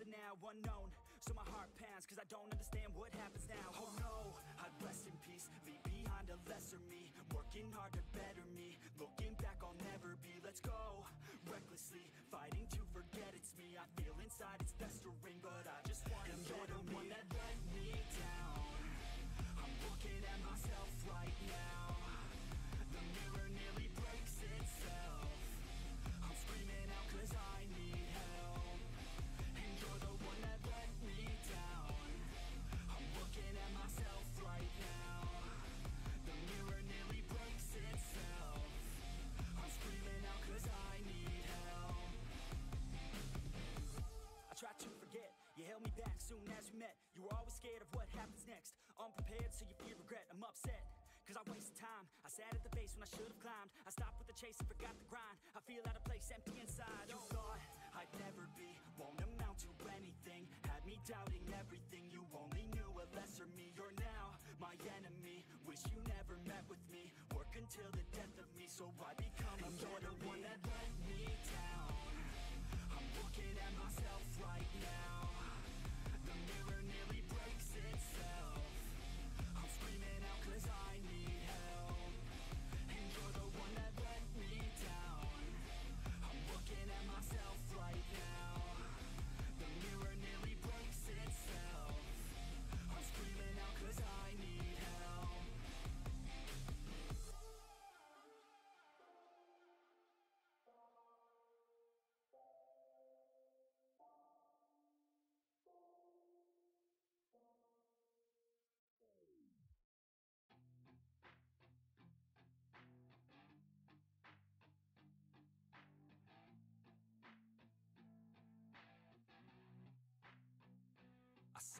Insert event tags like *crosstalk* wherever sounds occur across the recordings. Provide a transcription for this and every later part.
it now, unknown. So my heart pounds, cause I don't understand what happens now. Oh no, I'd rest in peace, leave behind a lesser me. Working hard to better me. Looking back, I'll never be. Let's go recklessly, fighting to forget it's me. I feel inside it's festering, but I soon as we met. You were always scared of what happens next. Unprepared, so you fear regret. I'm upset, cause I wasted time. I sat at the base when I should have climbed. I stopped with the chase and forgot the grind. I feel out of place, empty inside. You thought I'd never be, won't amount to anything. Had me doubting everything. You only knew a lesser me. You're now my enemy. Wish you never met with me. Work until the death of me, so I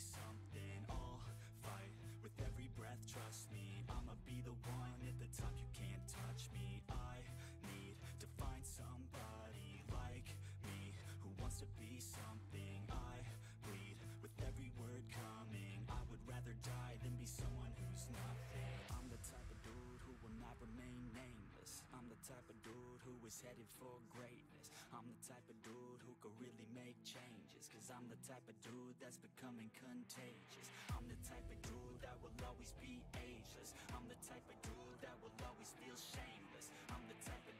something, I'll fight With every breath, trust me. I'ma be the one at the top, you can't touch me. I need to find somebody like me Who wants to be something. I bleed with every word coming. I would rather die than be someone who's nothing. I'm the type of dude who will not remain nameless. I'm the type of dude who is headed for greatness. I'm the type of dude who could really make changes Cause I'm the type of dude that's becoming contagious. I'm the type of dude that will always be ageless. I'm the type of dude that will always feel shameless. I'm the type of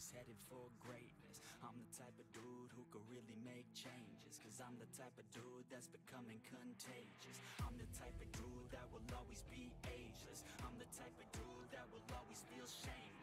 is headed for greatness. I'm the type of dude who could really make changes Cause I'm the type of dude that's becoming contagious. I'm the type of dude that will always be ageless. I'm the type of dude that will always feel shameless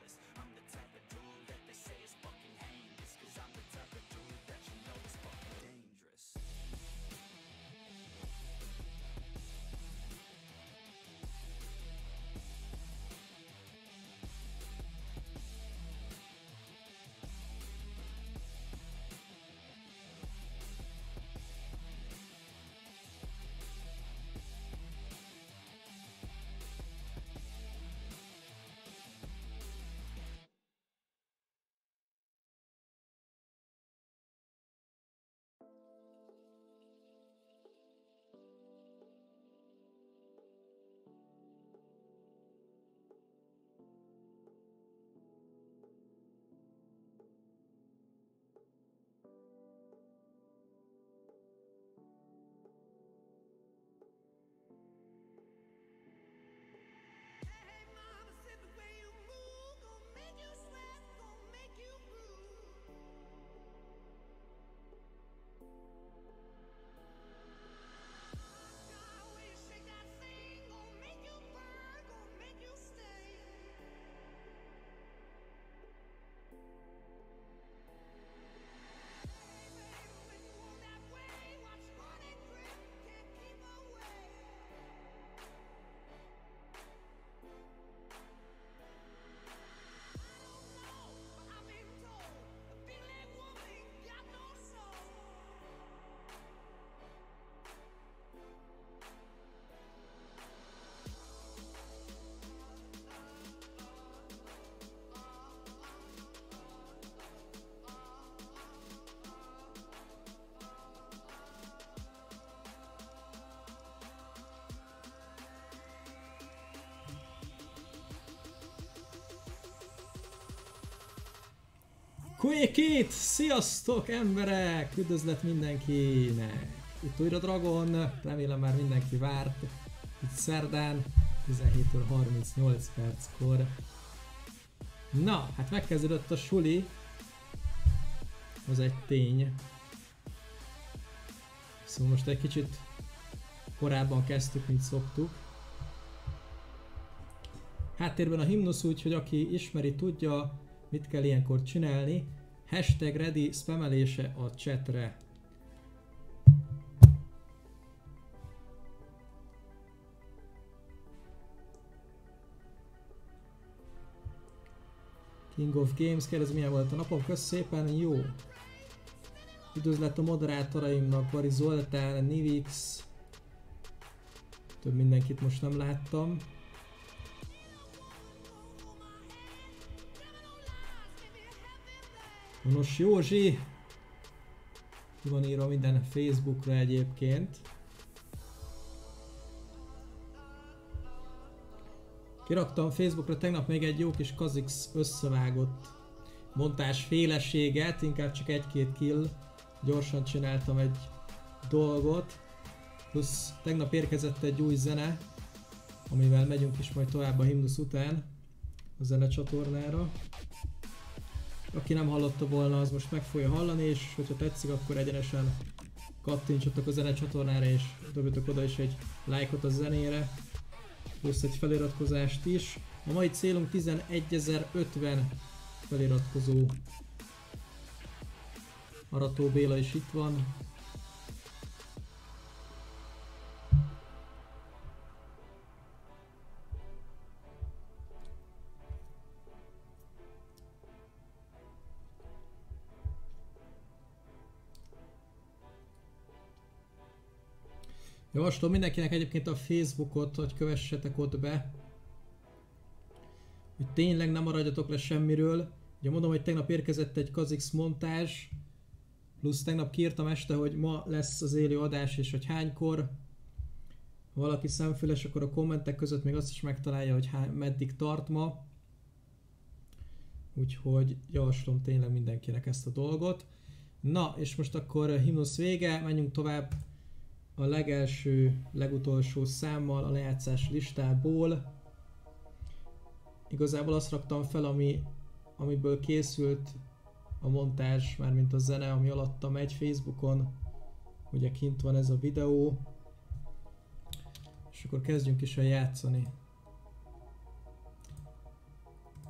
Quake it! Sziasztok emberek! Üdvözlet mindenkinek! Itt újra Dragon, remélem már mindenki várt. Itt szerdán, 17 óra 38 perckor. Na, hát megkezdődött a suli. Az egy tény. Szóval most egy kicsit korábban kezdtük, mint szoktuk. Háttérben a himnusz, úgyhogy aki ismeri, tudja, mit kell ilyenkor csinálni. Hashtag ready spamelése a chatre. King of Games, kérdez milyen volt a napom, kösz szépen, jó. Üdvözlet a moderátoraimnak, Bari Zoltán, Nivix, több mindenkit most nem láttam. Nos Józsi! Ki van írva minden Facebookra egyébként. Kiraktam Facebookra tegnap még egy jó kis Kazix összevágott montás féleséget, inkább csak egy-két kill. Gyorsan csináltam egy dolgot. Plusz tegnap érkezett egy új zene, amivel megyünk is majd tovább a himnusz után a zene csatornára. Aki nem hallotta volna, az most meg fogja hallani, és hogyha tetszik, akkor egyenesen kattintsatok a zene csatornára, és dobjatok oda is egy lájkot a zenére, plusz egy feliratkozást is. A mai célunk 11.050 feliratkozó. Arató Béla is itt van, Javaslom mindenkinek egyébként a Facebookot, hogy kövessetek ott be. Hogy tényleg nem maradjatok le semmiről. Ugye mondom, hogy tegnap érkezett egy Kazix montázs, plusz tegnap kiírtam este, hogy ma lesz az élő adás, és hogy hánykor. Ha valaki szemfüles, akkor a kommentek között még azt is megtalálja, hogy hány, meddig tart ma. Úgyhogy javaslom tényleg mindenkinek ezt a dolgot. Na, és most akkor himnusz vége, menjünk tovább a legelső, legutolsó számmal a lejátszás listából. Igazából azt raktam fel, ami, amiből készült a montázs, mármint a zene, ami alatta megy Facebookon. Ugye kint van ez a videó. És akkor kezdjünk is el játszani.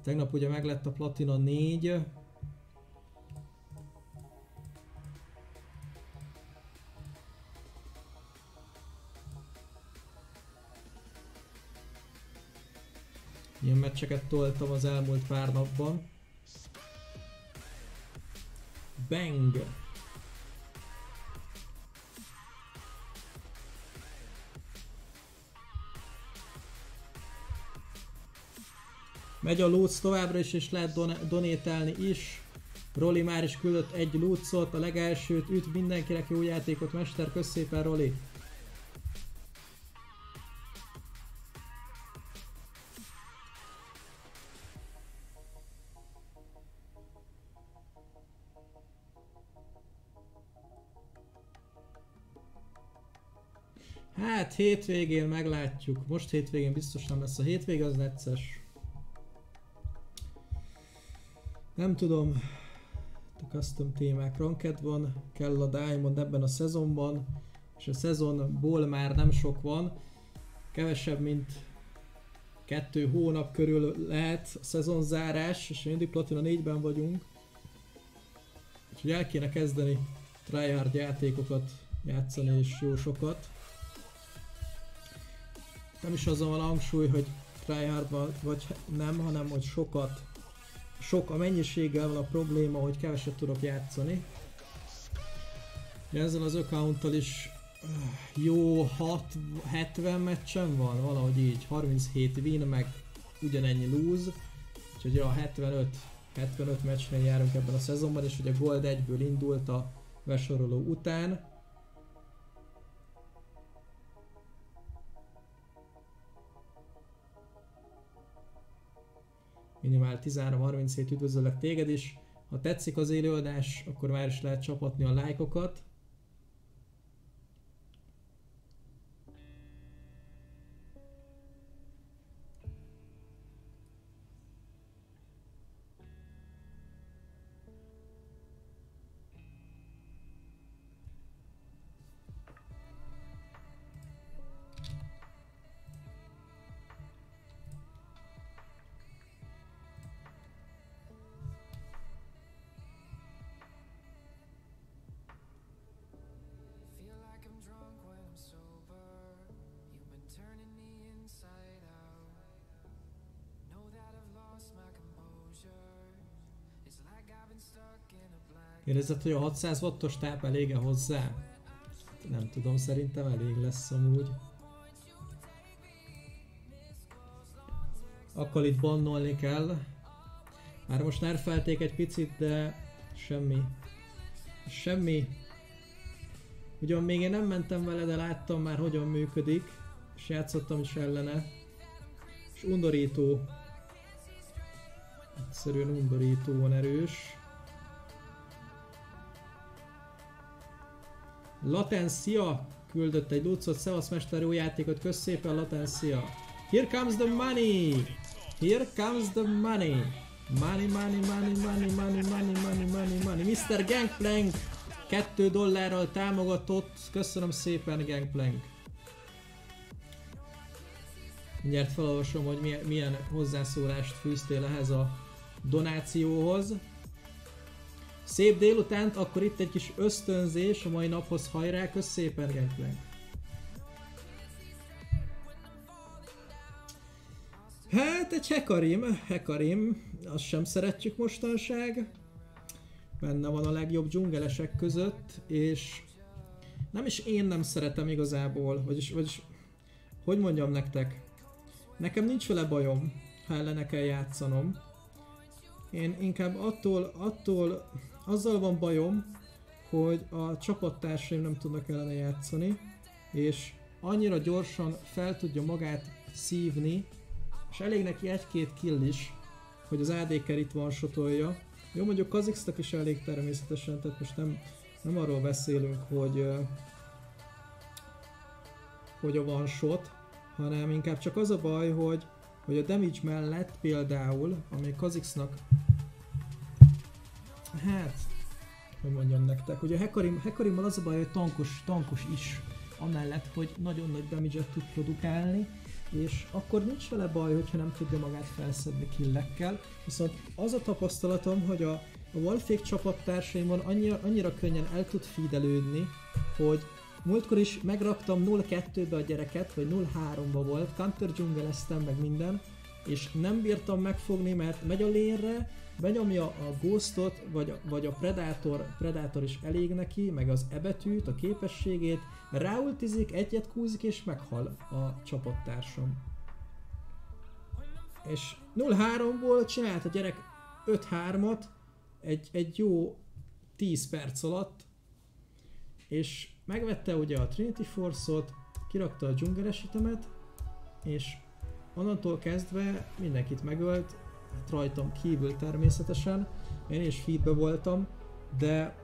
Tegnap ugye meglett a Platina 4, Ilyen meccseket toltam az elmúlt pár napban. Bang! Megy a lóc továbbra is, és lehet don donételni is. Roli már is küldött egy lúcot, a legelsőt, üt mindenkinek jó játékot, mester, kösz szépen Roli! Hétvégén meglátjuk. Most hétvégén biztos nem lesz a hétvége, az necces. Nem tudom. A custom témák ranked van, kell a Diamond ebben a szezonban, és a szezonból már nem sok van. Kevesebb, mint kettő hónap körül lehet a szezonzárás, és mindig Platina 4-ben vagyunk. Úgyhogy el kéne kezdeni tryhard játékokat játszani, és jó sokat nem is azon van a hangsúly, hogy tryhardban vagy nem, hanem hogy sokat, sok a mennyiséggel van a probléma, hogy keveset tudok játszani. Ezzel az accounttal is jó 6, 70 meccsem van, valahogy így, 37 win, meg ugyanennyi lose, úgyhogy a 75, 75 meccsnél járunk ebben a szezonban, és ugye Gold 1-ből indult a besoroló után, minimál 13-37 üdvözöllek téged is. Ha tetszik az élőadás, akkor már is lehet csapatni a lájkokat. Kérdezett, hogy a 600 wattos táp elége hozzá? Nem tudom, szerintem elég lesz amúgy. Akkor itt bannolni kell. Már most nerfelték egy picit, de semmi. Semmi. Ugyan még én nem mentem vele, de láttam már hogyan működik. És játszottam is ellene. És undorító. Egyszerűen undorítóan erős. Latencia küldött egy lucot, szevasz mester, jó játékot, kösz szépen Latencia. Here comes the money! Here comes the money! Money, money, money, money, money, money, money, money, money. Mr. Gangplank 2 dollárral támogatott, köszönöm szépen Gangplank. Mindjárt felolvasom, hogy milyen, milyen hozzászólást fűztél ehhez a donációhoz. Szép délutánt, akkor itt egy kis ösztönzés a mai naphoz, hajrá, kösz szépen Gangplank. Hát egy Hekarim, Hekarim, azt sem szeretjük mostanság. Benne van a legjobb dzsungelesek között, és nem is én nem szeretem igazából, vagyis, vagyis hogy mondjam nektek, nekem nincs vele bajom, ha ellene kell játszanom. Én inkább attól, attól, azzal van bajom, hogy a csapattársaim nem tudnak ellene játszani, és annyira gyorsan fel tudja magát szívni, és elég neki egy-két kill is, hogy az AD itt van sotolja. Jó, mondjuk Kazixnak is elég természetesen, tehát most nem, nem arról beszélünk, hogy hogy a van shot, hanem inkább csak az a baj, hogy, hogy a damage mellett például, ami Kazixnak hát, hogy mondjam nektek, hogy a Hekarim, Hekarimmal az a baj, hogy tankos, tankos is, amellett, hogy nagyon nagy damage-et tud produkálni, és akkor nincs vele baj, hogyha nem tudja magát felszedni killekkel, viszont az a tapasztalatom, hogy a, a Wolfék csapattársaimon annyira, annyira könnyen el tud feedelődni, hogy múltkor is megraktam 0-2-be a gyereket, vagy 0-3-ba volt, counter meg minden, és nem bírtam megfogni, mert megy a lérre, benyomja a ghostot, vagy, a- vagy a predator, predator is elég neki, meg az ebetűt, a képességét, ráultizik, egyet kúzik és meghal a csapattársam. És 0-3-ból csinált a gyerek 5-3-at egy, egy jó 10 perc alatt, és megvette ugye a Trinity Force-ot, kirakta a dzsungeles itemet, és onnantól kezdve mindenkit megölt, hát rajtam kívül természetesen, én is feedbe voltam, de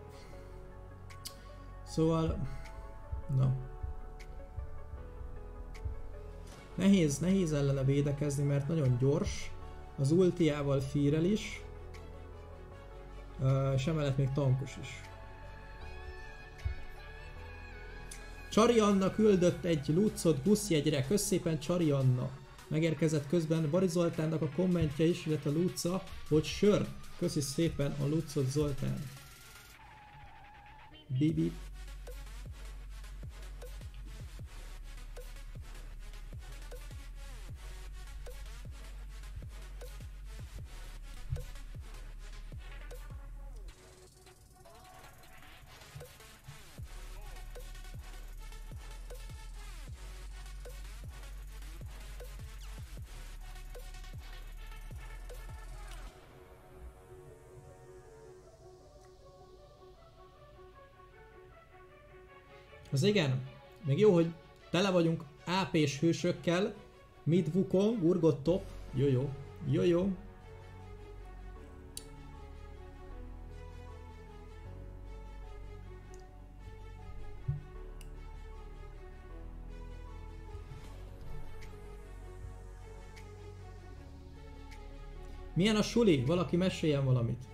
szóval, na. Nehéz, nehéz ellene védekezni, mert nagyon gyors, az ultiával fírel is, és emellett még tankos is. Csari Anna küldött egy lucot buszjegyre, kösz szépen Csari Anna. Megérkezett közben Bari Zoltánnak a kommentje is, illetve Luca, hogy sör. Köszi szépen a lucot Zoltán. Bibi. Az igen, még jó, hogy tele vagyunk AP-s hősökkel, Mid Wukong, Urgot top, jó jó, jó jó. Milyen a suli? Valaki meséljen valamit.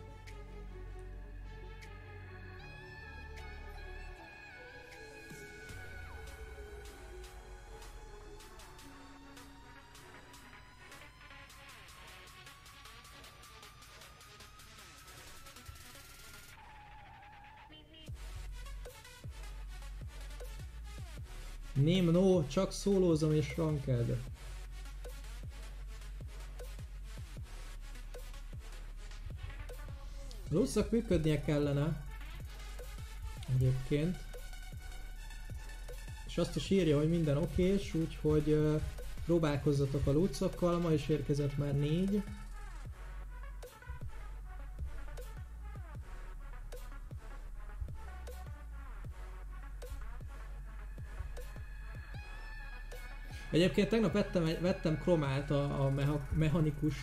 Nem, no, csak szólózom és ranked. Lucnak működnie kellene. Egyébként. És azt is írja, hogy minden okés, úgyhogy uh, próbálkozzatok a lucokkal, ma is érkezett már négy. Egyébként tegnap vettem, vettem kromát a, a meha, mechanikus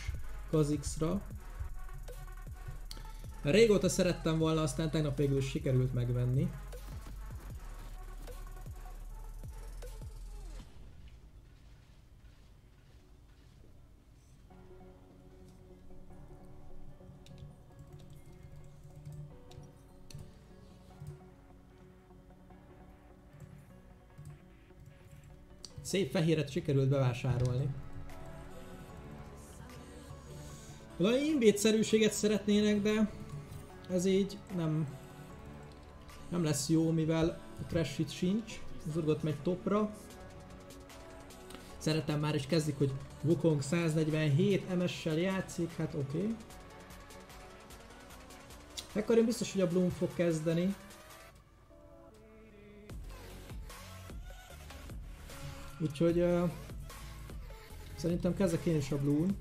Kazix-ra. Régóta szerettem volna, aztán tegnap végül sikerült megvenni. Szép fehéret sikerült bevásárolni. Valami invédszerűséget szeretnének, de ez így nem, nem lesz jó, mivel a trash itt sincs. Az urgot megy topra. Szeretem már is kezdik, hogy Wukong 147 MS-sel játszik, hát oké. Okay. Ekkor én biztos, hogy a Bloom fog kezdeni. Úgyhogy uh, szerintem kezdek én is a Bloom.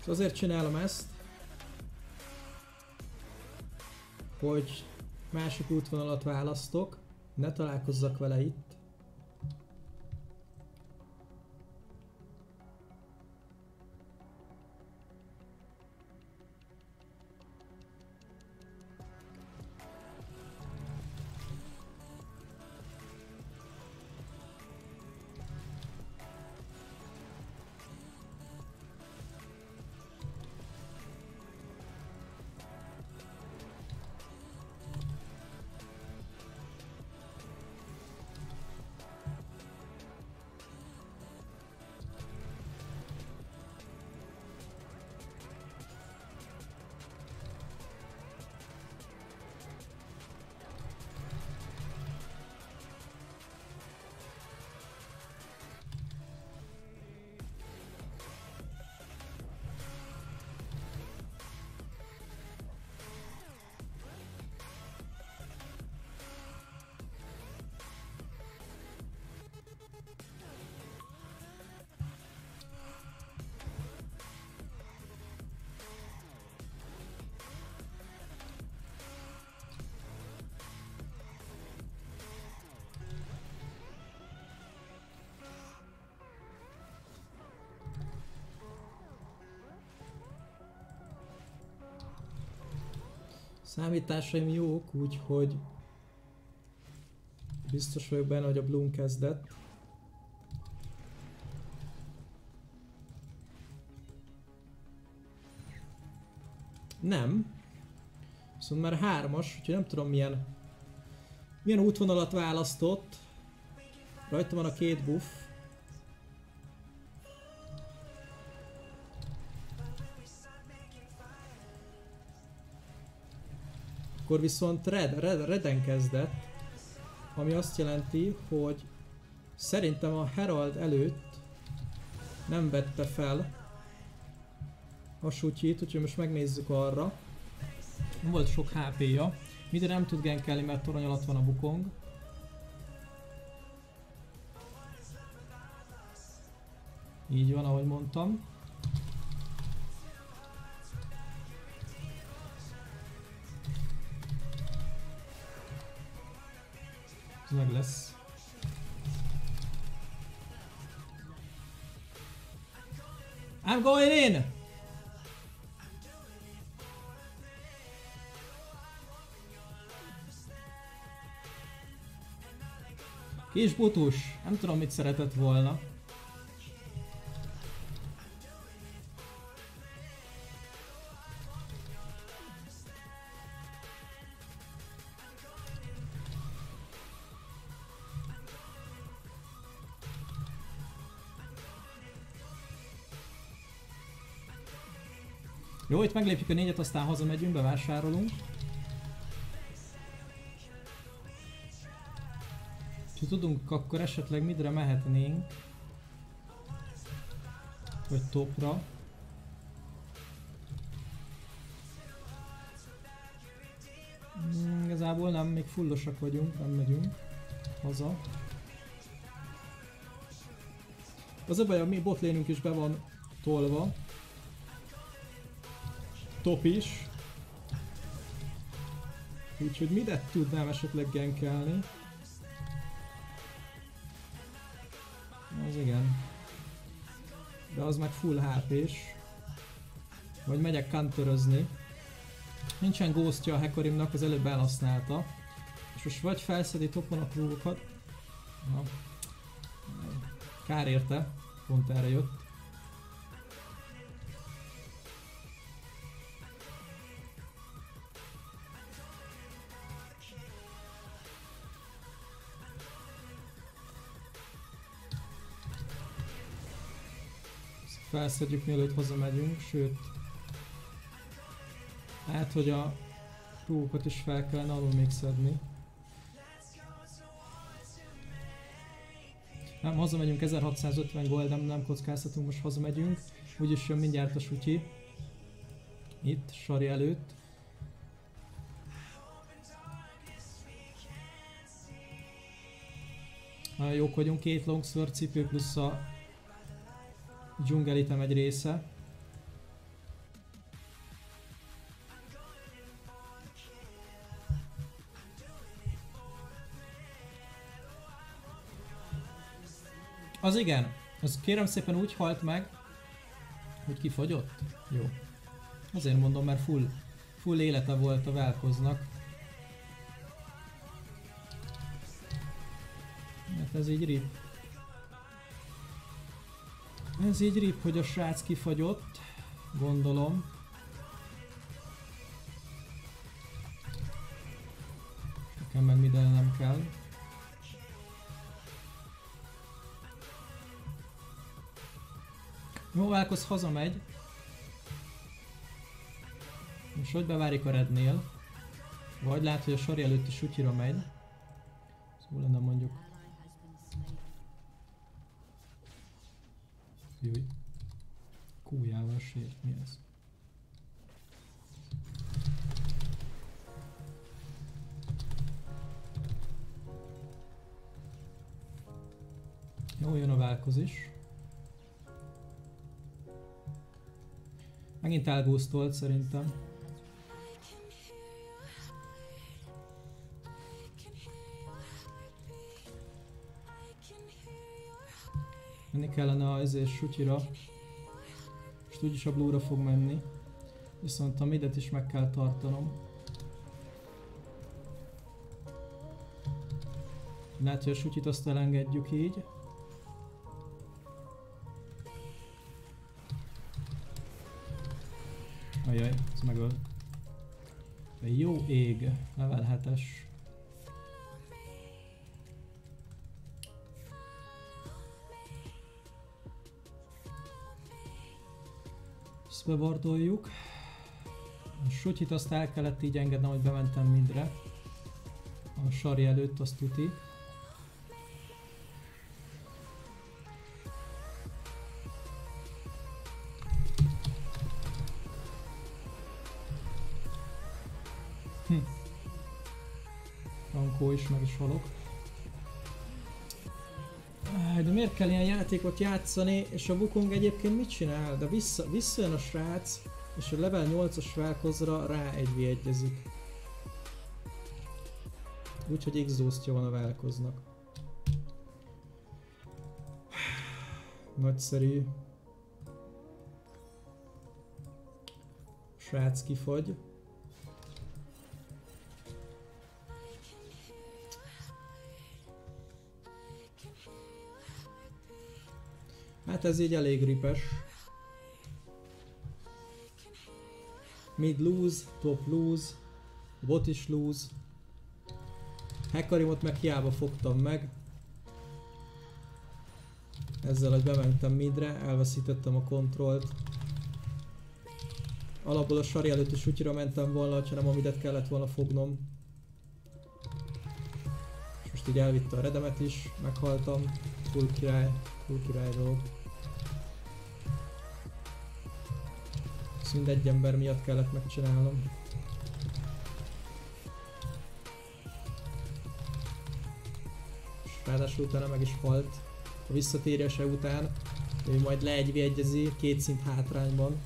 És azért csinálom ezt, hogy másik útvonalat választok, ne találkozzak vele itt. Számításaim jók, úgyhogy biztos vagyok benne, hogy a Bloom kezdett. Nem. Viszont már hármas, úgyhogy nem tudom milyen milyen útvonalat választott. Rajta van a két buff. Akkor viszont red, red, reden kezdett, ami azt jelenti, hogy szerintem a Herald előtt nem vette fel a sutyit, úgyhogy most megnézzük arra. Nem volt sok HP-ja. Minden nem tud genkelni, mert torony alatt van a bukong. Így van, ahogy mondtam. valószínűleg lesz. I'm going in! Kis butus, nem tudom mit szeretett volna. Meglépjük a négyet, aztán hazamegyünk, bevásárolunk. Ha tudunk, akkor esetleg midre mehetnénk. Vagy topra. Mm, Igazából nem, még fullosak vagyunk, nem megyünk haza. Az a baj, a mi botlénünk is be van tolva. Top is. Úgyhogy midet tudnám esetleg genkelni? Az igen. De az meg full HP-s. Vagy megyek counterözni. Nincsen ghostja a Hecarimnak, az előbb elhasználta. És most vagy felszedi topon a próbokat. Na. Kár érte. Pont erre jött. Felszedjük mielőtt hazamegyünk, sőt lehet, hogy a próbokat is fel kellene alul még szedni. Nem, hazamegyünk 1650 gold, nem, nem kockáztatunk, most hazamegyünk. Úgyis jön mindjárt a sutyi. Itt, Sari előtt. Nagyon jók vagyunk, két longsword cipő plusz a dzsungelitem egy része. Az igen, az kérem szépen úgy halt meg, hogy kifogyott. Jó. Azért mondom, mert full, full élete volt a Velkoznak. Hát ez így rip. Ez így rip, hogy a srác kifagyott. Gondolom. Nekem meg minden nem kell. Jó, Válkoz hazamegy. Most hogy bevárjuk a rednél? Vagy lehet, hogy a sori előtti sutyira megy. Szó lenne mondjuk. Júj. Kújával sért, mi ez? Jó, jön a válkoz is. Megint elgúztolt szerintem. Menni kellene az és sutyira. És úgyis a blue fog menni. Viszont a midet is meg kell tartanom. Lehet, hogy a sutyit azt elengedjük így. Ajaj, ez megöl. Jó ég, level 7-es. Ezt. A sutyit azt el kellett így engednem, hogy bementem mindre. A sari előtt azt tuti. Hm. Frankó is, meg is halok. Miért kell ilyen játékot játszani, és a Wukong egyébként mit csinál? De vissza, visszajön a srác, és a level 8-as Velkozra rá egy v 1 Úgyhogy exhaustja van a Velkoznak. Nagyszerű. Srác kifagy. Hát ez így elég ripes. Mid lose, top lose, bot is lose. Hekarimot meg hiába fogtam meg. Ezzel, hogy bementem midre, elveszítettem a kontrollt. Alapból a sari előtt is úgyra mentem volna, ha nem a midet kellett volna fognom. És most így elvitte a redemet is, meghaltam. Full király, full király dolog. Ezt egy ember miatt kellett megcsinálnom. És ráadásul utána meg is halt a visszatérése után. Ő majd leegyvégyezi két szint hátrányban.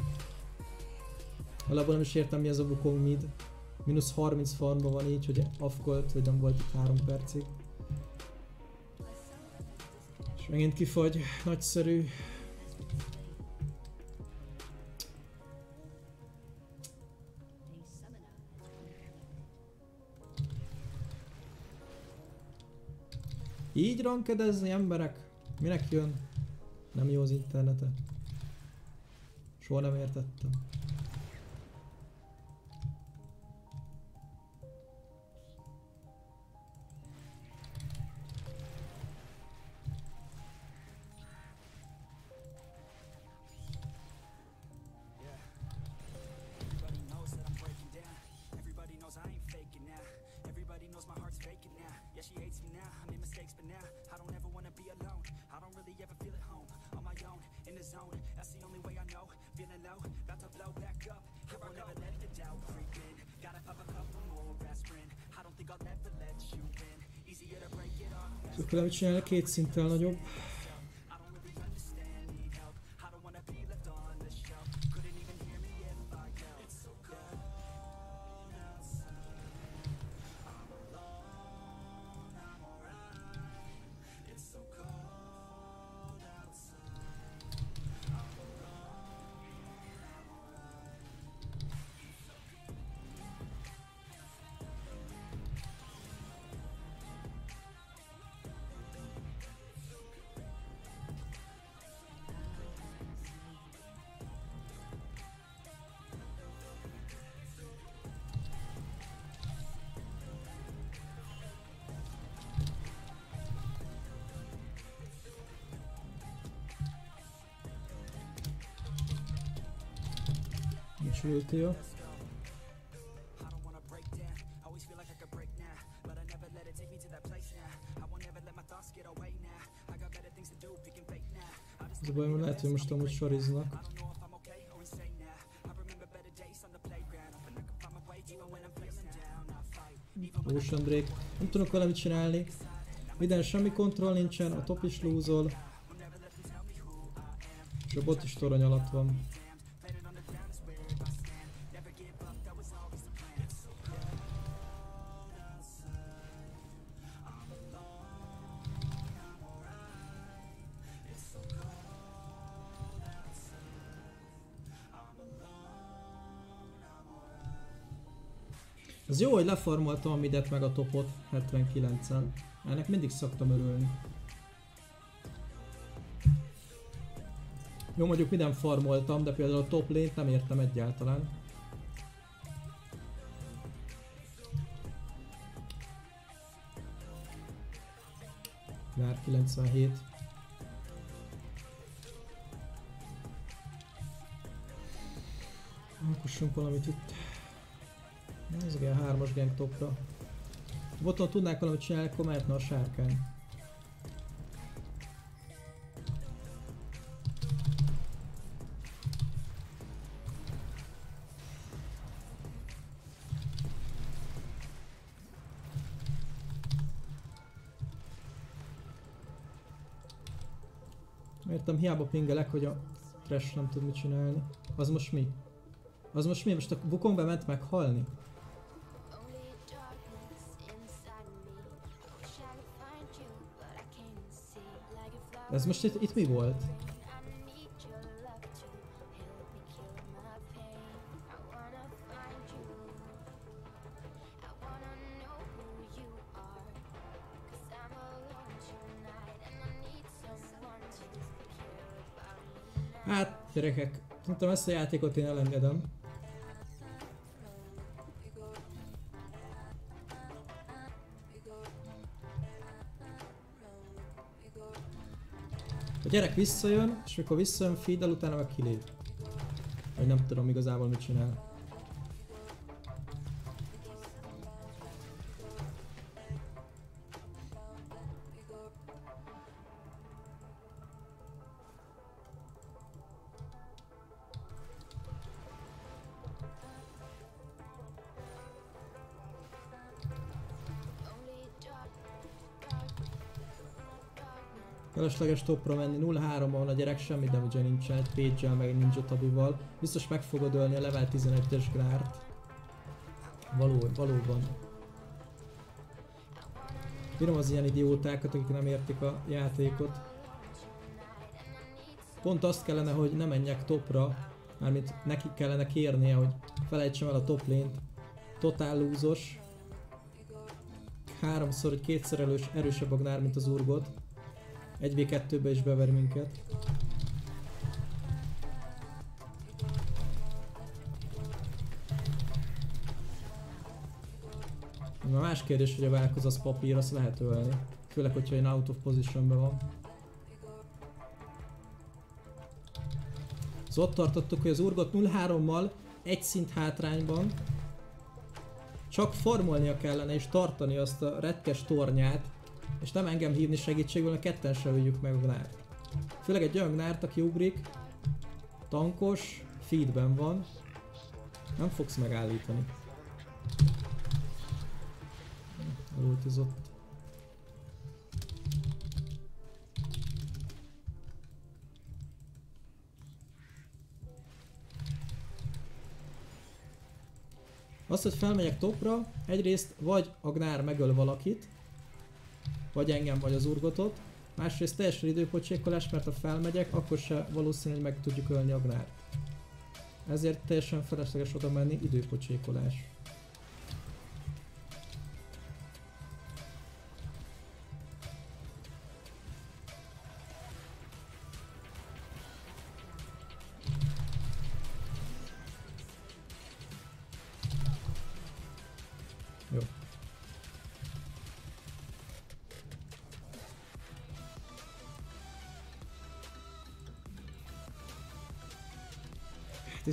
Alapból nem is értem mi az a Wukong mid. Minusz 30 farmban van így, hogy afkolt, vagy nem volt itt 3 percig. És megint kifagy, nagyszerű. Így rankedezni emberek? Minek jön? Nem jó az internete. Soha nem értettem. Tudok mit csinálni? Két szinttel nagyobb. My way even when I'm feeling down. I fight. Ocean Drake. Nem tudok vele mit csinálni. Minden semmi kontroll nincsen, a top is lúzol. És a bot is torony alatt van. Jó, hogy leformoltam a midet meg a topot 79-en. Ennek mindig szoktam örülni. Jó, mondjuk minden farmoltam, de például a top lane nem értem egyáltalán. Vár 97. Alkossunk valamit itt. Ez igen, hármas gang topra. Boton tudnák valamit csinálni, akkor mehetne a sárkány. Értem, hiába pingelek, hogy a trash nem tud mit csinálni. Az most mi? Az most mi? Most a Wukong bement meghalni? And I need someone to care Hát, gyerekek, szerintem ezt a játékot én elengedem. Gyerek visszajön, és mikor visszajön feed utána meg kilép. Vagy nem tudom igazából mit csinál. Felesleges topra menni, 0-3 van a gyerek, semmi damage nincsen, egy page meg egy ninja tabival. Biztos meg fogod ölni a level 11-es grárt. Való, valóban. Bírom az ilyen idiótákat, akik nem értik a játékot. Pont azt kellene, hogy ne menjek topra, mármint neki kellene kérnie, hogy felejtsem el a top lane-t. Totál lúzos. Háromszor, vagy kétszer erős, erősebb Agnár, mint az Urgot. 1v2-be is bever minket. A más kérdés, hogy a válkoz az papír, azt lehet ölni. Főleg, hogyha én out of positionben van. Szóval ott tartottuk, hogy az Urgot 0-3-mal egy szint hátrányban csak farmolnia kellene és tartani azt a retkes tornyát, és nem engem hívni segítségül, mert ketten se öljük meg a Gnárt. Főleg egy olyan Gnárt, aki ugrik, tankos, feedben van, nem fogsz megállítani. Elultizott. Azt, hogy felmegyek topra, egyrészt vagy Agnár megöl valakit, vagy engem, vagy az urgotot. Másrészt teljesen időpocsékolás, mert ha felmegyek, akkor se valószínű, hogy meg tudjuk ölni Agnárt. Ezért teljesen felesleges oda menni, időpocsékolás.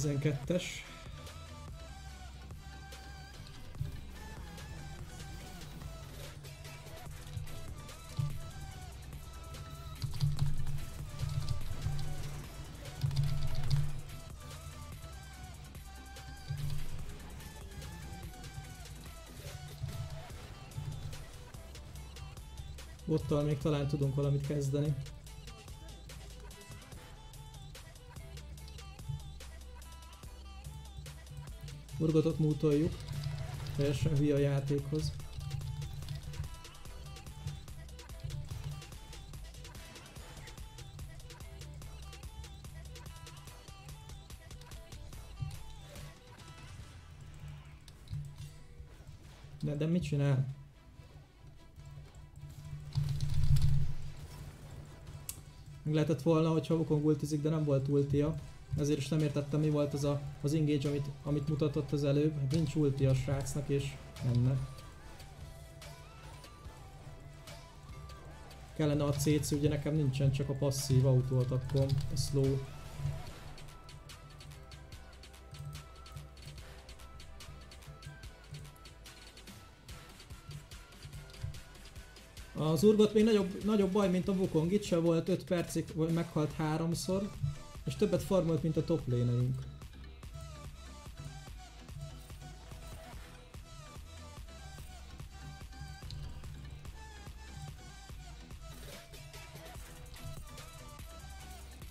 12-es. Bottal még talán tudunk valamit kezdeni. Urgotot mútoljuk. Teljesen hülye a játékhoz. De, de mit csinál? Meg lehetett volna, hogyha Wukong ultizik, de nem volt ultia. Ezért is nem értettem mi volt az a, az engage, amit, amit mutatott az előbb. Hát nincs ulti a srácnak és menne. Kellene a CC, ugye nekem nincsen csak a passzív autóatakom, a slow. Az urgot még nagyobb, nagyobb baj, mint a Wukong. Itt se volt 5 percig, vagy meghalt háromszor. És többet farmolt, mint a top léneink.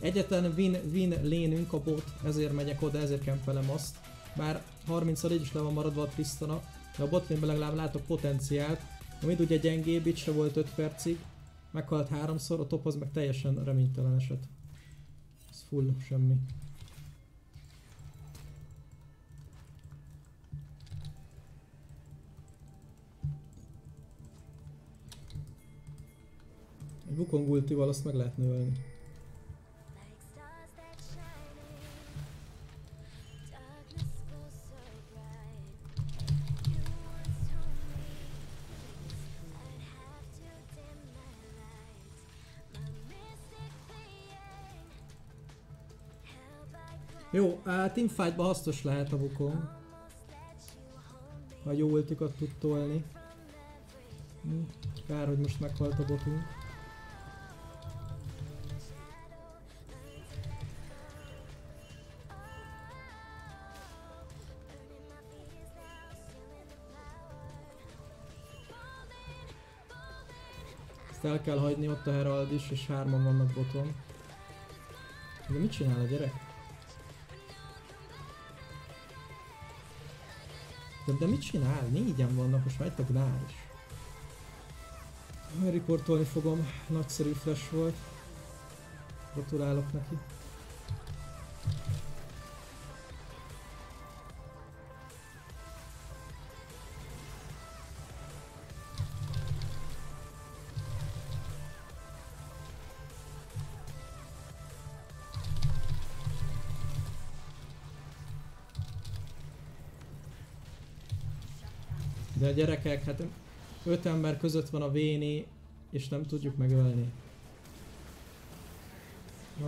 Egyetlen win, win lénünk a bot, ezért megyek oda, ezért kempelem azt. Bár 30 így is le van maradva a Tristana, de a botlane legalább látok potenciált. A mid ugye gyengébb, itt se volt 5 percig. Meghalt háromszor, a top az meg teljesen reménytelen eset. Ez full semmi. Egy Wukong ultival azt meg lehet növelni. Jó, hát teamfightba hasznos lehet a Wukong. Ha jó ultikat tud tolni. Hm, Kár, hogy most meghalt a botunk. El kell hagyni, ott a Herald is, és hárman vannak boton. De mit csinál a gyerek? De, de mit csinál? Négyen vannak, most már itt a Gnár is. Riportolni fogom, nagyszerű flash volt. Gratulálok neki. Gyerekek, hát öt ember között van a Véni, és nem tudjuk megölni.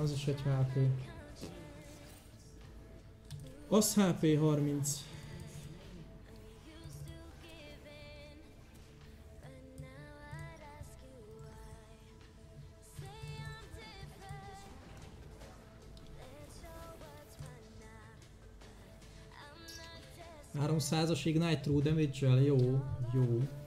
Az is egy HP. Az HP 30. as Ignite True damage jó, jó.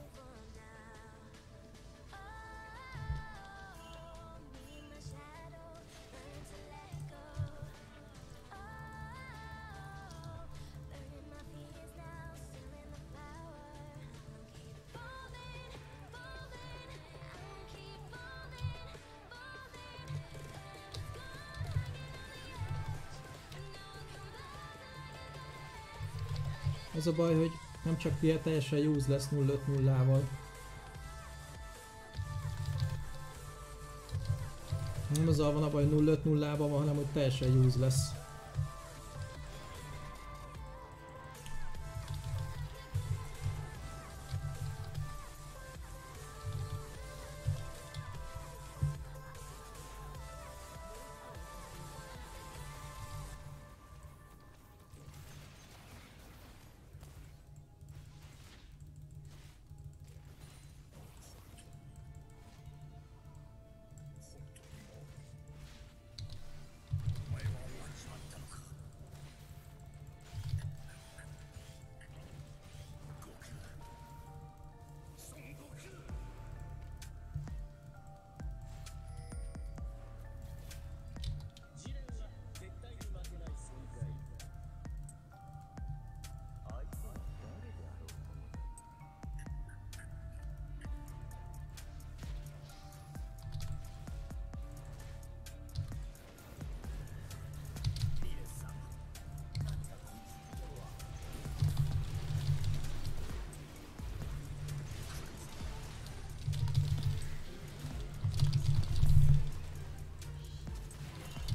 Az a baj, hogy nem csak Pia teljesen useless 0-5-0-ával. Nem azzal van a baj, 0-5-0-ával van, hanem hogy teljesen useless.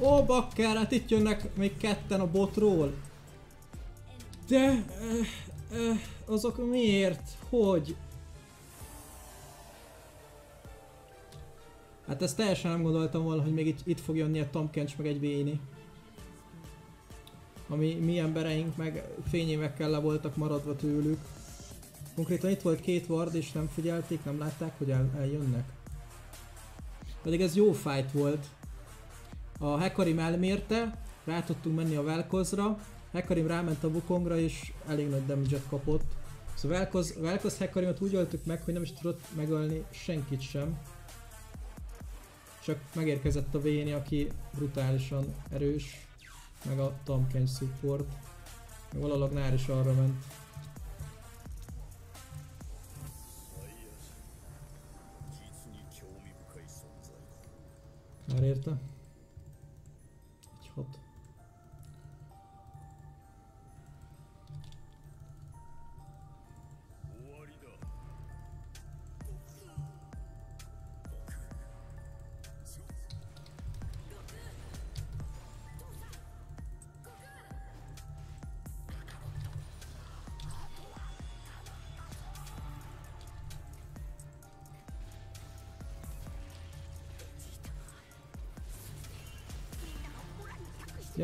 Ó, bakker, hát itt jönnek még ketten a botról. De... Eh, eh, azok miért? Hogy? Hát ezt teljesen nem gondoltam volna, hogy még itt, itt fog jönni egy Tom Kench meg egy Véni. Ami mi embereink meg fényévekkel le voltak maradva tőlük. Konkrétan itt volt két ward és nem figyelték, nem látták, hogy el, eljönnek. Pedig ez jó fight volt. A Hekarim elmérte, rá tudtunk menni a Velkozra, Hekarim ráment a Wukongra és elég nagy damage kapott. Szóval Velkoz, Velkoz Hekarimot úgy öltük meg, hogy nem is tudott megölni senkit sem. Csak megérkezett a Véni, aki brutálisan erős, meg a Tamken support. Valahogy Nár is arra ment. Már érte?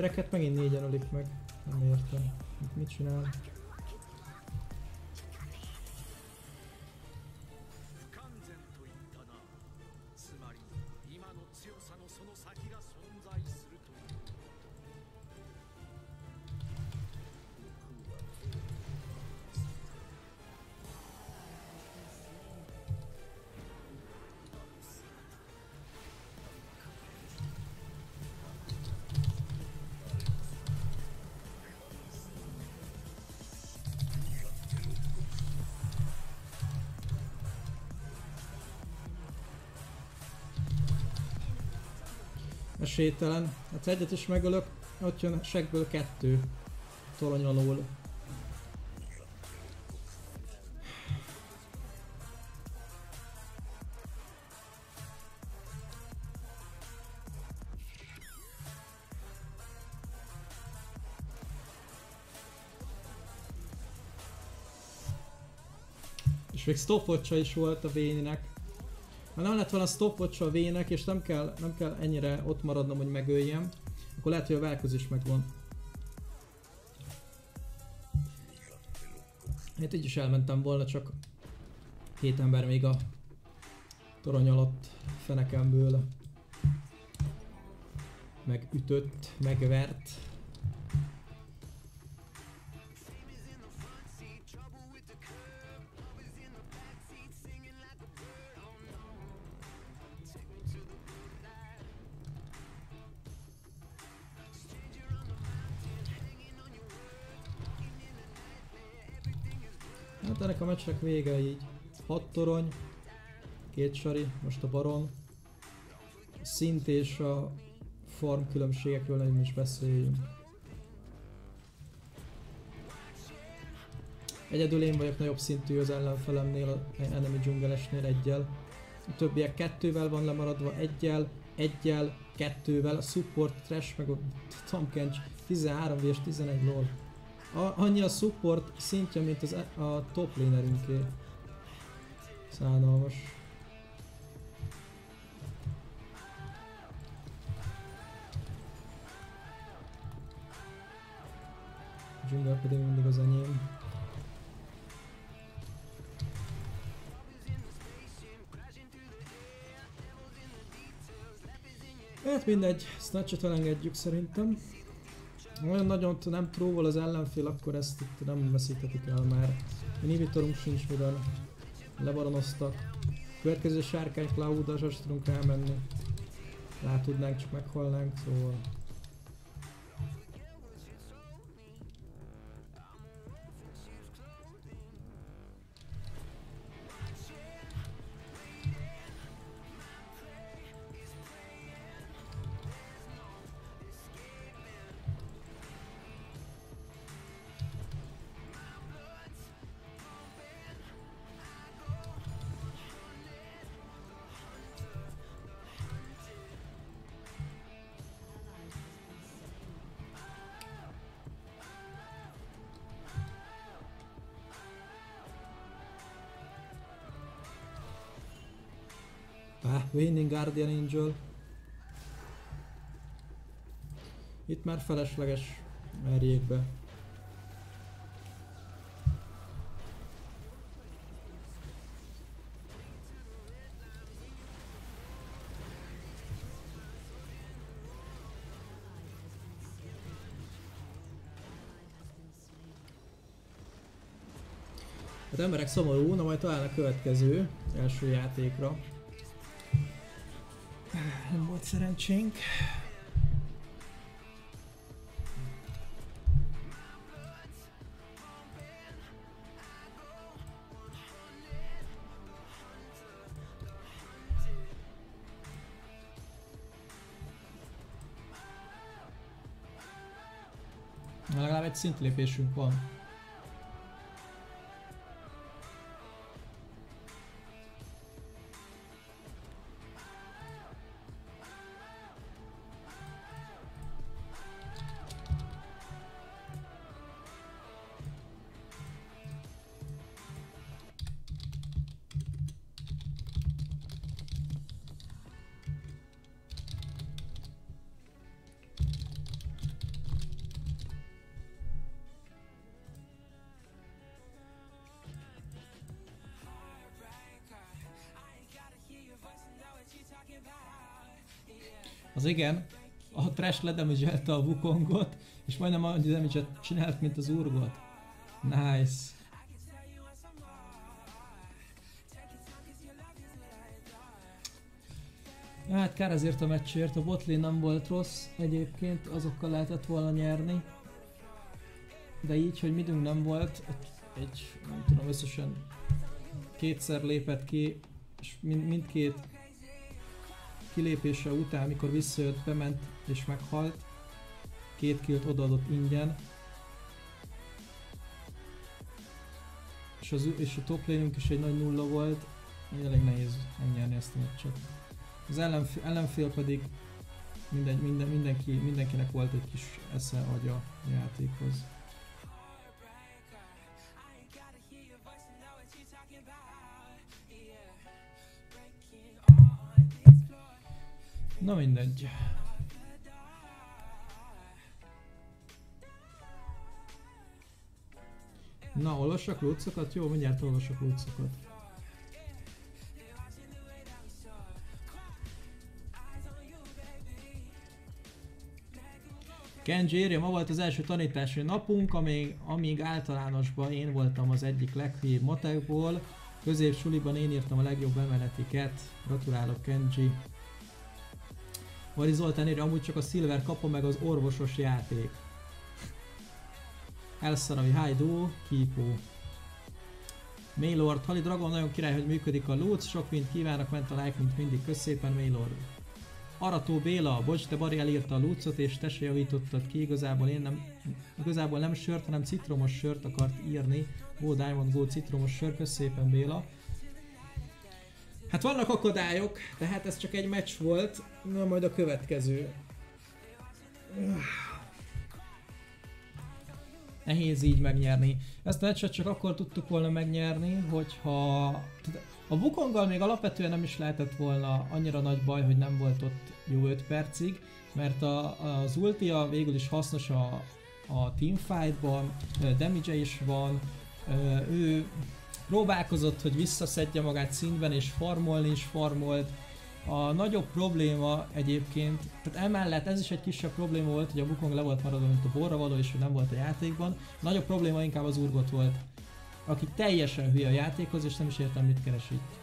Gyereket megint négyen ölik meg. Nem értem. Mit, csinál? Esélytelen. Hát egyet is megölök, ott jön segből kettő. Torony alól. És még stopwatcha is volt a Véninek. Nem lett volna stopwatch a vének, és nem kell, nem kell ennyire ott maradnom, hogy megöljem, akkor lehet, hogy a Velkoz is megvan. Hát így is elmentem volna, csak két ember még a torony alatt fenekemből megütött, megvert. Meccsnek vége így. 6 torony, két sari, most a baron. Szint és a form különbségekről nem is beszéljünk. Egyedül én vagyok nagyobb szintű az ellenfelemnél, a enemy dzsungelesnél egyel. A többiek kettővel van lemaradva, egyel, egyel, kettővel, a support, trash meg a Tomkench 13 vs 11 lol. A, annyi a support szintje, mint az, e- a top lanerünké. Szánalmas. Jungle pedig mindig az enyém. Hát mindegy, Snatchet elengedjük szerintem. Olyan nagyon nem tróvol az ellenfél, akkor ezt itt nem veszíthetik el már. Inhibitorunk sincs, mivel lebaronoztak. Következő sárkány cloud sem tudunk rámenni. Rá tudnánk, csak meghalnánk, szóval... Guardian Angel. Itt már felesleges merjék be. Hát emberek szomorú, na majd talán a következő első játékra. Nem volt szerencsénk. Na, Legalább egy szintlépésünk van. Igen, a trash ledamageelte a Wukongot, és majdnem annyi damage csinált, mint az urgot. Nice. Hát kár ezért a meccsért, a botlane nem volt rossz egyébként, azokkal lehetett volna nyerni. De így, hogy midünk nem volt, egy nem tudom, összesen kétszer lépett ki, és mind, mindkét kilépése után, amikor visszajött, bement és meghalt. Két killt odaadott ingyen. És, az, és a top lane is egy nagy nulla volt, elég nehéz megnyerni ezt a meccset. Az ellenfél, ellenfél pedig minden, minden, mindenki, mindenkinek volt egy kis esze, agya játékhoz. Na mindegy. Na, olvassak lótszokat? Jó, mindjárt olvasok lótszokat. Kenji írja, ma volt az első tanítási napunk, amíg, amíg általánosban én voltam az egyik leghülyébb matekból, középsuliban én írtam a legjobb emeletiket. Gratulálok Kenji. Vari Zoltán amúgy csak a Silver kapa meg az orvosos játék. Elszaravi Haidu, Kipó. Maylord, Hali Dragon nagyon király, hogy működik a loot, sok mint kívánok, ment a like, mint mindig, kösz szépen Maylord. Arató Béla, bocs, de Bari elírta a lucot és te se javítottad ki, igazából én nem, igazából nem sört, hanem citromos sört akart írni. Go Diamond Go citromos sör, kösz szépen Béla. Hát vannak akadályok, tehát ez csak egy meccs volt, na majd a következő. Nehéz így megnyerni. Ezt a meccset csak akkor tudtuk volna megnyerni, hogyha... A Wukonggal még alapvetően nem is lehetett volna annyira nagy baj, hogy nem volt ott jó 5 percig, mert a, az ultia végül is hasznos a, a teamfightban, damage is van, ő próbálkozott, hogy visszaszedje magát szintben és farmolni is farmolt. A nagyobb probléma egyébként, tehát emellett ez is egy kisebb probléma volt, hogy a Wukong le volt maradva, mint a borra való, és hogy nem volt a játékban. A nagyobb probléma inkább az Urgot volt, aki teljesen hülye a játékhoz, és nem is értem mit keres itt.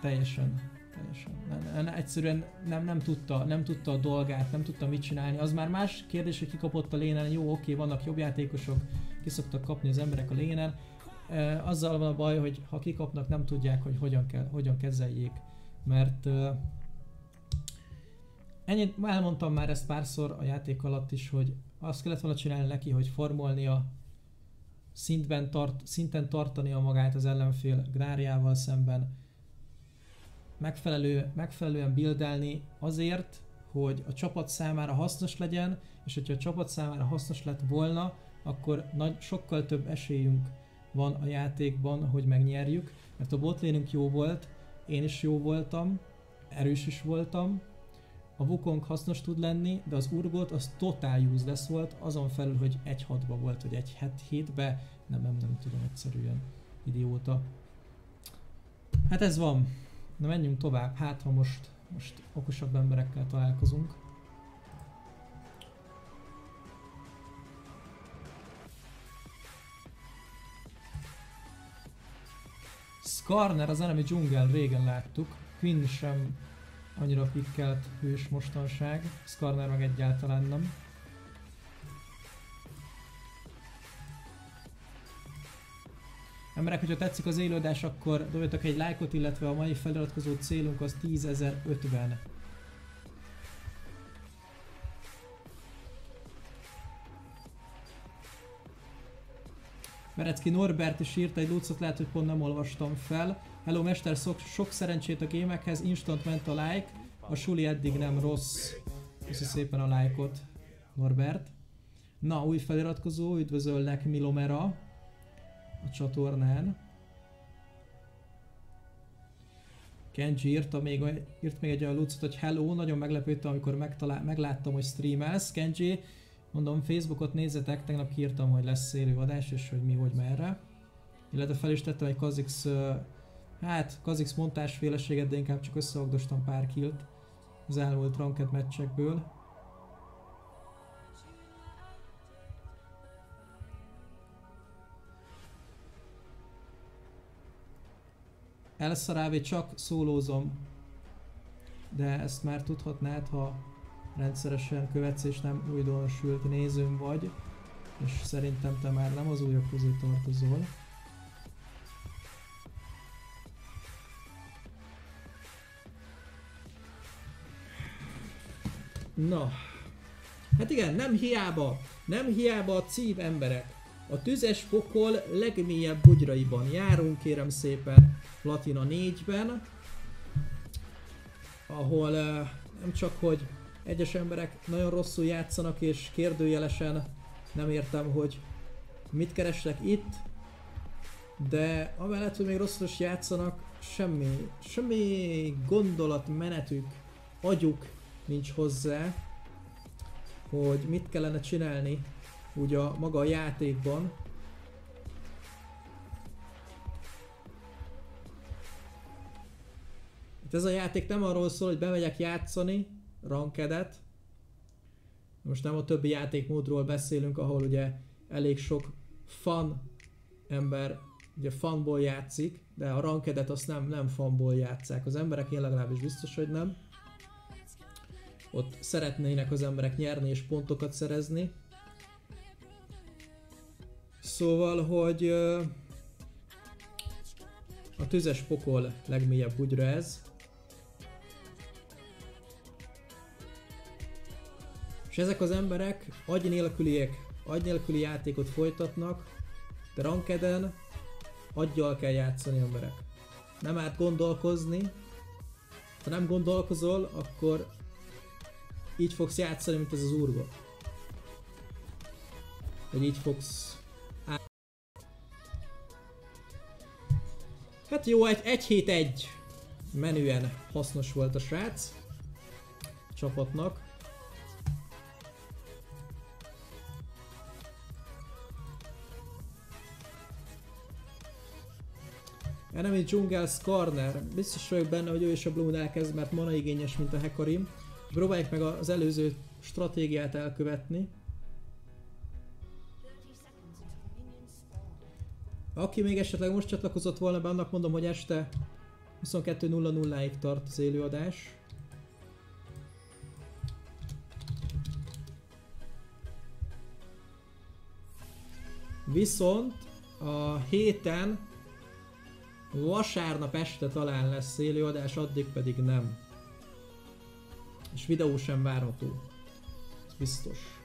Teljesen. Teljesen. Nem, nem, egyszerűen nem, nem, tudta, nem tudta a dolgát, nem tudta mit csinálni. Az már más kérdés, hogy kikapott a lénen. Jó, oké, vannak jobb játékosok, ki szoktak kapni az emberek a lénen. Azzal van a baj, hogy ha kikapnak, nem tudják, hogy hogyan, kell, hogyan kezeljék. Mert ennyit elmondtam már ezt párszor a játék alatt is, hogy azt kellett volna csinálni neki, hogy formolnia, szintben tart, szinten tartania magát az ellenfél gráriával szemben, megfelelő, megfelelően buildelni azért, hogy a csapat számára hasznos legyen, és hogyha a csapat számára hasznos lett volna, akkor nagy, sokkal több esélyünk van a játékban, hogy megnyerjük, mert a botlénünk jó volt, én is jó voltam, erős is voltam, a Wukong hasznos tud lenni, de az Urgot az totál useless volt, azon felül, hogy egy 6 volt, vagy egy 7 be nem, nem, nem tudom egyszerűen, idióta. Hát ez van. Na menjünk tovább, hát ha most, most okosabb emberekkel találkozunk. Skarner az enemy jungle régen láttuk, Quinn sem annyira pikkelt hős mostanság, Skarner meg egyáltalán nem. Emberek, hogyha tetszik az élőadás, akkor dobjatok egy lájkot, illetve a mai feliratkozó célunk az 10.050. Berecki Norbert is írt egy lucot, lehet, hogy pont nem olvastam fel. Hello Mester, sok, sok szerencsét a gémekhez, instant ment a like, a suli eddig nem rossz. Köszi szépen a lájkot, Norbert. Na, új feliratkozó, üdvözöllek Milomera a csatornán. Kenji írta még, írt még egy olyan lucot, hogy hello, nagyon meglepődtem, amikor megláttam, hogy streamelsz. Kenji, mondom, Facebookot nézzetek, tegnap kiírtam, hogy lesz élő adás, és hogy mi, hogy merre. Illetve fel is tettem egy Kazix, hát Kazix montás féleséget, de inkább csak összeogdostam pár killt. az elmúlt ranked meccsekből. Elszarávé csak szólózom, de ezt már tudhatnád, ha rendszeresen követsz és nem újdonsült nézőm vagy, és szerintem te már nem az újak közé tartozol. Na, hát igen, nem hiába, nem hiába a cív emberek. A tüzes pokol legmélyebb bugyraiban járunk, kérem szépen, Platina 4-ben, ahol eh, nem csak, hogy egyes emberek nagyon rosszul játszanak és kérdőjelesen nem értem, hogy mit keresnek itt, de amellett, hogy még rosszul is játszanak, semmi, semmi gondolatmenetük, agyuk nincs hozzá, hogy mit kellene csinálni úgy a maga a játékban. Itt ez a játék nem arról szól, hogy bemegyek játszani rankedet. Most nem a többi játékmódról beszélünk, ahol ugye elég sok fan ember ugye fanból játszik, de a rankedet azt nem, nem fanból játszák az emberek, én legalábbis biztos, hogy nem. Ott szeretnének az emberek nyerni és pontokat szerezni. Szóval, hogy a tüzes pokol legmélyebb bugyra ez. És ezek az emberek agy nélküliek, agy nélküli játékot folytatnak, de rankeden aggyal kell játszani emberek. Nem árt gondolkozni, ha nem gondolkozol, akkor így fogsz játszani, mint ez az urga. Vagy így fogsz Hát jó, egy, egy hét egy menüen hasznos volt a srác csapatnak. Enemy Jungle's Corner. Biztos vagyok benne, hogy ő is a Bloom-nál kezd, mert mana igényes, mint a Hekarim. Próbáljuk meg az előző stratégiát elkövetni. Aki még esetleg most csatlakozott volna be, annak mondom, hogy este 22.00-ig tart az élőadás. Viszont a héten vasárnap este talán lesz élőadás, addig pedig nem. És videó sem várható. Ez biztos.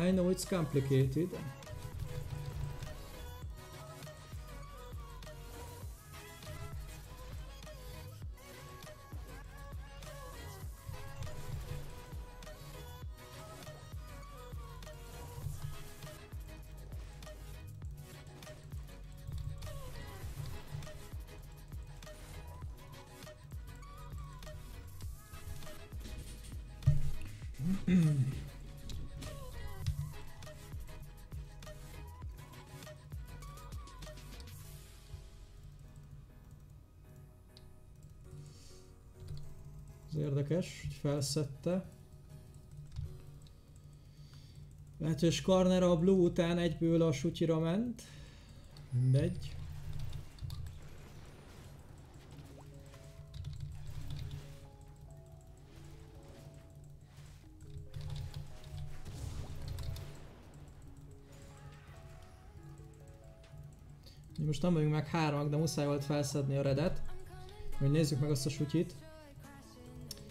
I know it's complicated. Érdekes, hogy felszette. Lehet, hogy Skarner a Blue után egyből a Sutyira ment. Mindegy. Most nem vagyunk meg hármak, de muszáj volt felszedni a redet. Hogy nézzük meg azt a sutyit.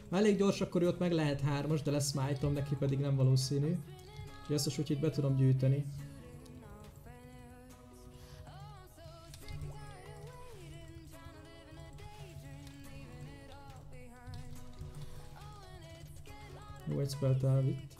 Ha elég gyors, akkor ő ott meg lehet hármas, de lesz smite neki pedig nem valószínű. Úgyhogy ezt a sutyit be tudom gyűjteni. Jó, egy spellt elvitt.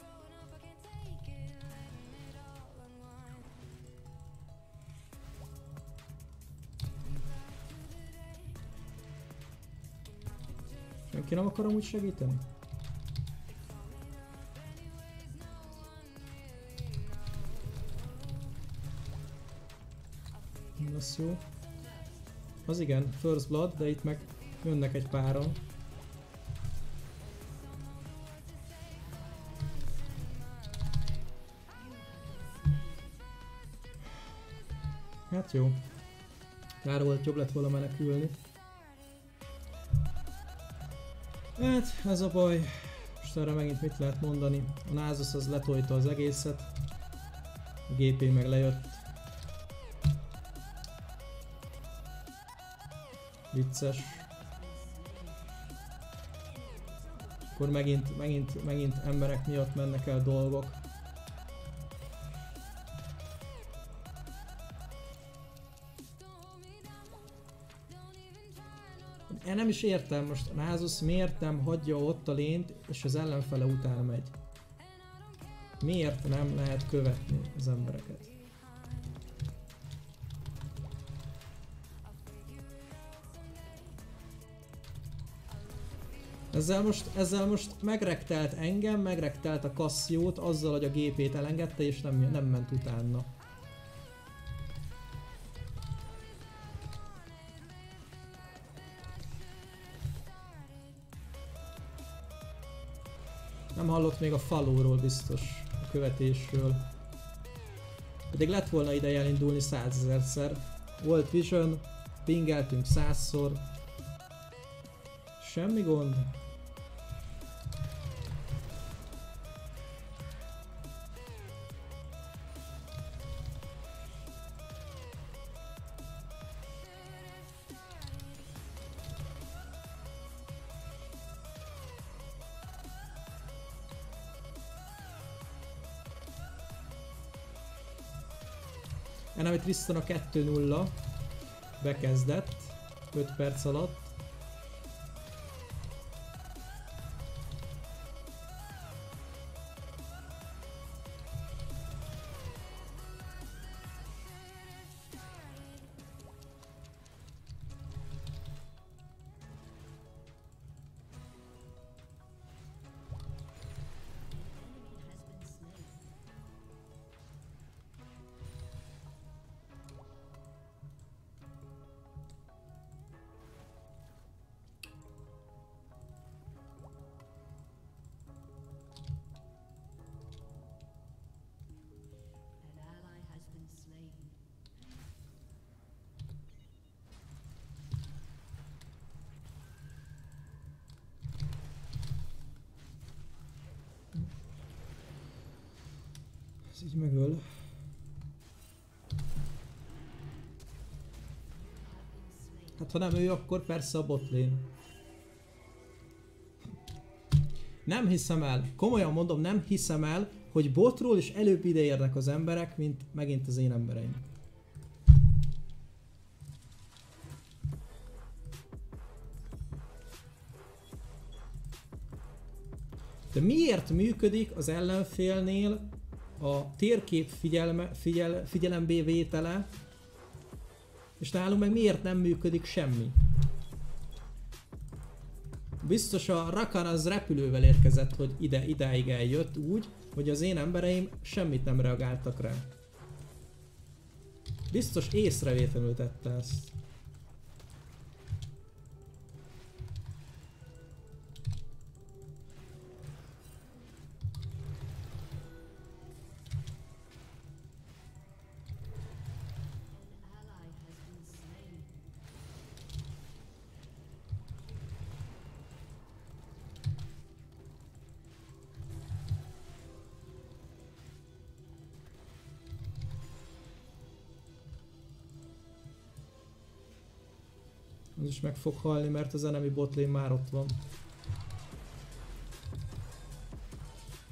Senki nem akar amúgy segíteni? Az jó. Az igen, First Blood, de itt meg jönnek egy páron. Hát jó. Kár volt, jobb lett volna menekülni. Hát, ez a baj. Most erre megint mit lehet mondani? A Názus az letolta az egészet. A GP meg lejött. Vicces. Akkor megint, megint, megint emberek miatt mennek el dolgok. Nem is értem most, Názus miért nem hagyja ott a lént, és az ellenfele után megy. Miért nem lehet követni az embereket? Ezzel most, ezzel most megrektelt engem, megrektelt a Cassiót azzal, hogy a gépét elengedte és nem, nem ment utána. Hallott még a falóról biztos, a követésről. Pedig lett volna ideje elindulni százezerszer. Volt Vision, pingeltünk százszor. Semmi gond. Tristan a 2-0 bekezdett 5 perc alatt. Hát ha nem ő, akkor persze a botlane. Nem hiszem el, komolyan mondom, nem hiszem el, hogy botról is előbb ide érnek az emberek, mint megint az én embereim. De miért működik az ellenfélnél a térkép figyelme, figyel, figyelembe vétele, és nálunk meg miért nem működik semmi? Biztos a Rakan az repülővel érkezett, hogy ide, idáig eljött úgy, hogy az én embereim semmit nem reagáltak rá. Biztos észrevétlenül tette ezt. úgyis meg fog halni, mert az enemi botlane már ott van.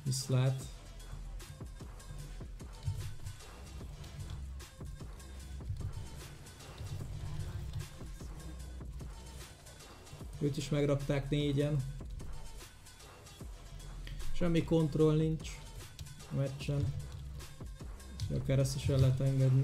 Viszlát. Őt is megrakták négyen. Semmi kontroll nincs a meccsen. Akár ezt is el lehet engedni.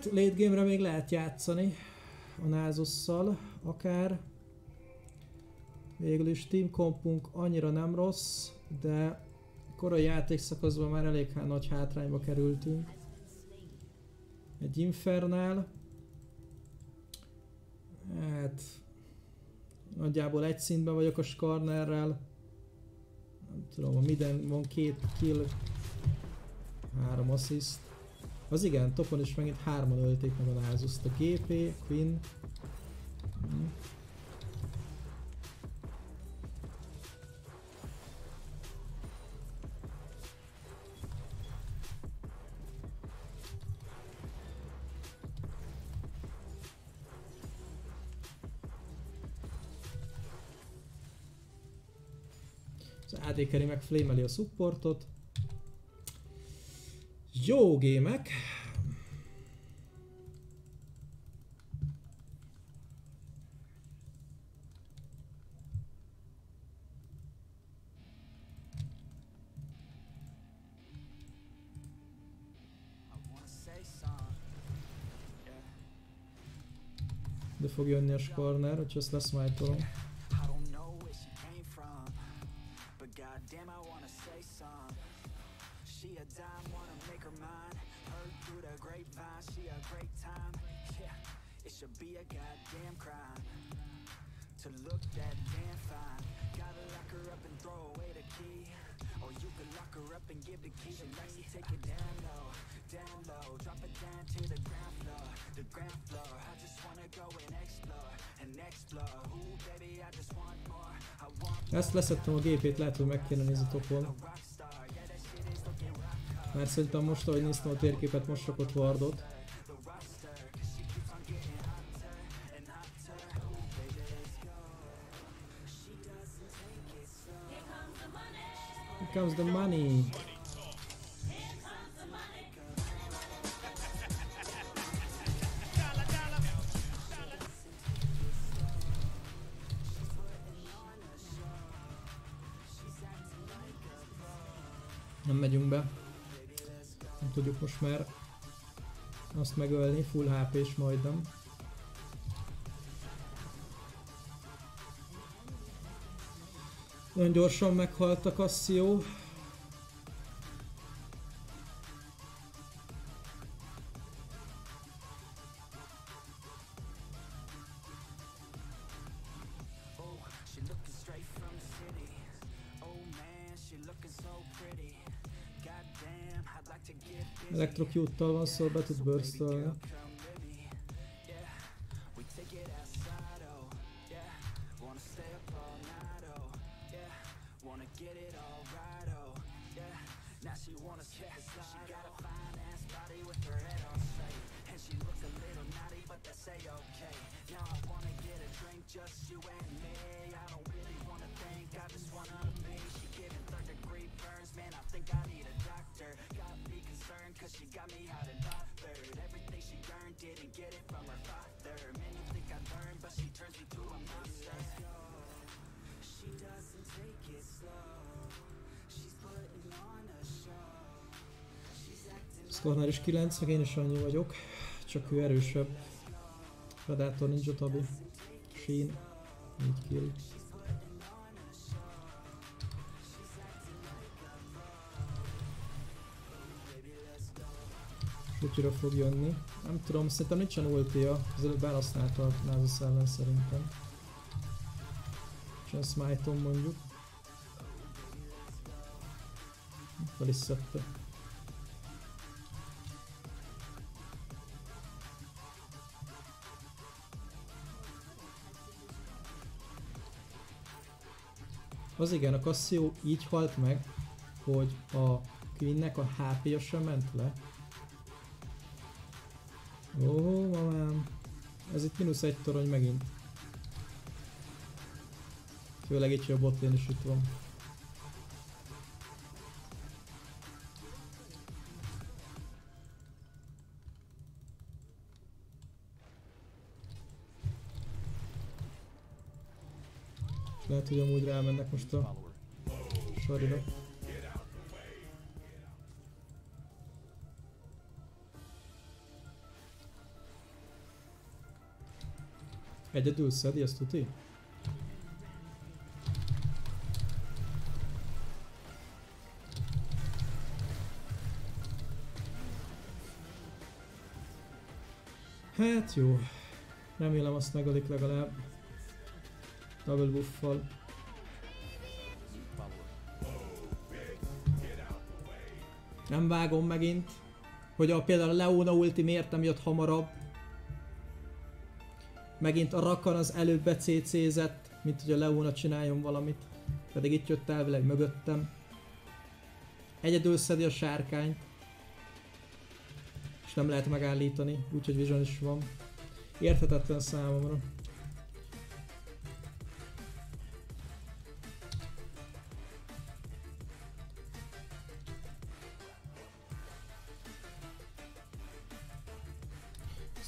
Hát late még lehet játszani a Názusszal akár. Végül is team kompunk annyira nem rossz, de korai játékszakaszban már elég nagy hátrányba kerültünk. Egy Infernál. Hát... Nagyjából egy szintben vagyok a Skarnerrel. Nem tudom, a Miden van két kill, három assist. Az igen, Topon is megint hárman ölték meg a Názuszt. A GP, Quinn. Az AD meg flame a supportot. Jó gémek. De fog jönni a skorner, hogyha ezt leszmájtolom. leszettem a gépét, lehet, hogy meg kéne nézni topon. Mert szerintem most, ahogy néztem a térképet, most rakott wardot. nem megyünk be. Nem tudjuk most már azt megölni, full HP-s majdnem. Nagyon gyorsan meghalt a Cassio. Electrocute-tal van szó, be tud burst -tolni. 9, meg én is annyi vagyok, csak ő erősebb. Predator nincs a tabi. Sheen. 4 kill. Sütira fog jönni. Nem tudom, szerintem nincsen ultia, az előbb elhasználta a Nazus ellen szerintem. Nincsen smite mondjuk. Fel is szedte. Az igen, a Cassio így halt meg, hogy a Queennek a HP-ja sem ment le. Ó, mamám. Ez itt mínusz egy torony megint. Főleg itt, hogy a botlane is itt van. Rámennek most a sarira. Egyedül szedi, azt tuti? Hát jó. Remélem azt megölik legalább. Double buffal. Nem vágom megint. Hogy a, például a Leona ulti miért nem jött hamarabb. Megint a Rakan az előbb becécézett, mint hogy a Leona csináljon valamit. Pedig itt jött elvileg mögöttem. Egyedül szedi a sárkányt. És nem lehet megállítani, úgyhogy Vision is van. Érthetetlen számomra.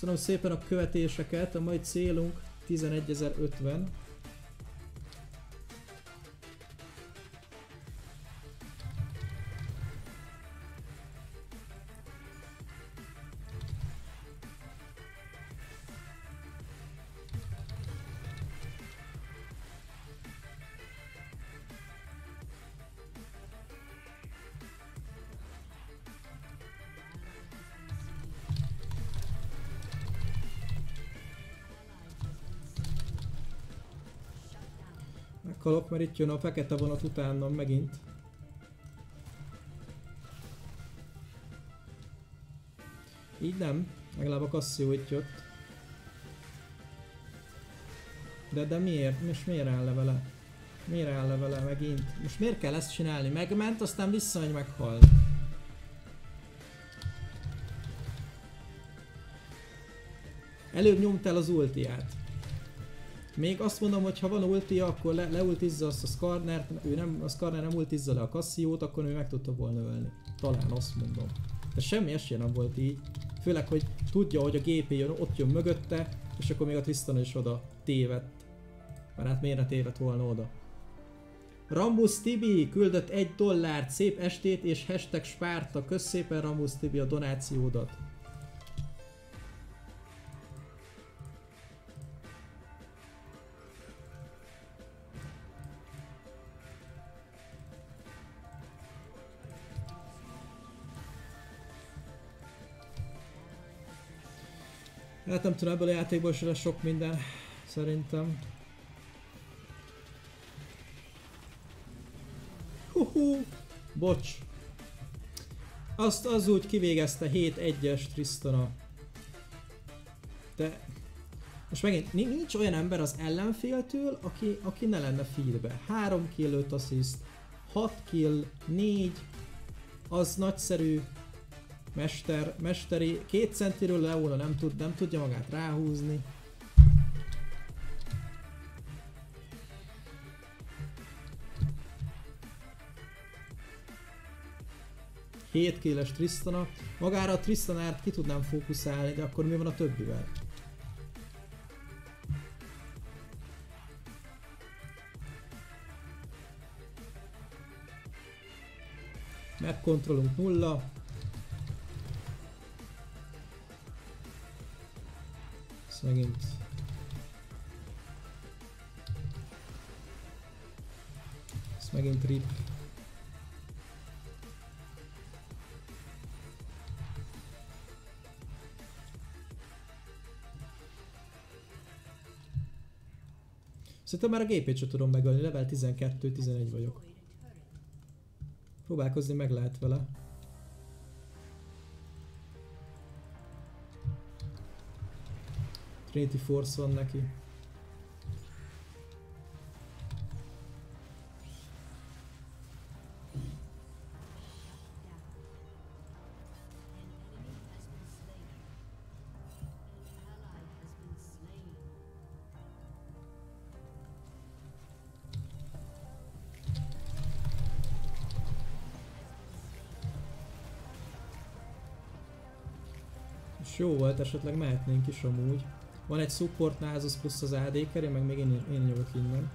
Köszönöm szépen a követéseket, a mai célunk 11.050. mert itt jön a fekete vonat utánam megint. Így nem, legalább a Cassio itt jött. De, de miért? Most miért áll le vele? Miért áll le vele megint? Most miért kell ezt csinálni? Megment, aztán visszamegy meghal. Előbb nyomta el az ultiát. Még azt mondom, hogy ha van ultia, akkor le, leultizza azt a Skarnert, ő nem, a Skarner nem ultizza le a Cassiót, akkor ő meg tudta volna ölni. Talán azt mondom. De semmi esélye nem volt így. Főleg, hogy tudja, hogy a GP jön, ott jön mögötte, és akkor még a Tristan is oda tévedt. Mert hát miért ne tévedt volna oda. Rambus Tibi küldött egy dollárt, szép estét és hashtag Spárta. Kösz szépen Rambus Tibi a donációdat. Hát nem tudom, ebből a játékból se lesz sok minden, szerintem. Huhu, bocs. Azt az úgy kivégezte 7-1-es Tristana. De most megint ni- nincs olyan ember az ellenféltől, aki, aki ne lenne feedbe. 3 kill, 5 assist, 6 kill, 4, az nagyszerű, Mester, mesteri, két centiről Leona nem, tud, nem tudja magát ráhúzni. Hét killes Tristana. Magára a Tristanárt ki tudnám fókuszálni, de akkor mi van a többivel? Megkontrollunk nulla. megint. Ez megint rip. Szerintem már a gépét sem tudom megölni, level 12-11 vagyok. Próbálkozni meg lehet vele. Trinity Force van neki. És jó volt, esetleg mehetnénk is amúgy. Van egy support Nasus plusz az AD carry, meg még én, én jövök innen.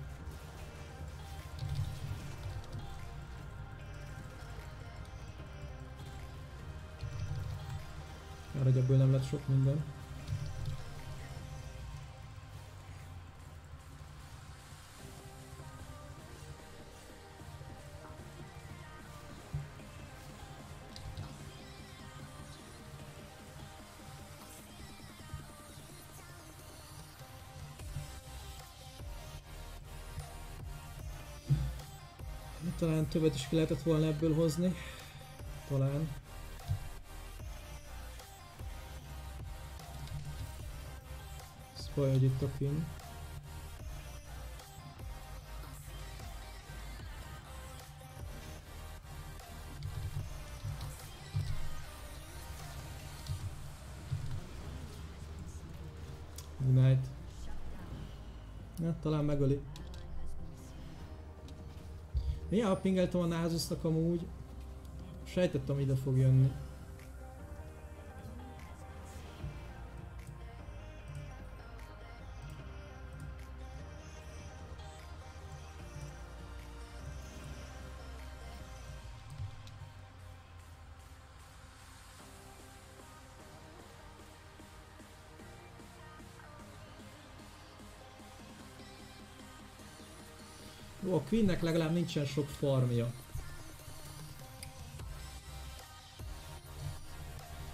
Már hogy ebből nem lett sok minden. Talán többet is ki lehetett volna ebből hozni. Talán. Ez baj, hogy itt a Queen. Ignite. Na, talán megöli. Miért pingeltem a Názusnak amúgy? Sejtettem ide fog jönni. Queennek legalább nincsen sok farmja.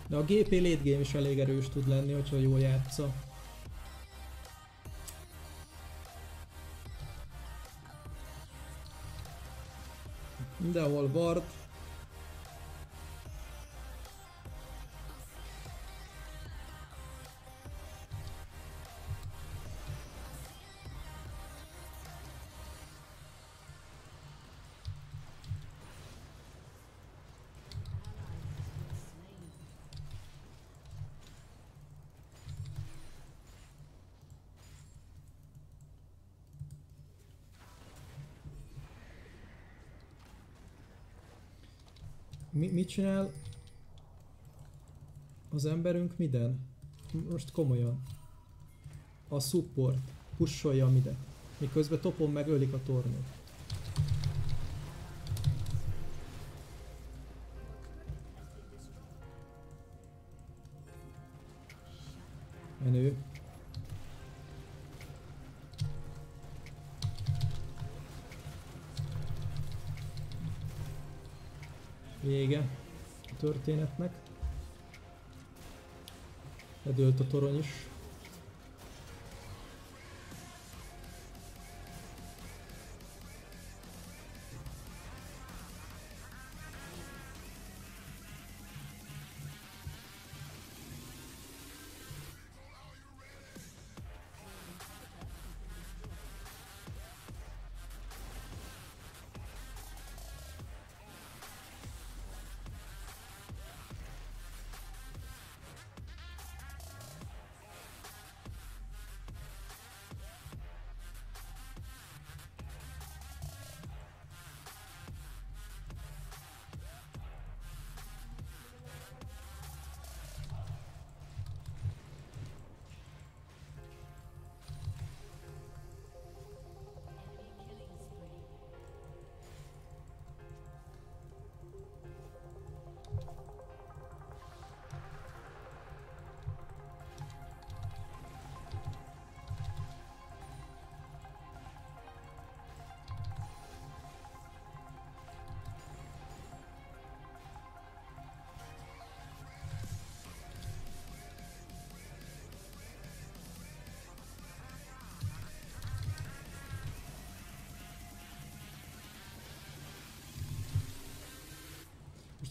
De a GP late game is elég erős tud lenni, hogyha jól játsza. Mindenhol Ward. Mi, mit csinál az emberünk miden? Most komolyan. A support pusolja midet. Miközben topon meg ölik a tornyot. Történetnek. Ledőlt a torony is.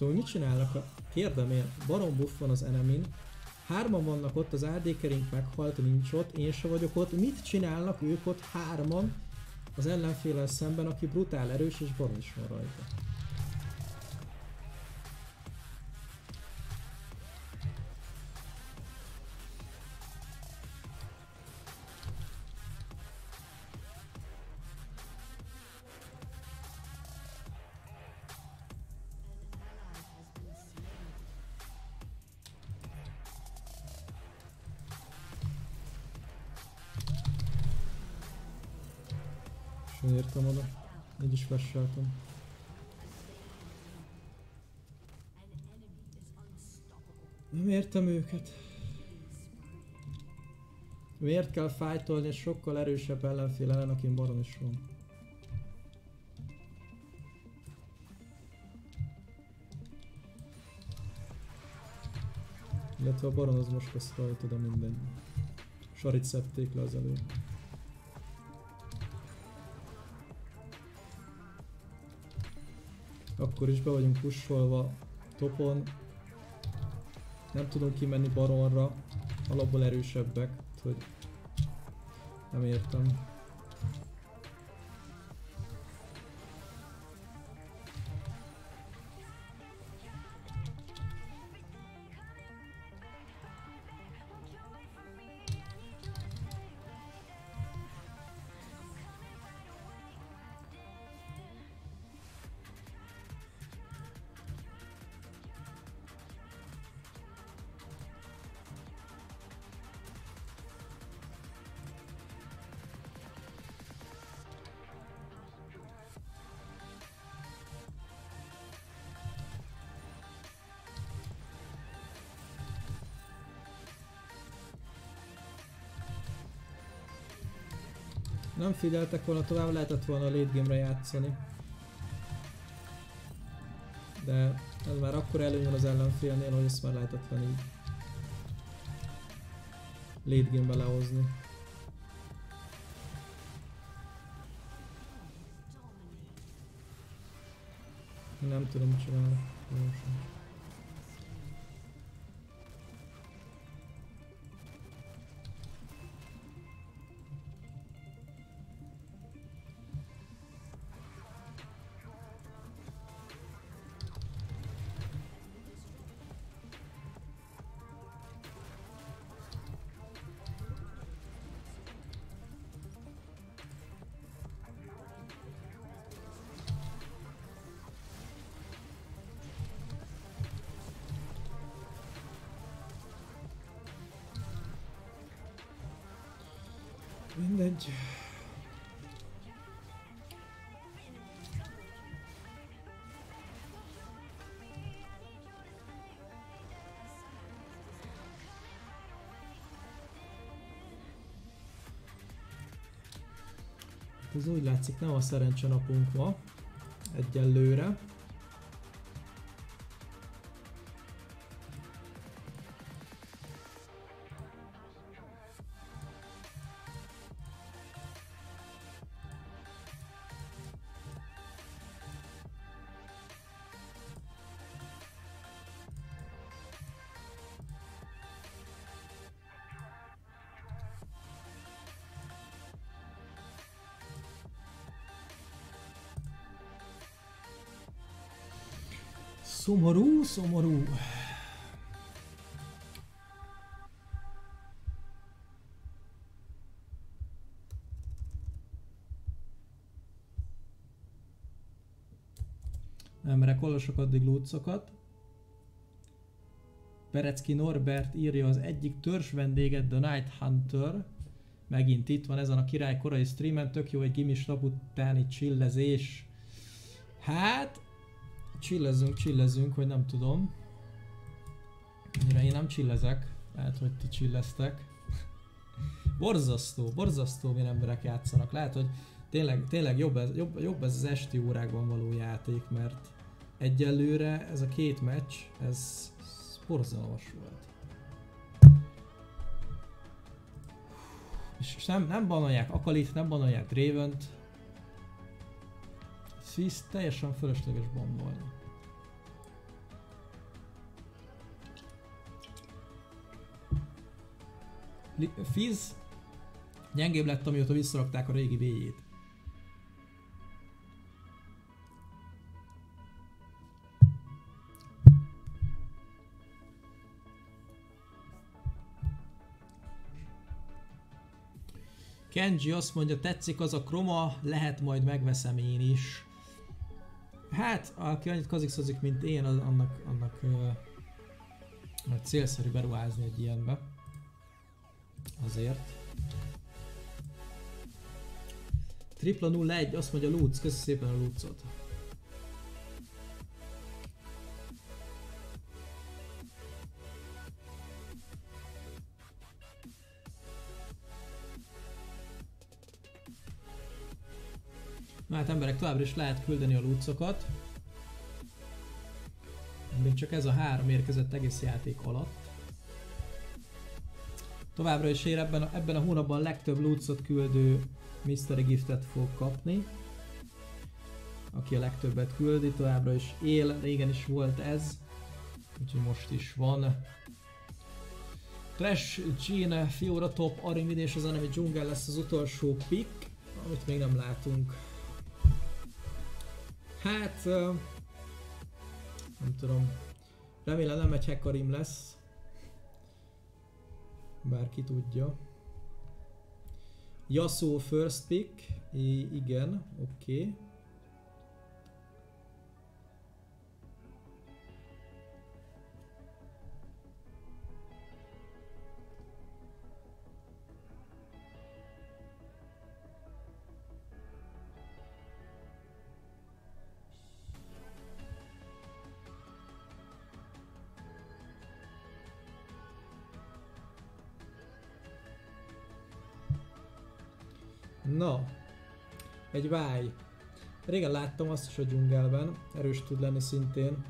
Tudom, mit csinálnak. Kérdem én, Baron Buff van az enemin, hárman vannak ott, az AD Kerink meghalt, nincs ott, én se vagyok ott, mit csinálnak ők ott hárman az ellenfélel szemben, aki brutál erős és Baron is van rajta. Unstoppable. Nem értem őket. Miért kell fájtolni egy sokkal erősebb ellenfél ellen, akin Baron is van? Illetve a Baron az most rajta, de mindegy. Sarit szedték le az elő. Akkor is be vagyunk pusolva topon. Nem tudunk kimenni baronra. Alapból erősebbek, hogy nem értem. Nem figyeltek volna tovább, lehetett volna a late game-re játszani. De ez már akkor előny van az ellenfélnél, hogy ezt már lehetetlen így late game-be lehozni. Nem tudom, csinálni. Nem Ez úgy látszik, nem a szerencse napunk ma. Egyelőre. Szomorú, szomorú. Nem merek olvasok addig lúcokat. Perecki Norbert írja az egyik törzs vendéget, The Night Hunter. Megint itt van ezen a király korai streamen, tök jó egy gimis nap utáni chillezés. Hát, Chillezzünk, chillezzünk, hogy nem tudom. Annyira én nem chillezek. Lehet, hogy ti chilleztek. borzasztó, borzasztó, milyen emberek játszanak. Lehet, hogy tényleg, tényleg jobb, ez, jobb, jobb ez az esti órákban való játék, mert egyelőre ez a két meccs, ez borzalmas volt. És nem, nem banolják Akalit, nem banolják Draven-t. Swiss teljesen fölösleges bombolni. Fizz gyengébb lett, amióta visszarakták a régi véjét. Kenji azt mondja, tetszik az a kroma, lehet majd megveszem én is. Hát, aki annyit kazixozik, mint én, az, annak, annak nagy célszerű beruházni egy ilyenbe. Azért. Tripla 01, azt mondja Lutz, köszi szépen a Lutzot. Hát emberek, továbbra is lehet küldeni a lúcokat. Még csak ez a három érkezett egész játék alatt. Továbbra is ér ebben a, ebben a hónapban legtöbb lúcot küldő Mystery Giftet fog kapni. Aki a legtöbbet küldi, továbbra is él, régen is volt ez. Úgyhogy most is van. Trash, Jean, Fiora Top, Arimid és az Enemy Jungle lesz az utolsó pick, amit még nem látunk. Hát... Nem tudom. Remélem nem egy Hekarim lesz. Bárki tudja. Yasuo first pick. I- igen, oké. Okay. Na, egy váj. Régen láttam azt is a dzsungelben, erős tud lenni szintén.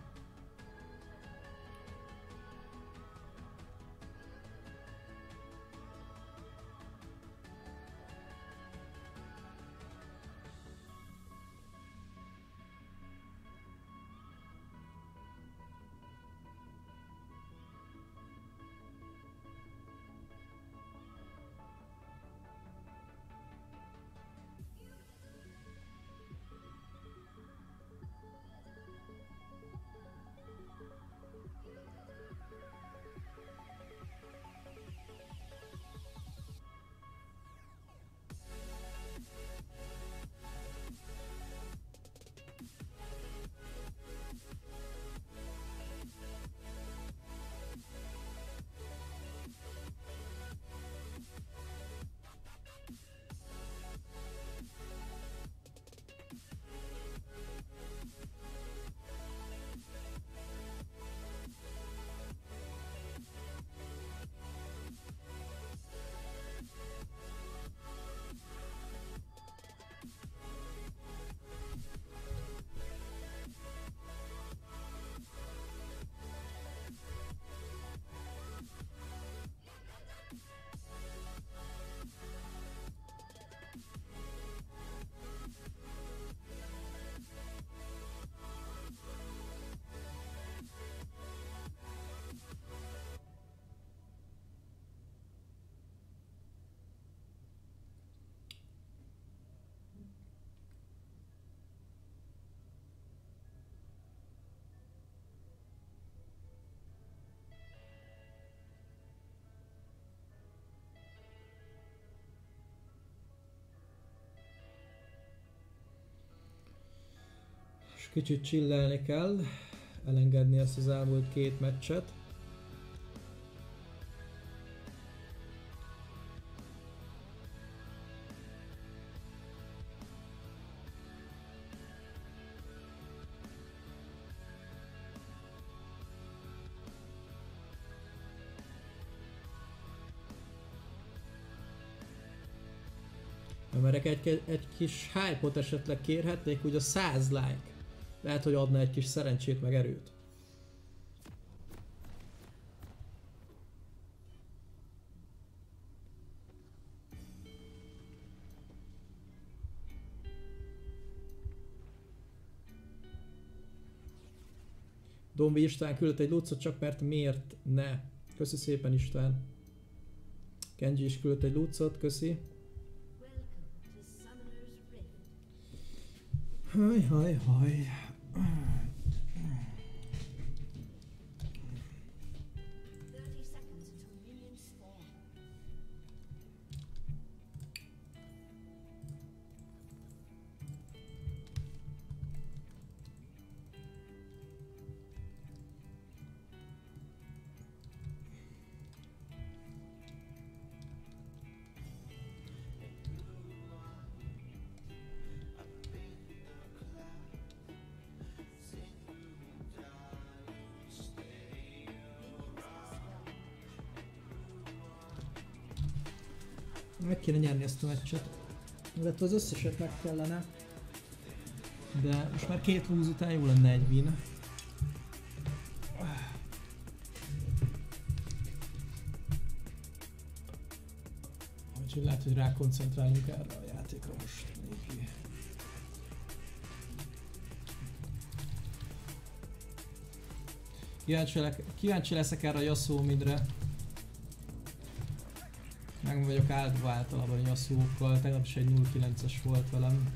Kicsit chillelni kell, elengedni ezt az elmúlt két meccset. Emberek egy, egy kis hype-ot esetleg kérhetnék, úgy a 100 like. Lehet, hogy adna egy kis szerencsét meg erőt. Dombi István küldött egy lucot csak mert miért ne? Köszi szépen István. Kenji is küldött egy lucot, köszi. Haj, haj, haj. Mm-hmm. Kéne nyerni ezt a meccset. Illetve az összeset meg kellene. De most már két lose után jó lenne egy win. Úgyhogy lehet, hogy rákoncentrálunk erre a játékra most. Még. Kíváncsi, lek- kíváncsi leszek erre a Yasuo midre. Meg vagyok áldva általában a Yasuo-kkal, tegnap is egy 0-9-es volt velem.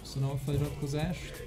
Köszönöm a feliratkozást.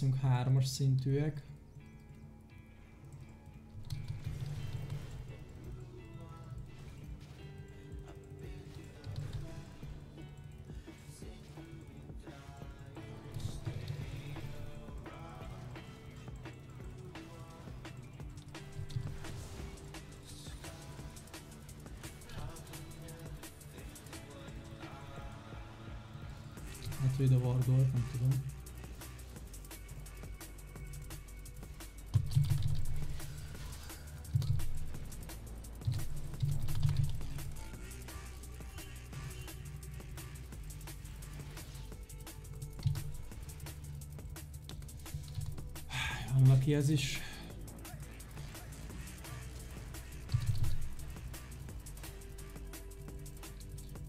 Leszünk hármas szintűek. Hát Vardor, nem aki ez is.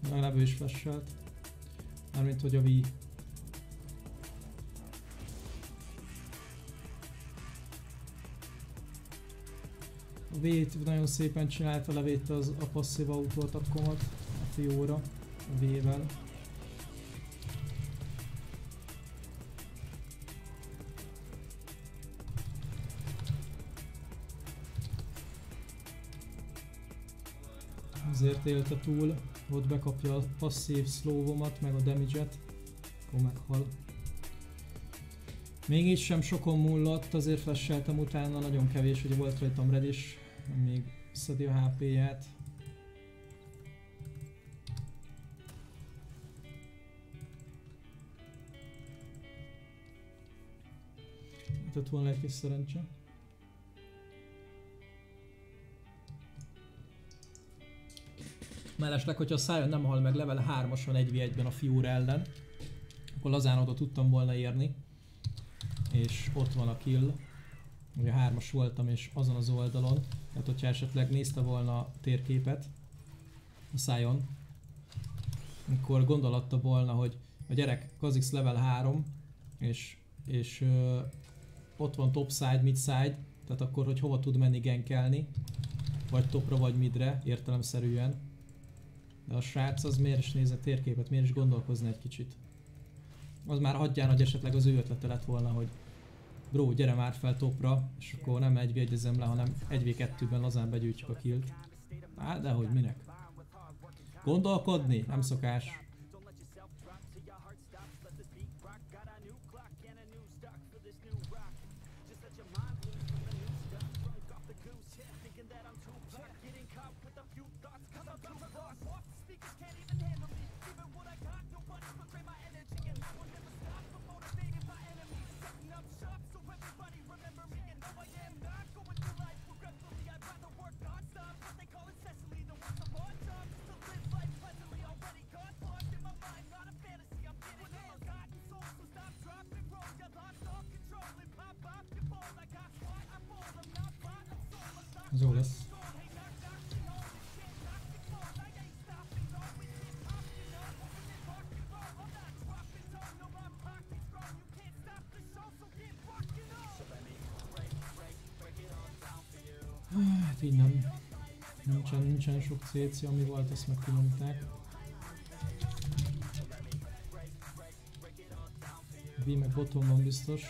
Legalább ő is flasholt. Mármint hogy a Wii. A V-t nagyon szépen csinálta, levédte az, a passzív autótakomat a fióra, a V-vel. Azért élte túl, ott bekapja a passzív slowomat, meg a damage-et, akkor meghal. Még így sem sokon múlott, azért flasheltem utána, nagyon kevés, ugye volt rajtam red is, még szedi a HP-ját. Itt volna egy kis szerencse. Mellesleg, hogyha a Sion nem hal meg level 3-ason 1v1-ben a fiúr ellen, akkor lazán oda tudtam volna érni. És ott van a kill. Ugye 3-as voltam és azon az oldalon. Tehát hogyha esetleg nézte volna a térképet a Sion, akkor gondolatta volna, hogy a gyerek Kha'Zix level 3, és, és ö, ott van top side, mid side, tehát akkor, hogy hova tud menni genkelni, vagy topra, vagy midre, értelemszerűen. De a srác az miért is nézze térképet, miért is gondolkozna egy kicsit. Az már hagyján, hogy esetleg az ő ötlete lett volna, hogy bro, gyere már fel topra, és akkor nem egy v le, hanem 1v2-ben lazán begyűjtjük a killt. Á, de hogy minek? Gondolkodni? Nem szokás. Ez jó lesz. Hát így nem. Nincsen, nincsen sok CC, ami volt, azt meg kinyomták. V meg boton van biztos.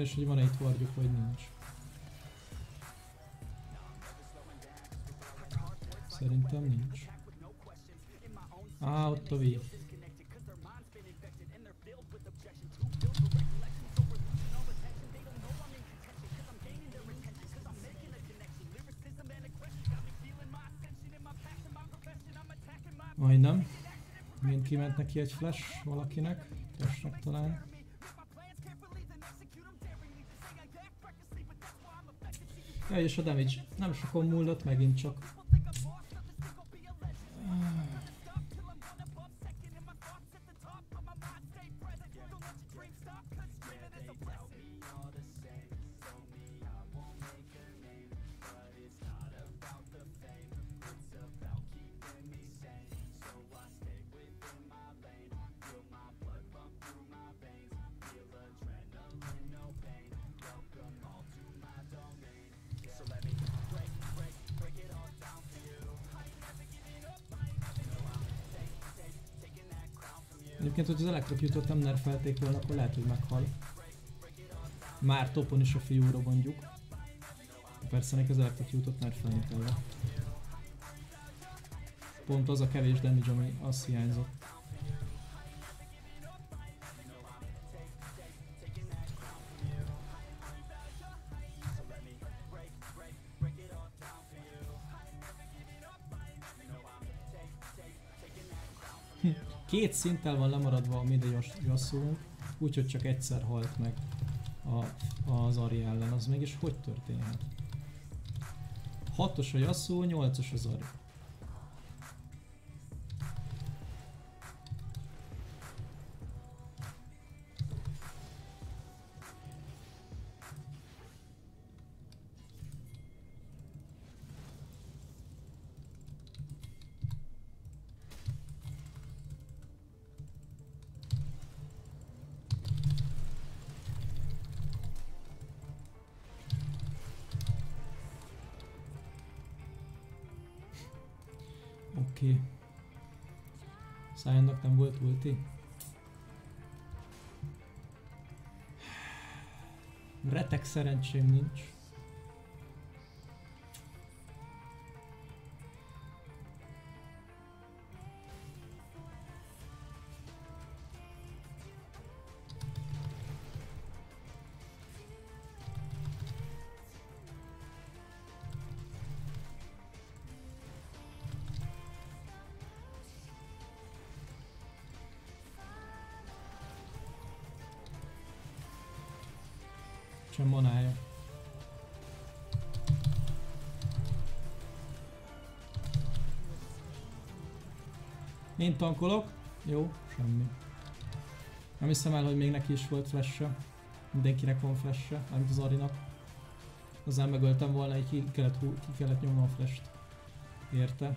Igen, és hogy van-e itt vardjuk, vagy nincs. Szerintem nincs. Á, ott a V. Majdnem. Mind kiment neki egy flash valakinek. Cashnek talán. Ja, és a damage nem sokon múlott, megint csak. Egyébként, hogy az elektrocutot nem nerfelték volna, akkor lehet, hogy meghal. Már topon is a fiúra mondjuk. Persze neki az elektrocutot nerfelni kell. Pont az a kevés damage, ami azt hiányzott. Két szinttel van lemaradva a midi úgyhogy csak egyszer halt meg a, az Ari ellen. Az mégis hogy történhet? 6-os a Yasuo, 8-os az Ari. Volt ulti? Retek szerencsém nincs. Én tankolok. Jó, semmi. Nem hiszem el, hogy még neki is volt flash -e. Mindenkinek van flash -e, amit az Arinak. Azzal megöltem volna, így ki kellett, ki kellett nyomnom a flash-t. Érte?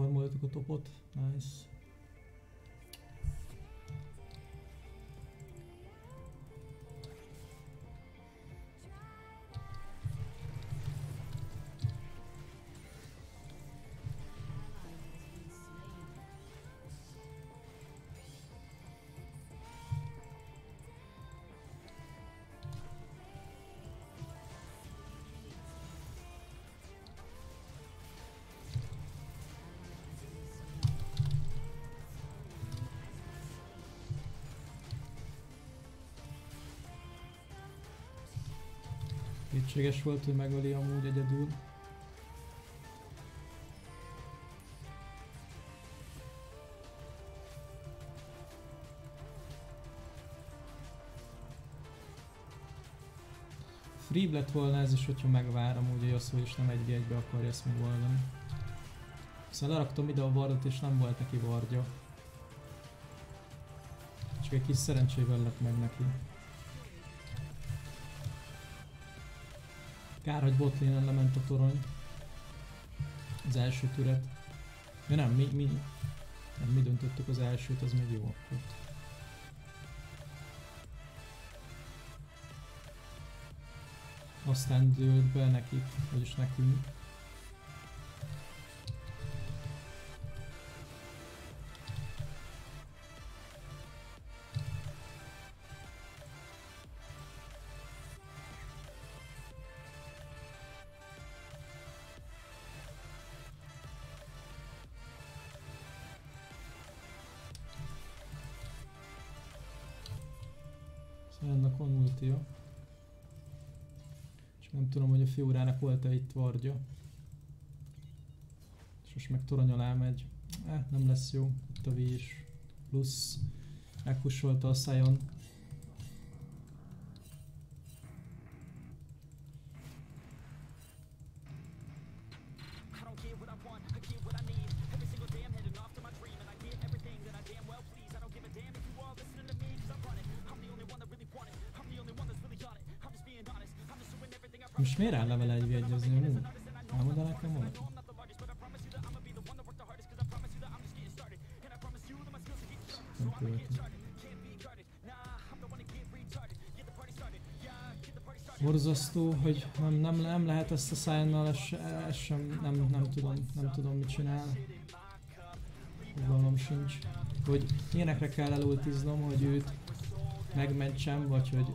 És megint leformoltuk a topot. Nice. Kétséges volt, hogy megöli amúgy egyedül. Freeb lett volna ez is, hogyha megvárom, ugye Yasuo is nem egy egybe akarja ezt megoldani. Szóval leraktam ide a vardot és nem volt neki vardja. Csak egy kis szerencsével lett meg neki. Kár, hogy botlénen lement a torony. Az első türet. Ja nem, mi, mi, nem, mi döntöttük az elsőt, az még jó akkor. Aztán dőlt be nekik, vagyis nekünk. A fiúrának volt-e itt vardja. És most meg torony alá megy. Eh, nem lesz jó. V is. Plusz megpusolta a Sion. Borzasztó, hogy nem, nem, nem lehet ezt a Sionnal, ez, ez sem, nem, nem tudom, nem tudom mit csinál. Fogalmam sincs. Hogy ilyenekre kell elultiznom, hogy őt megmentsem, vagy hogy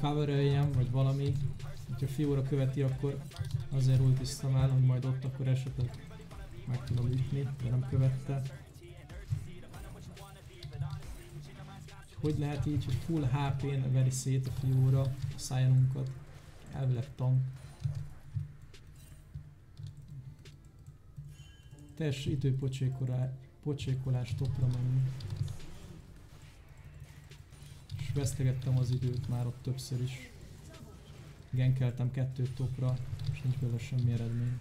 coveröljem, vagy valami. Ha fiúra követi, akkor azért ultiztam el, hogy majd ott akkor esetleg meg tudom ütni, de nem követte. Hogy lehet így, hogy full HP-n veri szét a fiúra a Sionunkat? Elvileg tank. Teljes időpocsékolás topra menni. És vesztegettem az időt már ott többször is. Genkeltem kettőt topra, és nincs belőle semmi eredmény.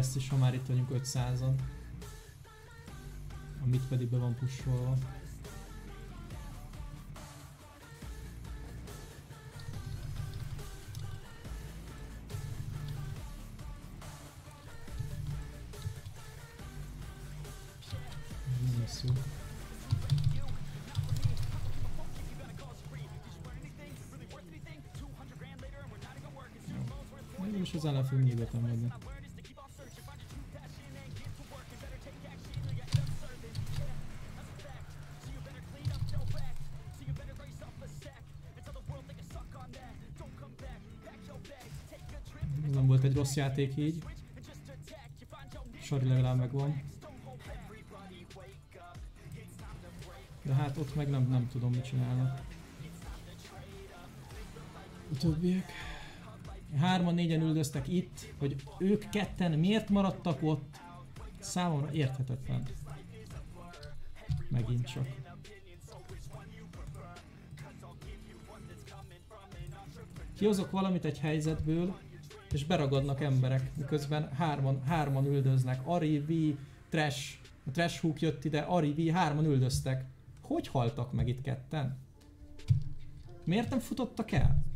Ezt is, ha már itt vagyunk 500-an. Amit pedig be van pusolva. Rossz játék így. Sari legalább megvan. De hát ott meg nem, nem tudom mit csinálnak. A többiek. Hárman, négyen üldöztek itt, hogy ők ketten miért maradtak ott, számomra érthetetlen. Megint csak. Kihozok valamit egy helyzetből, és beragadnak emberek, miközben hárman, hárman üldöznek. Ari, V, Trash, a Trash Hook jött ide, Ari, V, hárman üldöztek. Hogy haltak meg itt ketten? Miért nem futottak el?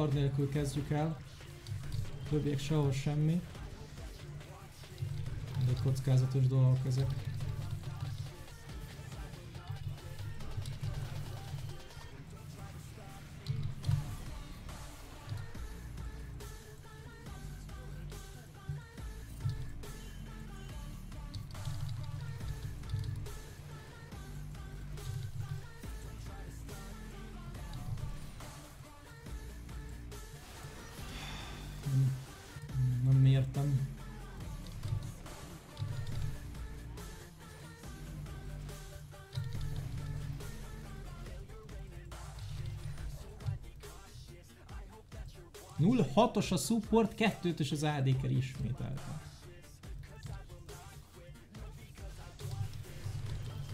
Ward nélkül kezdjük el. Többiek sehol semmi. De kockázatos dolgok ezek. 6-os a support, 2-t az AD kell ismételten.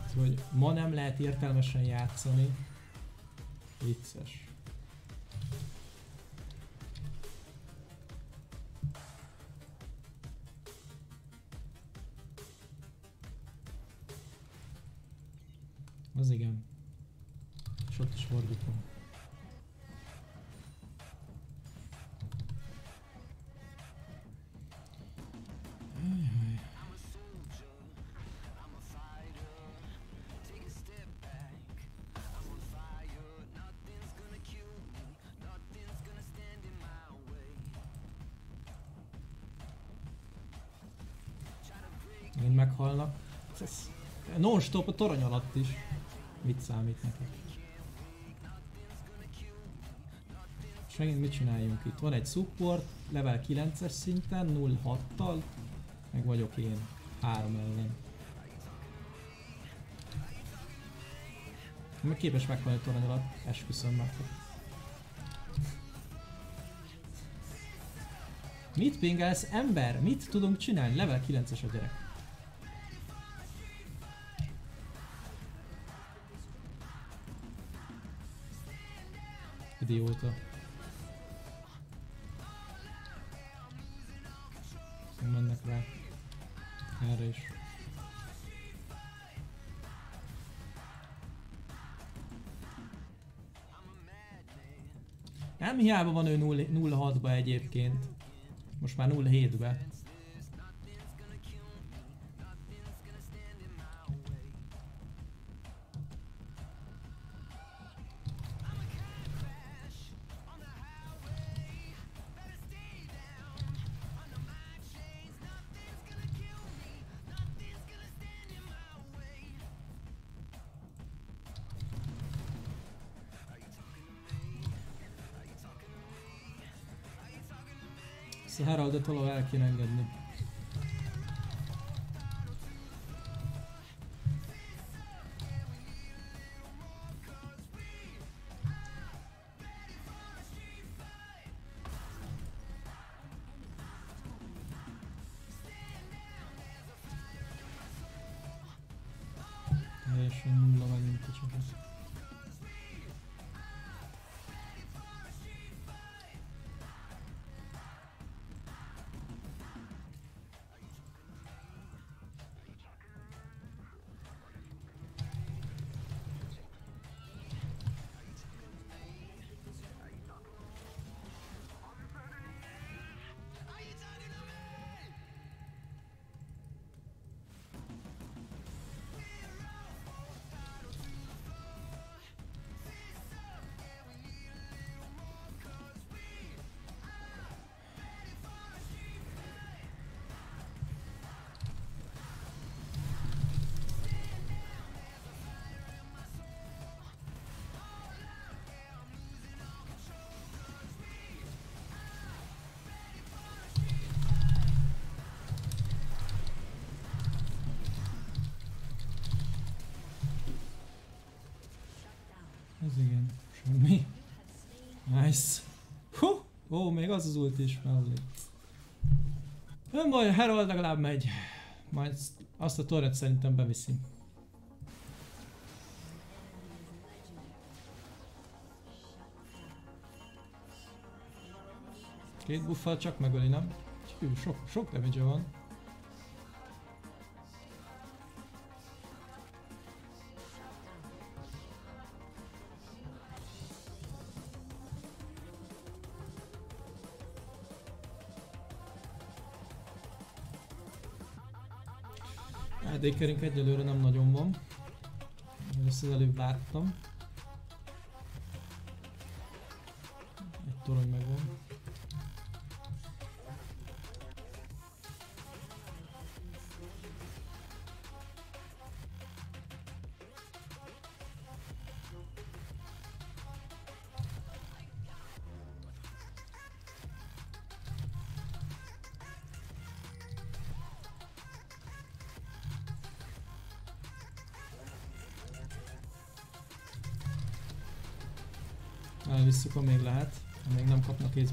Szóval, hogy ma nem lehet értelmesen játszani. Vicces. Non-stop a torony alatt is. Mit számít nekik? És megint mit csináljunk itt? Van egy support, level 9-es szinten, 0-6-tal, meg vagyok én, 3 ellen. Meg képes meghalni a torony alatt, esküszöm meg. Mit pingelsz, ember? Mit tudunk csinálni? Level 9-es a gyerek. Idióta. Nem mennek rá. Erre is. Nem hiába van ő 0-6-ba egyébként. Most már 0-7-be. Ezt a Heraldot valahol el kéne az az ult is mellé. Nem baj, Herald legalább megy. Majd azt a torret szerintem beviszi. Két buffal csak megöli, nem? Hű, sok, sok damage van. Edékerünk egyelőre nem nagyon van. Ezt előbb láttam.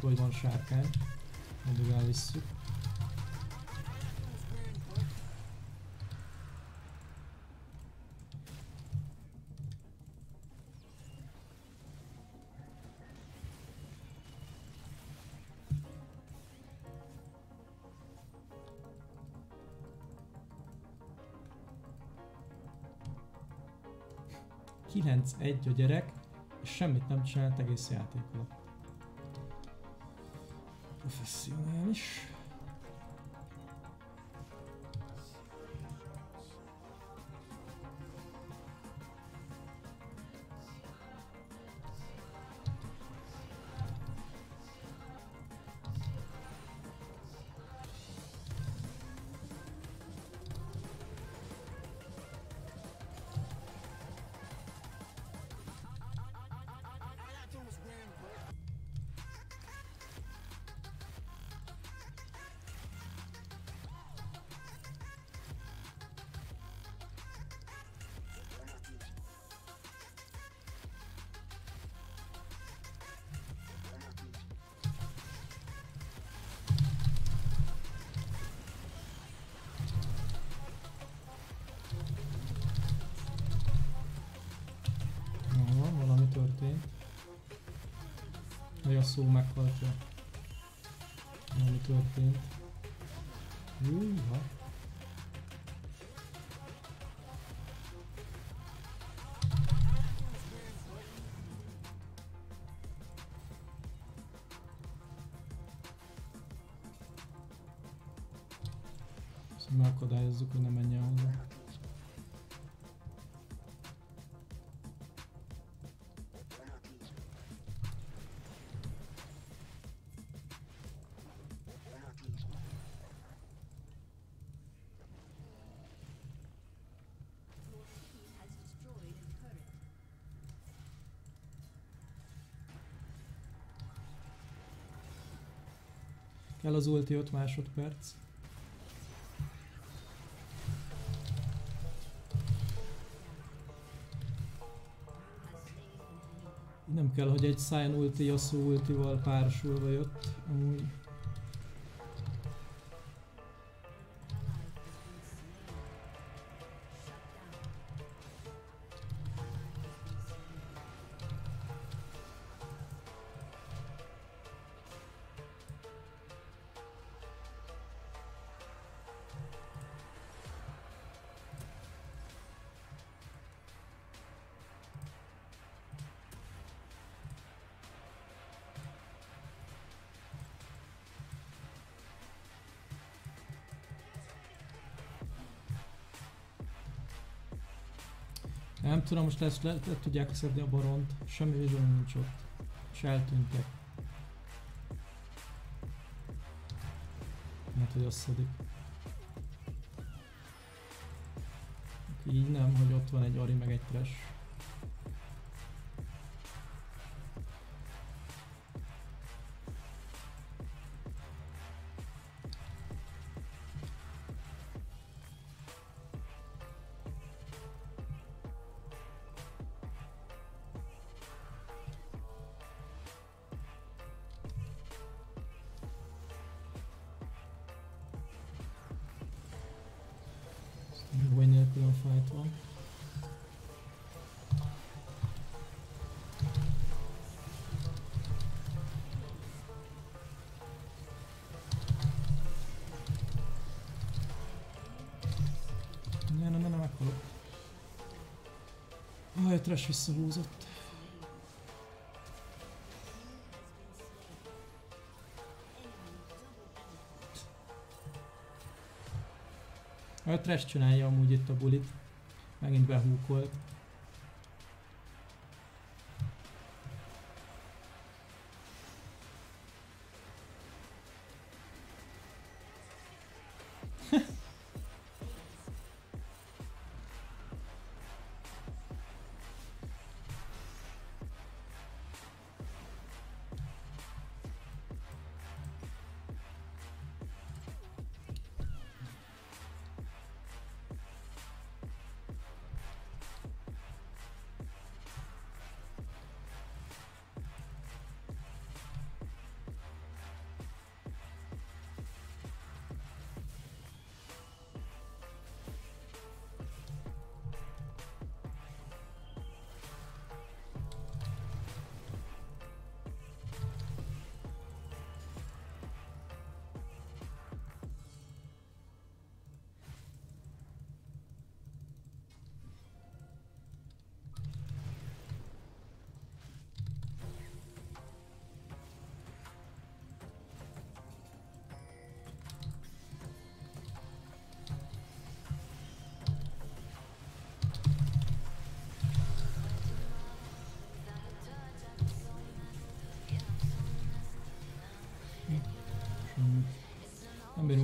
Hogy van sárkány. Addig elvisszük. Egy a gyerek, és semmit nem csinált egész játék alatt. Szó meghaltja. Valami történt. Húha. Ezt megakadályozzuk, hogy ne menjen hozzá. Kell az ulti 5 másodperc. Nem kell, hogy egy Sion ulti Yasuo ultival párosulva jött. Amúgy. Most lesz, le, le tudják szedni a baront. Semmi vision nincs ott. És eltűntek. Hát, hogy azt szedik. Így nem, hogy ott van egy Ari meg egy Trash. Trash visszahúzott. A trash csinálja amúgy itt a bulit. Megint behúkolt.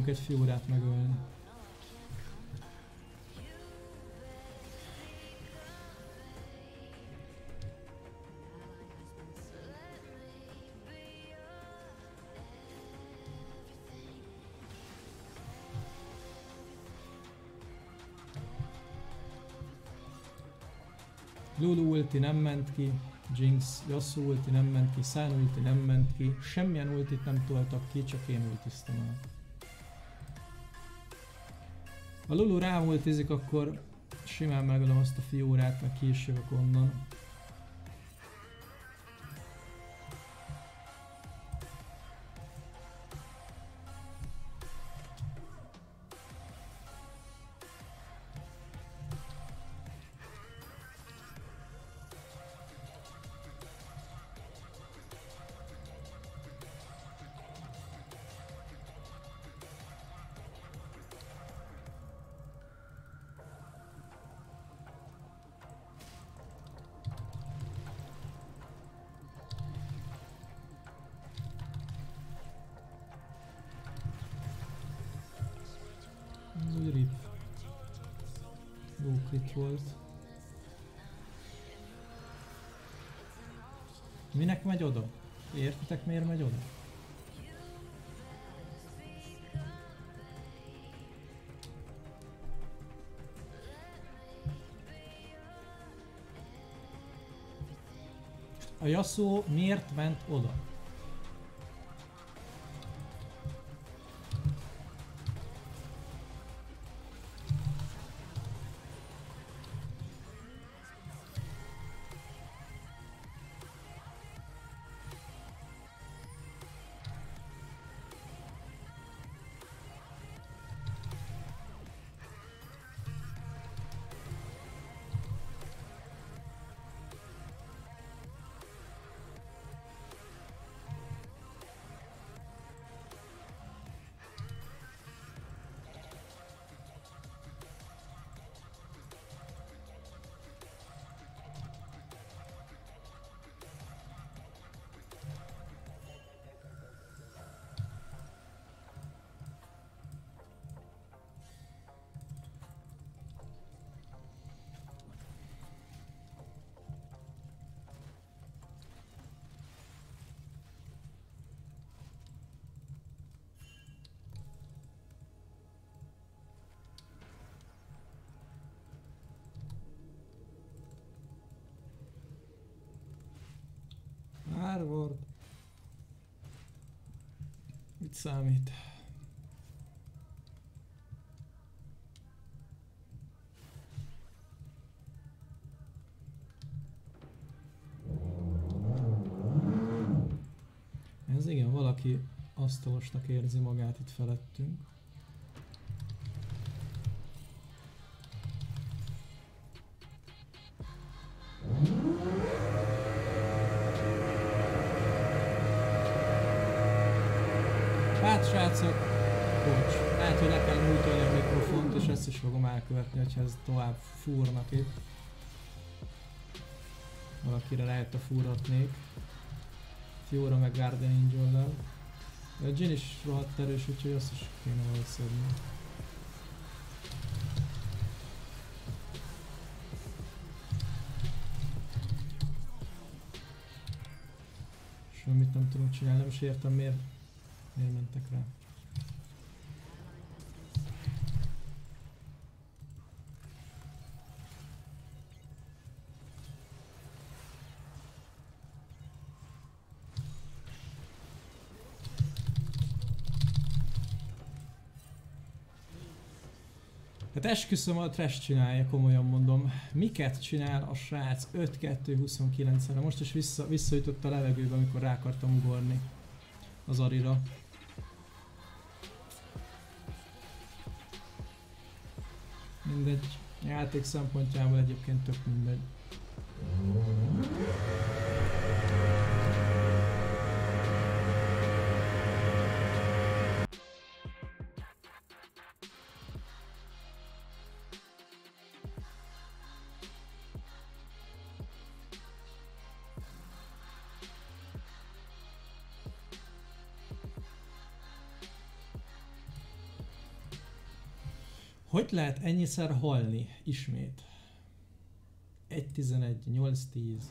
Egy fiúrát megölni. Lulu ulti nem ment ki, Jinx, Yasuo ulti nem ment ki, San ulti nem ment ki, semmilyen ultit nem toltak ki, csak én ultiztam el. Ha Lulu rám ultizik, akkor simán megölöm azt a fiórát, meg jövök onnan. Crit volt. Minek megy oda? Értitek miért megy oda? A Yasuo miért ment oda? Számít? Ez igen, valaki asztalosnak érzi magát itt felettünk. is fogom elkövetni, hogyha ez tovább fúrnak itt. Valakire lehet a fúratnék. Fiora meg Garden angel -lel. A Jin is rohadt erős, úgyhogy azt is kéne valószínűleg. Semmit nem tudunk csinálni, nem is értem miért Hát esküszöm, a trash csinálja, komolyan mondom. Miket csinál a srác 5-2-29-re? Most is vissza, visszaütött a levegőbe, amikor rá akartam ugorni az Arira. Mindegy. Játék szempontjából egyébként tök mindegy. Hogy lehet ennyiszer halni ismét? 1-11, 8-10.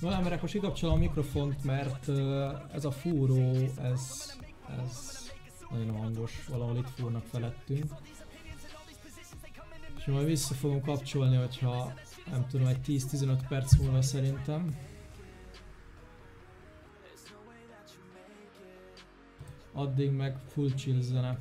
Valamivel akkor kikapcsolom a mikrofont, mert ez a fúró, ez gyors valahol itt fúrnak felettünk. És majd vissza fogom kapcsolni, hogyha nem tudom, egy 10-15 perc múlva szerintem. Addig meg full chill zene.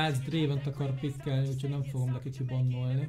Rácz Draven-t akar pikkelni, úgyhogy nem fogom neki kibannolni.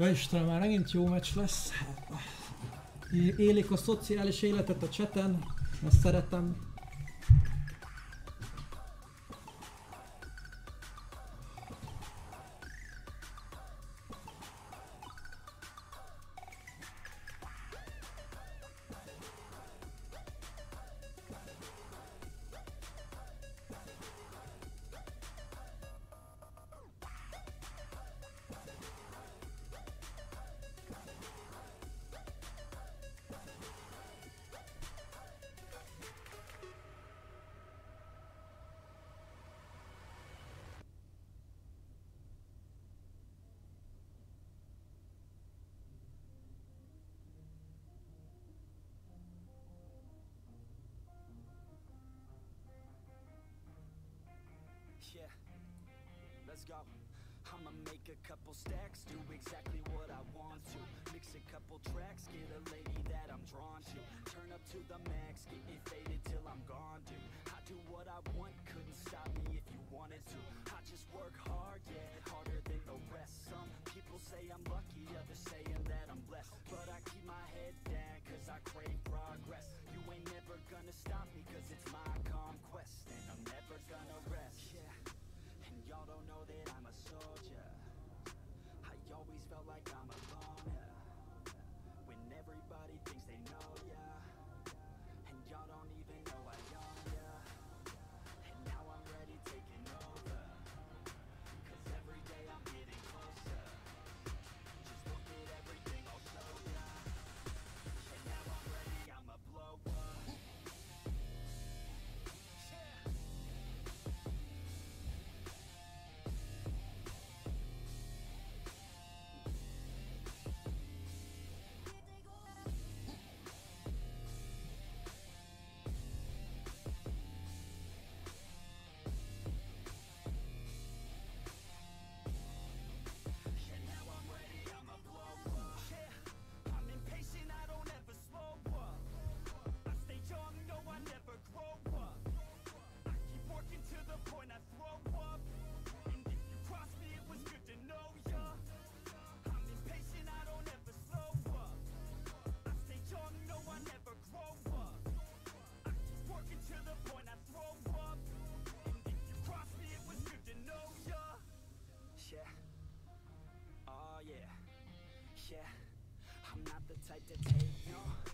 Ja Istenem, már megint jó meccs lesz. Élik a szociális életet a cseten, ezt szeretem.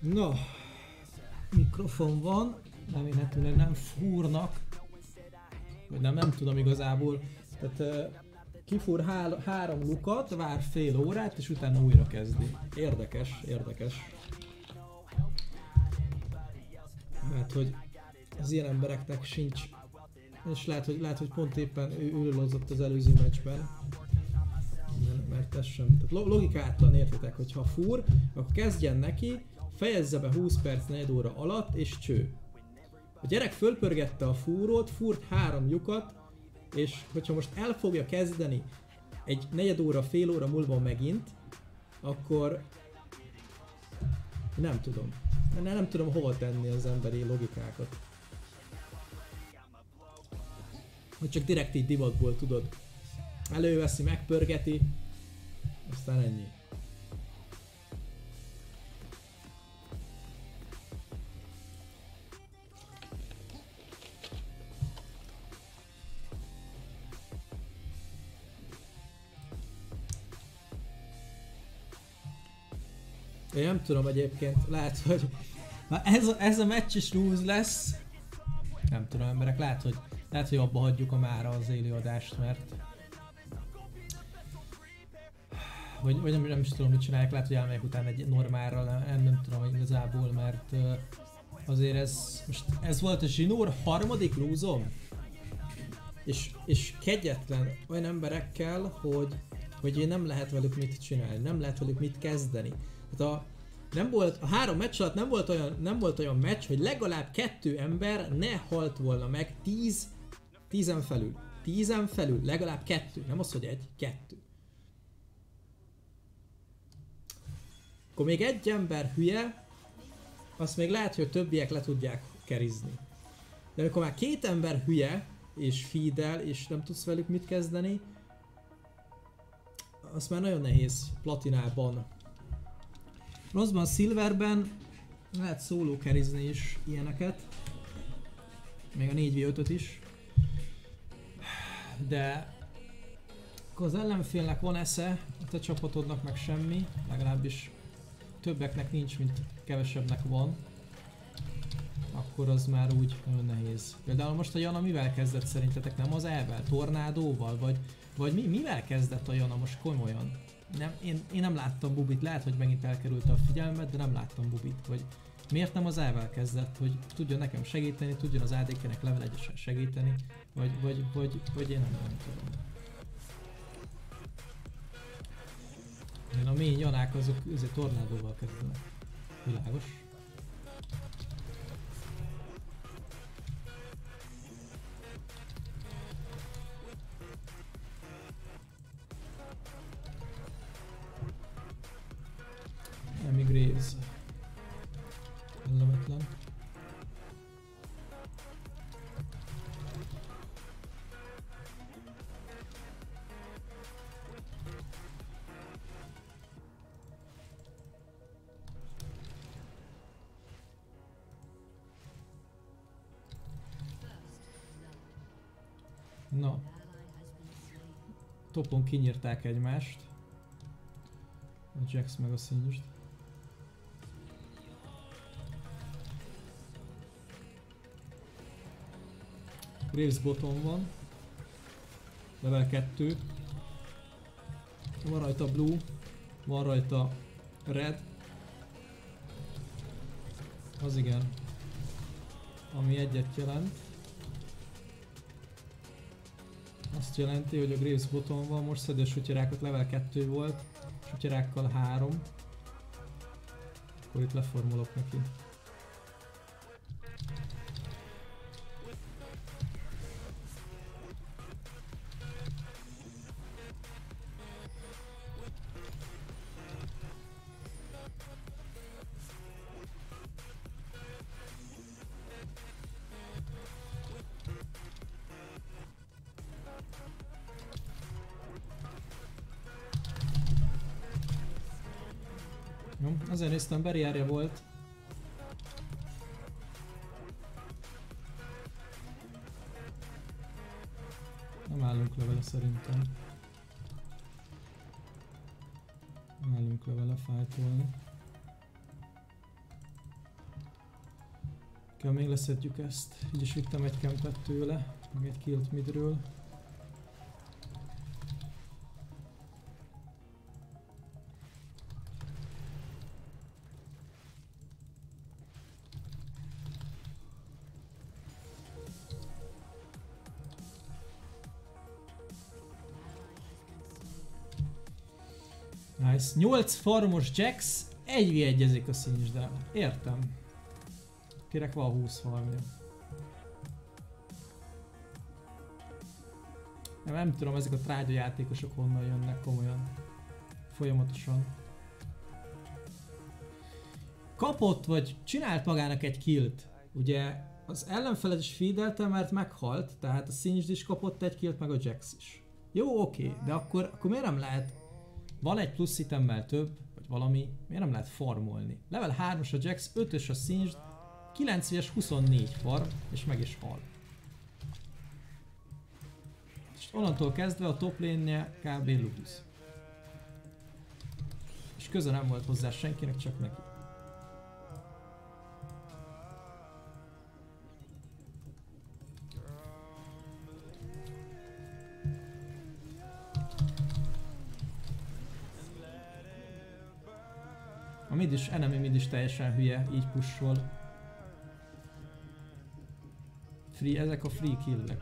No. Mikrofon van, remélhetőleg nem fúrnak, vagy nem, nem tudom igazából. Tehát kifúr hál- három lukat, vár fél órát, és utána újra kezdi. Érdekes, érdekes. Mert hogy az ilyen embereknek sincs, és lehet, hogy, lehet, hogy pont éppen ő ülölozott az előző meccsben. Ez sem. Tehát lo- logikátlan értitek, hogy ha fúr, akkor kezdjen neki, fejezze be 20 perc, 4 óra alatt, és cső. A gyerek fölpörgette a fúrót, fúrt három lyukat, és hogyha most el fogja kezdeni egy negyed óra, fél óra múlva megint, akkor nem tudom. Nem, nem tudom hova tenni az emberi logikákat. Hogy csak direkt így divatból tudod. Előveszi, megpörgeti, aztán ennyi. Én nem tudom egyébként, lehet, hogy ha ez a, ez a meccs is lose lesz, nem tudom emberek, lehet, hogy, lehet, hogy abba hagyjuk a mára az élőadást, mert vagy, vagy nem, nem is tudom, mit csinálják, lehet, hogy elmegyek utána egy normálra, nem, nem tudom igazából, mert uh, azért ez, most ez volt a zsinór harmadik lúzom, és, és kegyetlen olyan emberekkel, hogy, hogy én nem lehet velük mit csinálni, nem lehet velük mit kezdeni. Tehát a, nem volt, a három meccs alatt nem volt, olyan, nem volt olyan meccs, hogy legalább kettő ember ne halt volna meg tíz, tízen felül. Tízen felül, legalább kettő, nem az, hogy egy, kettő. Akkor még egy ember hülye, azt még lehet, hogy a többiek le tudják kerizni. De amikor már két ember hülye, és feedel, és nem tudsz velük mit kezdeni, az már nagyon nehéz platinában. Bronzban, silverben lehet szóló kerizni is ilyeneket. Még a 4v5-öt is. De akkor az ellenfélnek van esze, a te csapatodnak meg semmi, legalábbis többeknek nincs, mint kevesebbnek van, akkor az már úgy nagyon nehéz. Például most a Jana mivel kezdett szerintetek? Nem az elvel? Tornádóval? Vagy, vagy mi, mivel kezdett a Jana most komolyan? Nem, én, én nem láttam Bubit, lehet, hogy megint elkerülte a figyelmet, de nem láttam Bubit. Vagy miért nem az elvel kezdett, hogy tudjon nekem segíteni, tudjon az ADK-nek level segíteni, vagy, vagy, vagy, vagy én nem, nem tudom. Én a mély Janák azok azért tornádóval kezdenek. Világos. Emi Graves. Kellemetlen. Na, topon kinyírták egymást. A Jax meg a Singed. Graves bottom van. Level 2. Van rajta blue. Van rajta red. Az igen. Ami egyet jelent. Azt jelenti, hogy a Graves bottom van, most szedő sutyerákat level 2 volt, sutyerákkal 3. Akkor itt leformolok neki. Néztem, barrierje volt. Nem állunk le vele szerintem. Nem állunk le fájtolni. Kell még leszedjük ezt. Így is vittem egy kempet tőle, meg egy killt midről. Nice. 8 farmos Jax, 1 v 1 a színisdel. Értem. Kérek van 20 farmja. Nem, nem tudom, ezek a trágya játékosok honnan jönnek komolyan. Folyamatosan. Kapott, vagy csinált magának egy killt. Ugye az ellenfelet is feedelte, mert meghalt, tehát a Singed is kapott egy killt, meg a Jax is. Jó, oké, de akkor, akkor miért nem lehet van egy plusz itemmel több, vagy valami, miért nem lehet farmolni? Level 3-as a Jax, 5-ös a Singed, 9 es 24 farm, és meg is hal. És onnantól kezdve a top lane kb. Ludus. És köze nem volt hozzá senkinek, csak neki. Is, enemy mid is teljesen hülye, így pushol. Free, ezek a free killek.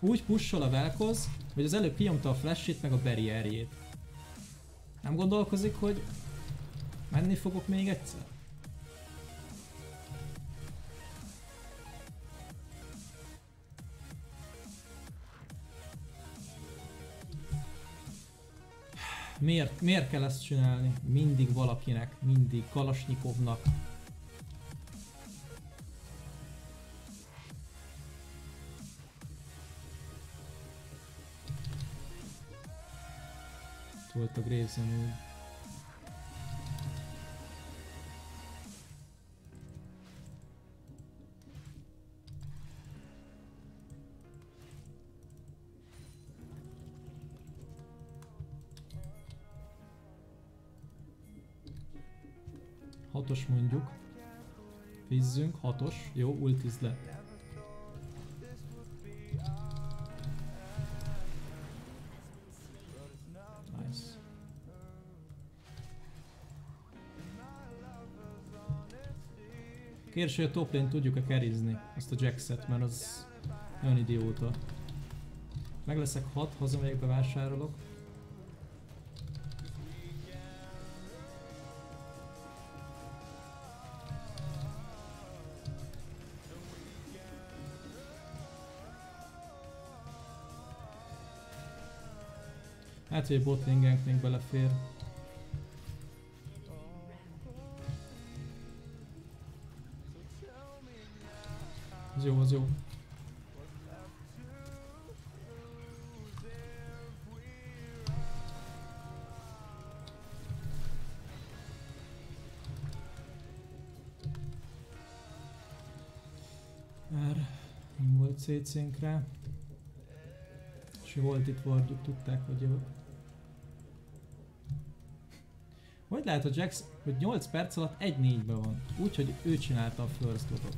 Úgy pushol a Velkoz, hogy az előbb kinyomta a flashét meg a barrierjét. Nem gondolkozik, hogy menni fogok még egyszer? Miért, miért kell ezt csinálni? Mindig valakinek, mindig Kalasnyikovnak. Volt a Graves amúgy. Hatos mondjuk. Fizzünk, hatos. Jó, ultiz le. Nice. A top lane tudjuk-e kerizni azt a Jaxet, mert az olyan idióta. Meg leszek 6, hazamegyek, bevásárolok. Lehet, hogy a botlingenk még belefér. Az jó, az jó. Már nem volt szétszénkre. És volt itt vardjuk, tudták, hogy jövök. Lehet a Jax, hogy 8 perc alatt 1-4-ben van? Úgy, hogy ő csinálta a first lotot.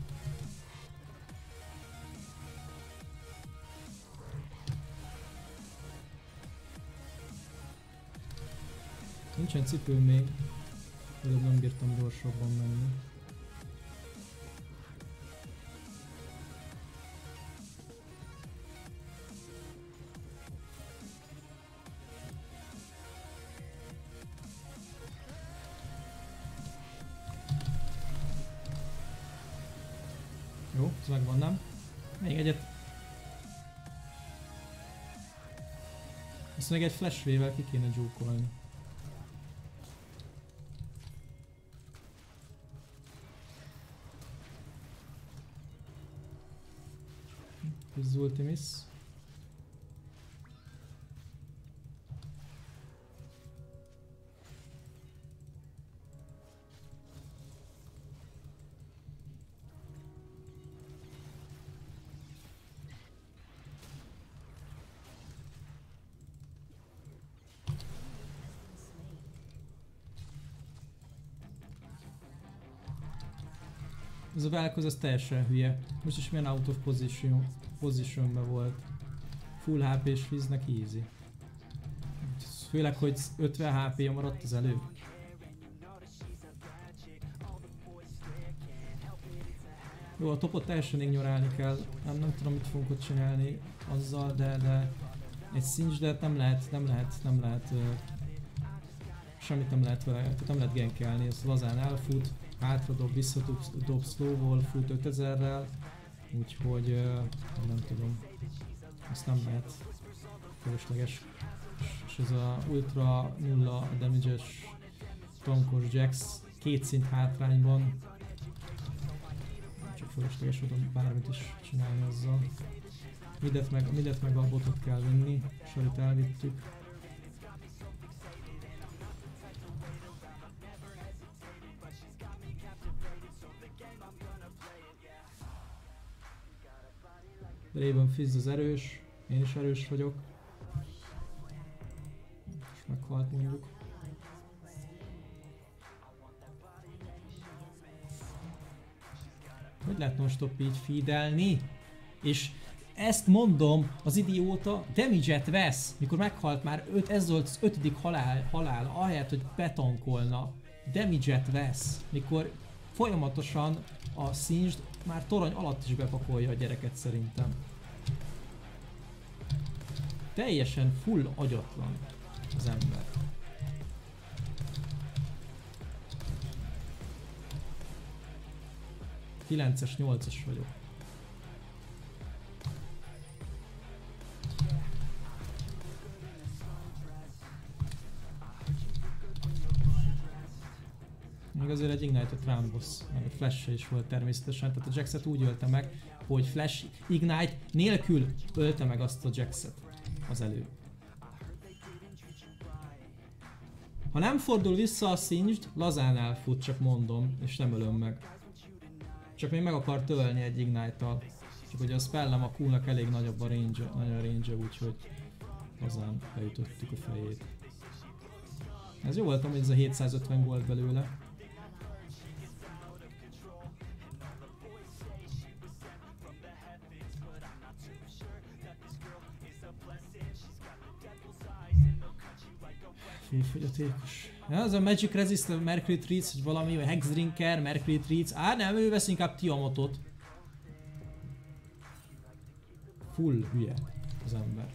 Nincsen cipő még. Előbb nem bírtam gyorsabban menni. Még egy flash vével ki kéne gyúkolni. Ez a Velkoz az teljesen hülye. Most is milyen out of position, positionben volt. Full HP-s Fizznek easy. Főleg, hogy 50 HP-ja maradt az elő. Jó, a topot teljesen ignorálni kell. Nem, nem tudom, mit fogunk ott csinálni azzal, de, de egy szincsdet nem lehet, nem lehet, nem lehet uh, semmit nem lehet vele, tehát nem lehet genkelni, ez lazán elfut, hátra dob, visszadob, dob slow fut 5000-rel, úgyhogy nem tudom, ezt nem lehet fölösleges. És ez a ultra nulla damage-es tankos Jax két szint hátrányban, csak fölösleges oda bármit is csinálni azzal. Midet meg, midet meg a botot kell vinni, Sarit elvittük. Raven Fizz az erős, én is erős vagyok. És meghalt mondjuk. Hogy lehet non-stop így feedelni? És ezt mondom, az idióta damage-et vesz, mikor meghalt már 5, ez volt az ötödik halál, halál, ahelyett, hogy betankolna, damage-et vesz, mikor folyamatosan a singed már torony alatt is bepakolja a gyereket szerintem. Teljesen full agyatlan az ember. Kilences, nyolcas vagyok. Még azért egy Ignited Round boss, meg egy flash is volt természetesen, tehát a Jaxet úgy ölte meg, hogy Flash Ignite nélkül ölte meg azt a Jaxet az elő. Ha nem fordul vissza a singed, lazán elfut, csak mondom, és nem ölöm meg. Csak még meg akar tölni egy Ignite-tal. Csak hogy a spellem a coolnak elég nagyobb a range, nagyon a range úgyhogy lazán beütöttük a fejét. Ez jó volt, hogy ez a 750 volt belőle. Félfogyatékos. Ja, az a Magic Resist, Mercury Treats, vagy valami, vagy Hex Drinker, Mercury Treats. Á, nem, ő vesz inkább Tiamotot. Full hülye az ember.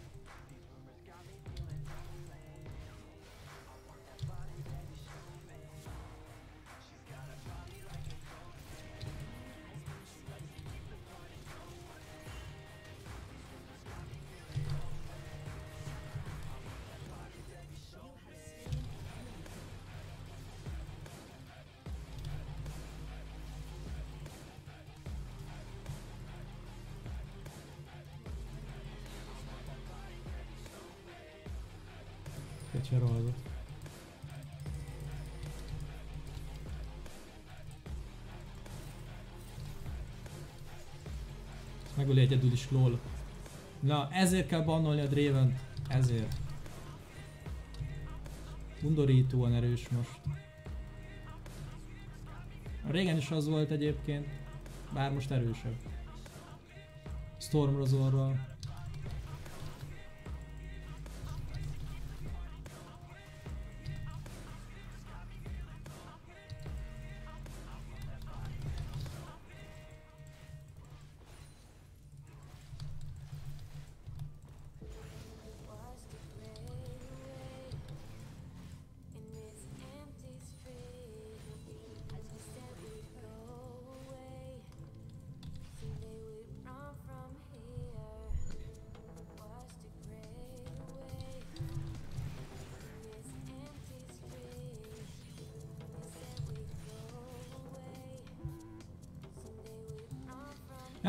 Megöli egyedül is lol. Na, ezért kell bannolni a draven Ezért. Undorítóan erős most. Régen is az volt egyébként, bár most erősebb. Stormrozorral.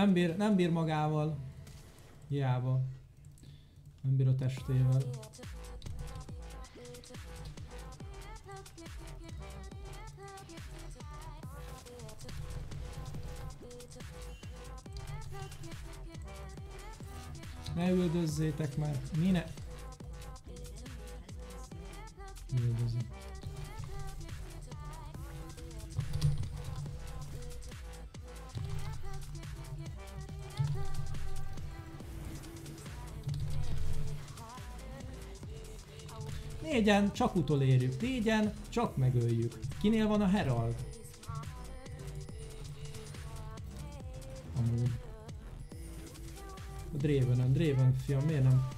Nem bír, nem bír magával. Hiába. Nem bír a testével. Ne üldözzétek már. Mi csak utolérjük, négyen csak megöljük. Kinél van a Herald? Amúgy. A Draven, Draven fiam, miért nem?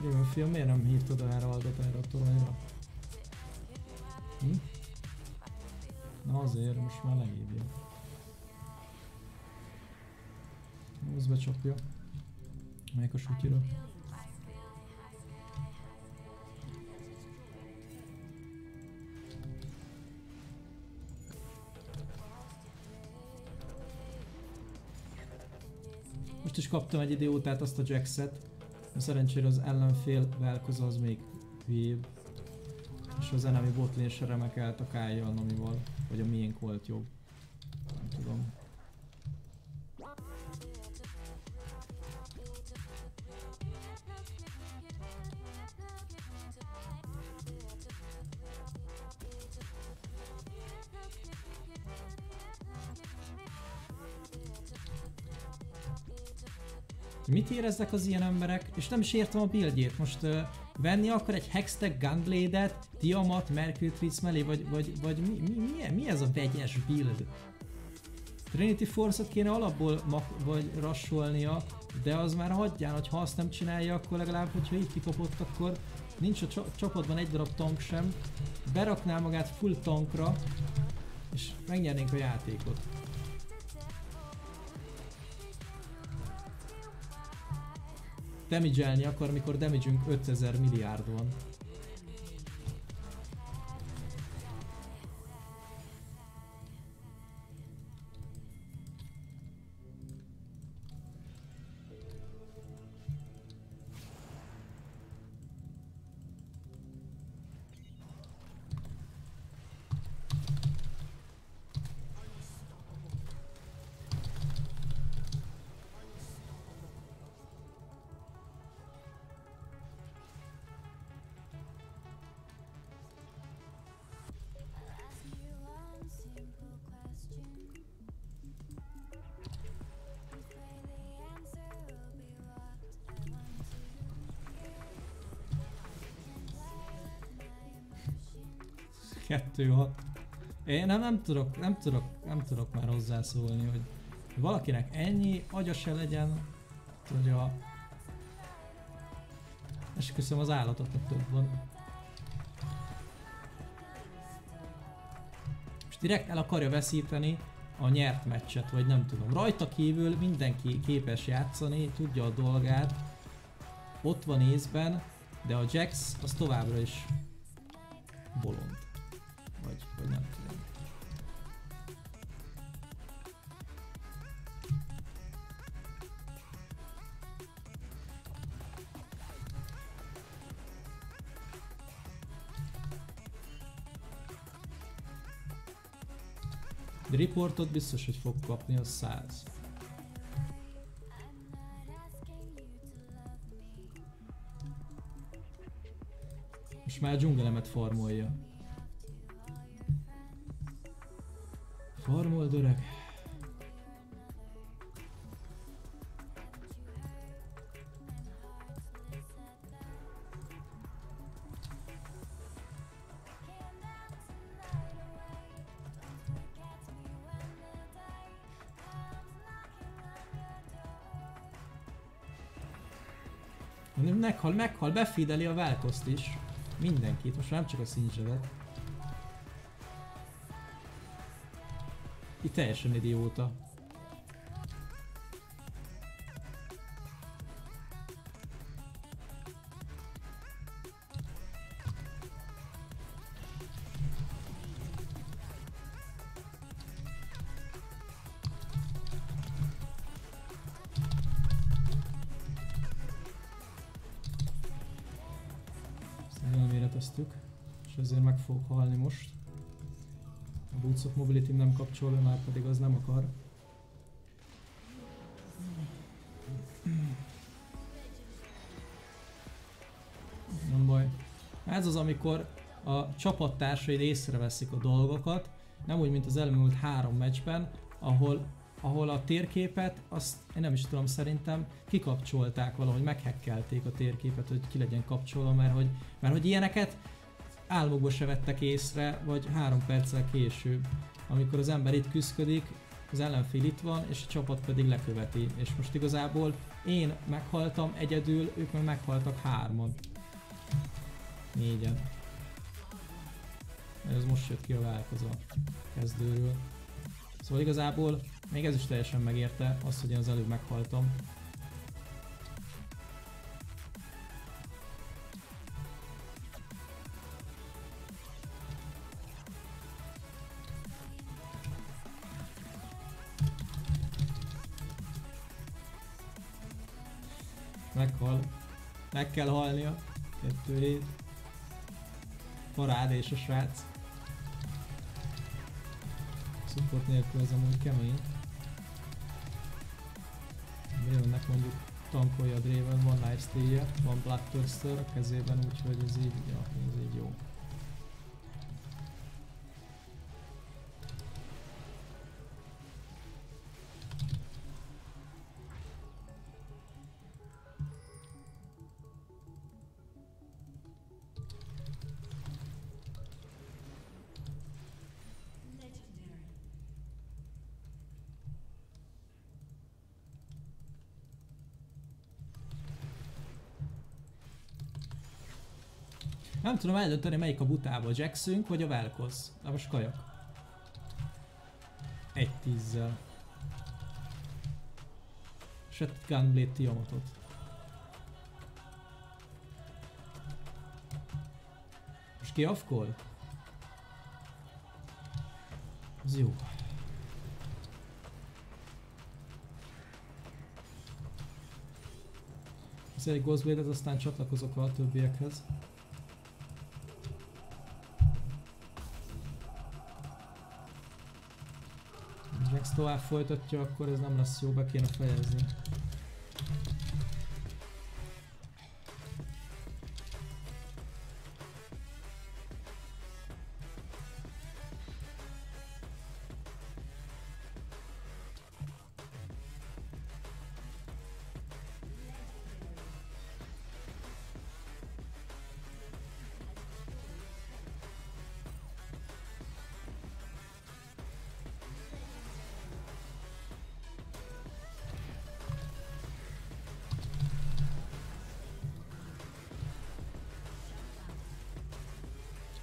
Draven fiam, miért nem hívtad a Heraldot erre a toronyra? Hm? Na azért, most már lehívja. Húzd becsapja. Melyik a sutyira? Kaptam egy idiótát, azt a Jackset. Szerencsére az ellenfél Velkoz az még hülyébb. És az enemy botlane se remekelt a kájjal nomival. Vagy a miénk volt jobb. Éreznek az ilyen emberek? És nem is értem a buildjét. Most uh, venni akar egy Hextech Gunblade-et, Tiamat, Mercury Treats mellé, vagy, vagy, vagy mi, mi, mi, mi, ez a vegyes build? Trinity Force-ot kéne alapból mak- vagy rassolnia, de az már hagyján, hogy ha azt nem csinálja, akkor legalább, hogyha így kikapott, akkor nincs a csa- csapatban egy darab tank sem, berakná magát full tankra, és megnyernénk a játékot. Damage akar, mikor damage 5000 milliárd van. Kettő hat. Én nem, nem tudok, nem tudok, nem tudok már hozzászólni, hogy valakinek ennyi agya se legyen, hogy a... Esküszöm az állatoknak több van. És direkt el akarja veszíteni a nyert meccset, vagy nem tudom. Rajta kívül mindenki képes játszani, tudja a dolgát, ott van észben, de a Jax az továbbra is bolond. De riportot biztos, hogy fog kapni, az 100. Most már a dzsungelemet farmolja. Farmold öreg. Meghal, meghal, befideli a Velkoszt is. Mindenkit, most nem csak a színszevet. Itt teljesen idióta. Mobility nem kapcsol, már pedig az nem akar. Nem baj. Ez az, amikor a csapattársaid észreveszik a dolgokat, nem úgy, mint az elmúlt három meccsben, ahol, ahol a térképet, azt én nem is tudom, szerintem kikapcsolták valahogy, meghekkelték a térképet, hogy ki legyen kapcsolva, mert hogy, mert hogy ilyeneket álmukba se vettek észre, vagy három perccel később, amikor az ember itt küzdik, az ellenfél itt van, és a csapat pedig leköveti. És most igazából én meghaltam egyedül, ők meg meghaltak hárman. Négyen. Ez most jött ki a válkoz a kezdőről. Szóval igazából még ez is teljesen megérte, azt, hogy én az előbb meghaltam. Meg kell halnia. Kettő hét. Parád és a srác. Support nélkül ez amúgy kemény. Jönnek mondjuk tankolja a Draven, van lifesteal van Bloodthirster a kezében, úgyhogy ez így, ja, ez így jó. Nem tudom eldönteni melyik a butába, Jaxünk vagy a Velkoz. Na most kajak. Egy tízzel. Se Gunblade Tiamatot. Most ki afkol? Az jó. Ez egy Ghostblade-et, aztán csatlakozok a többiekhez. Jax tovább folytatja, akkor ez nem lesz jó, be kéne fejezni.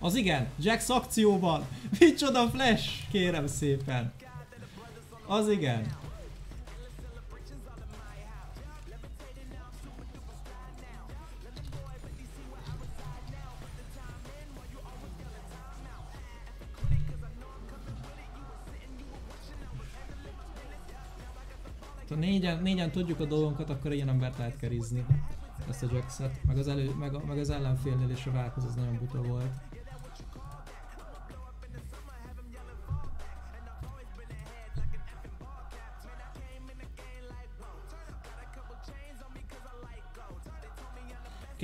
Az igen, Jax akcióban! *laughs* Micsoda flash! Kérem szépen! Az igen! Ha négyen, négyen tudjuk a dolgunkat, akkor ilyen embert lehet kerizni. Ezt a Jax-et. Meg az, elő, meg, a, meg az ellenfélnél is a Válkoz az nagyon buta volt.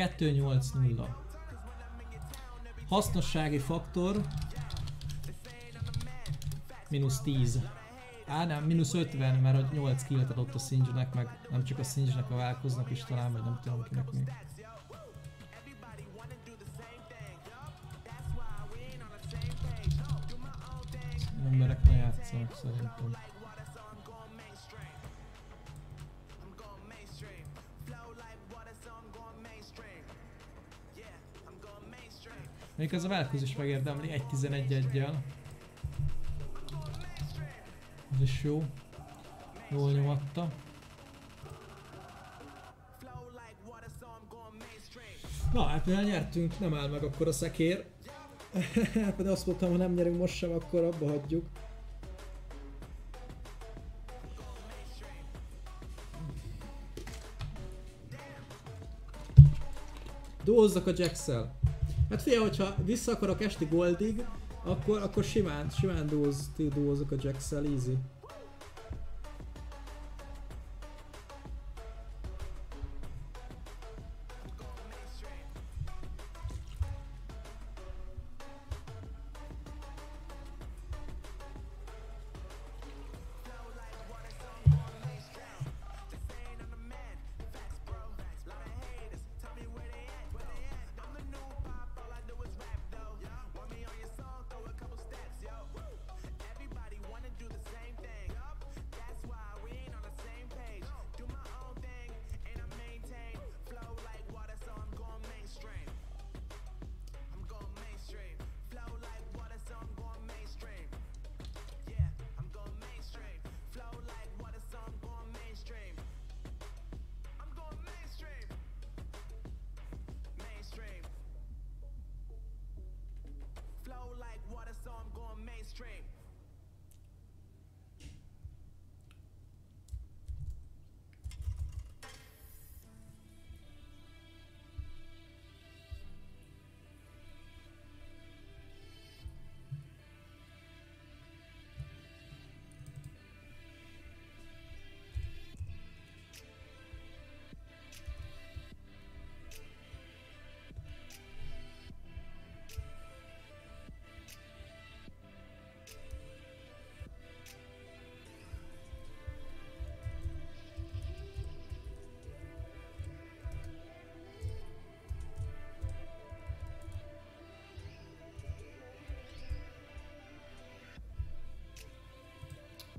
Kettő nyolc nulla. Hasznossági faktor mínusz 10. Á nem, mínusz 50, mert a 8 killet adott a Singe-nek, meg nem csak a Singe-nek, a Válkoznak is talán, vagy nem tudom kinek még. Emberek ne játszanak szerintem. Még ez a Válkoz is megérdemli 1-11-1-jel. Ez is jó. Jól nyomatta. Na, hát mivel nyertünk, nem áll meg akkor a szekér. *laughs* Pedig azt mondtam, ha nem nyerünk most sem, akkor abba hagyjuk. Dózzak a Jax-el. Hát figyelj, hogyha vissza akarok esti goldig, akkor, akkor simán, simán dóz, dózok a Jax-el, easy.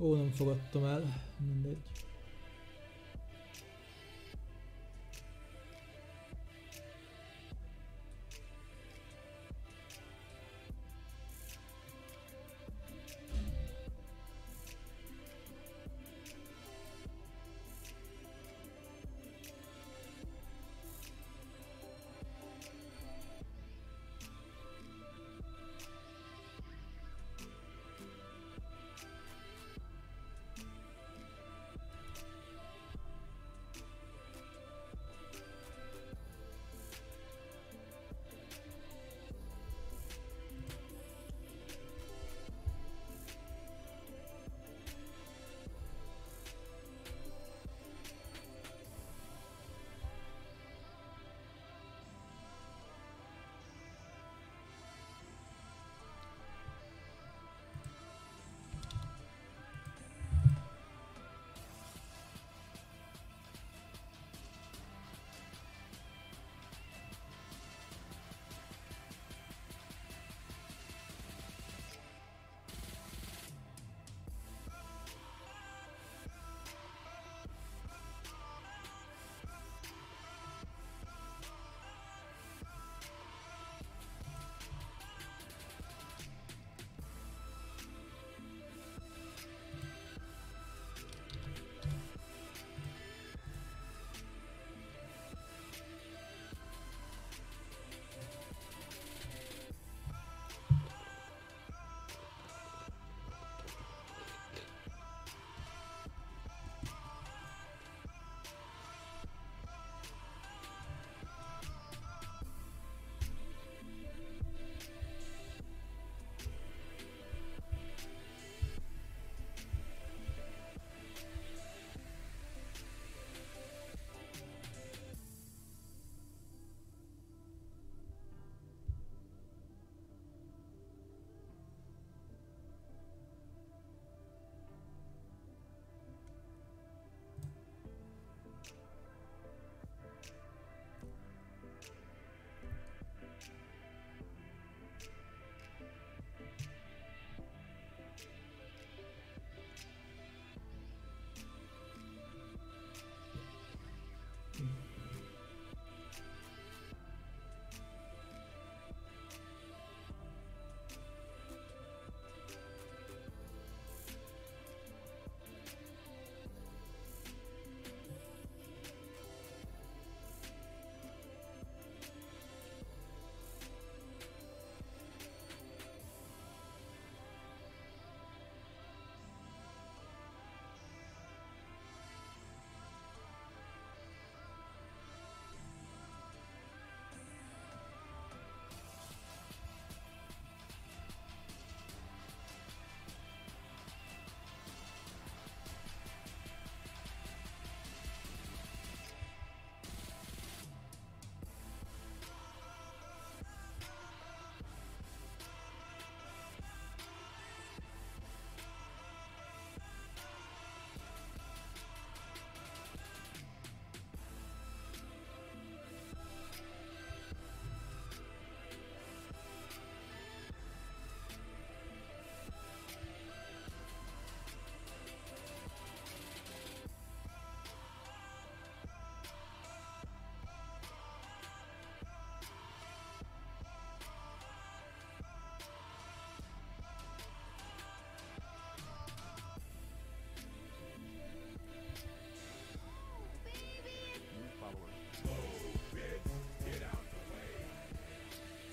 Ó, nem fogadtam el. Mindegy.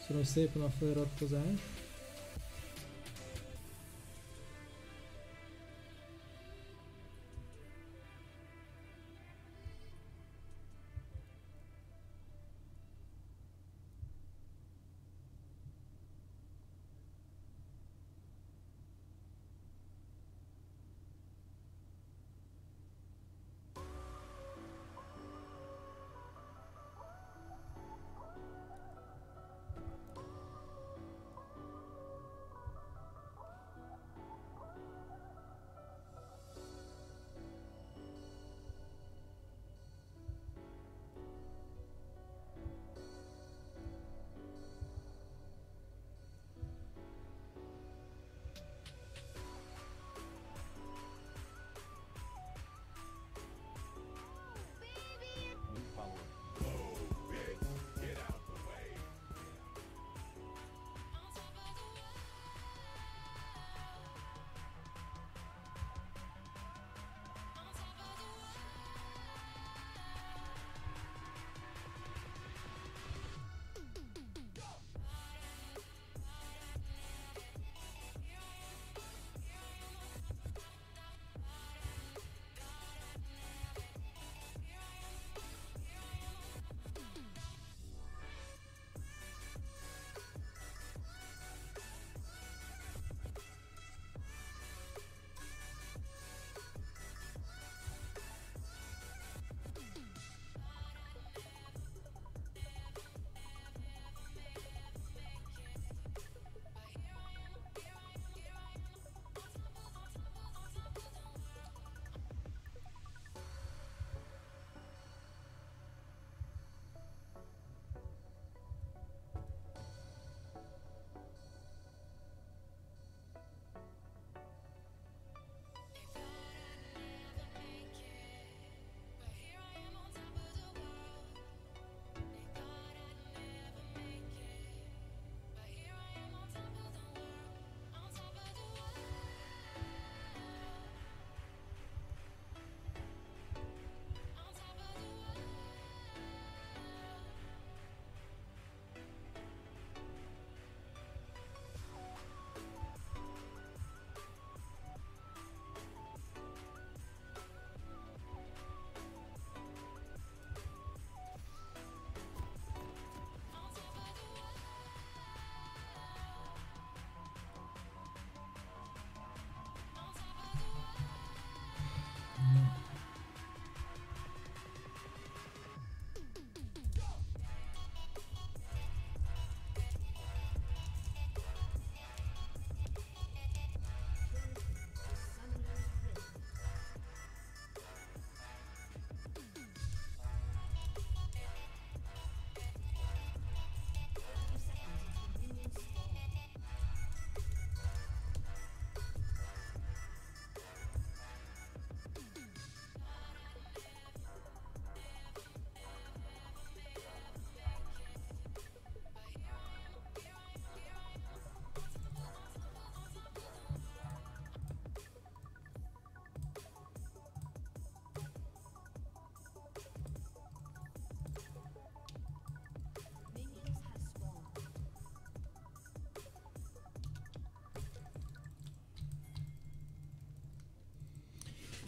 Köszönöm szépen a feliratkozást. Minions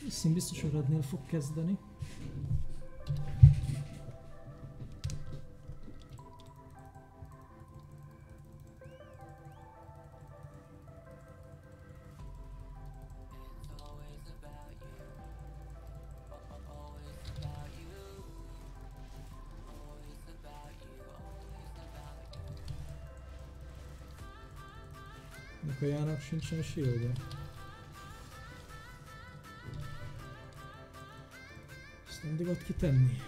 Szín biztos a Rednél fog kezdeni. Nikolának sincsen shieldje. Ezt nem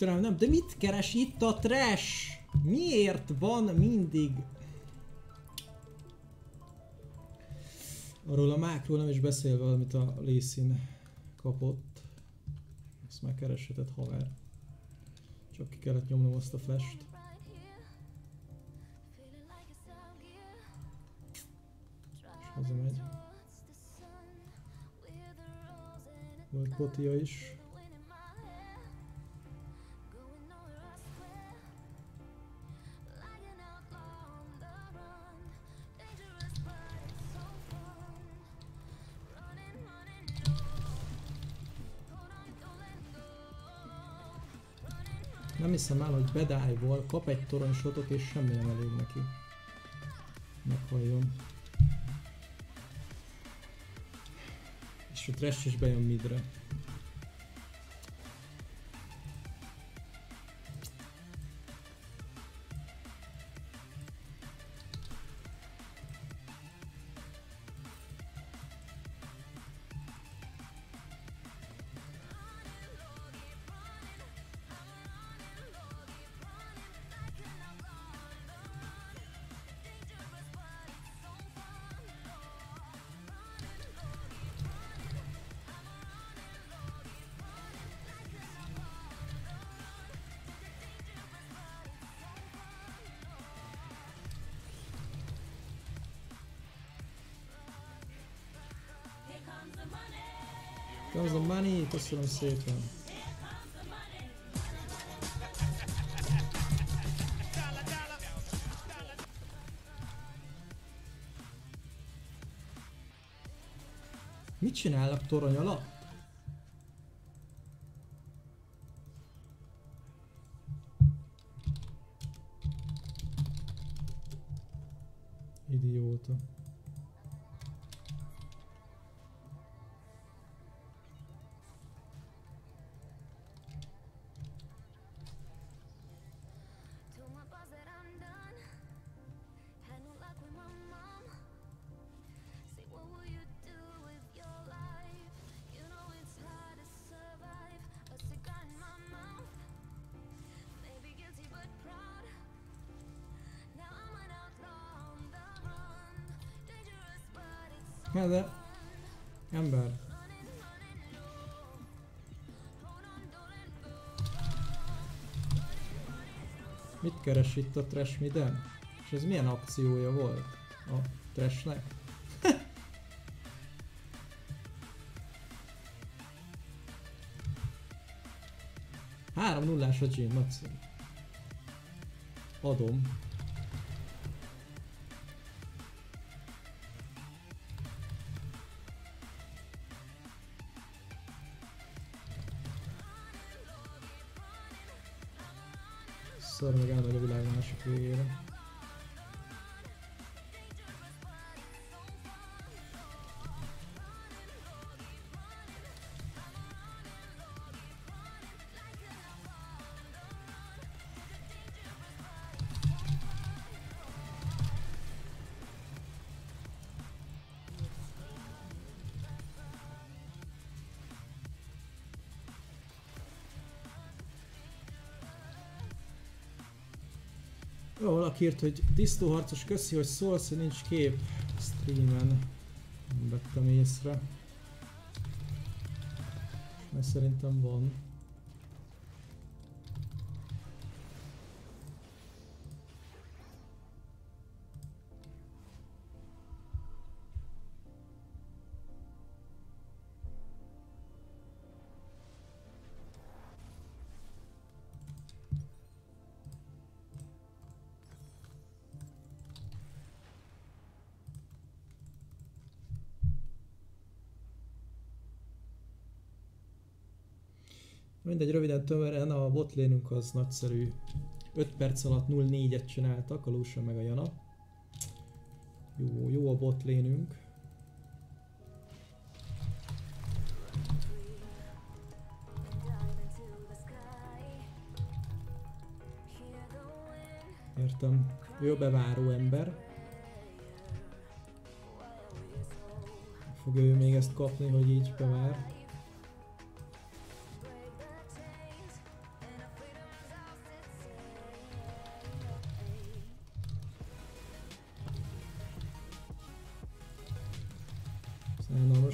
Istenem, nem, de mit keres itt a trash? Miért van mindig? Arról a mákról nem is beszélve, amit a Lészin kapott. Ezt már haver. Csak ki kellett nyomnom azt a here. És hazamegy. Towards the sun, hiszem el, hogy bedájból kap egy toronyshotot és semmi nem elég neki. Meghalljon. És a trash is bejön midre. Money, köszönöm szépen. Mit csinálnak torony alatt? Let go. Mit keres itt a trash miden? És ez milyen akciója volt a trashnek? *laughs* Három nullás a Jin, nagyszerű. Adom. Jó, valaki írt, hogy disznóharcos, köszi, hogy szólsz, hogy nincs kép streamen. Nem vettem észre. Mert szerintem van. Mindegy, röviden tömören a botlénünk az nagyszerű. 5 perc alatt 0-4-et csináltak, a Lucian meg a Jana. Jó, jó a botlénünk. Értem. A beváró ember. Fogja ő még ezt kapni, hogy így bevár.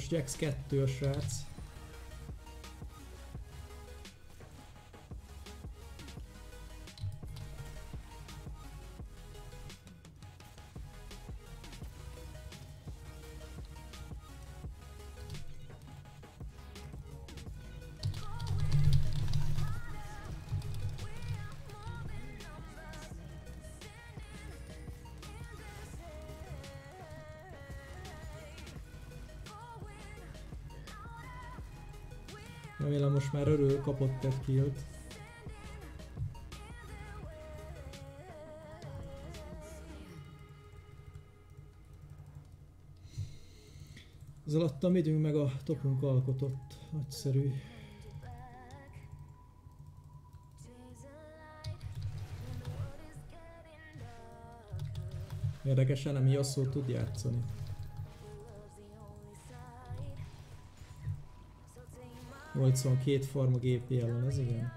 Jax 2 a srác. Most már örül, kapott egy killt. Ez alatt a midünk meg a topunk alkotott. Nagyszerű. Érdekesen nem Yasuo tud játszani. 82 farma GP ellen, ez igen.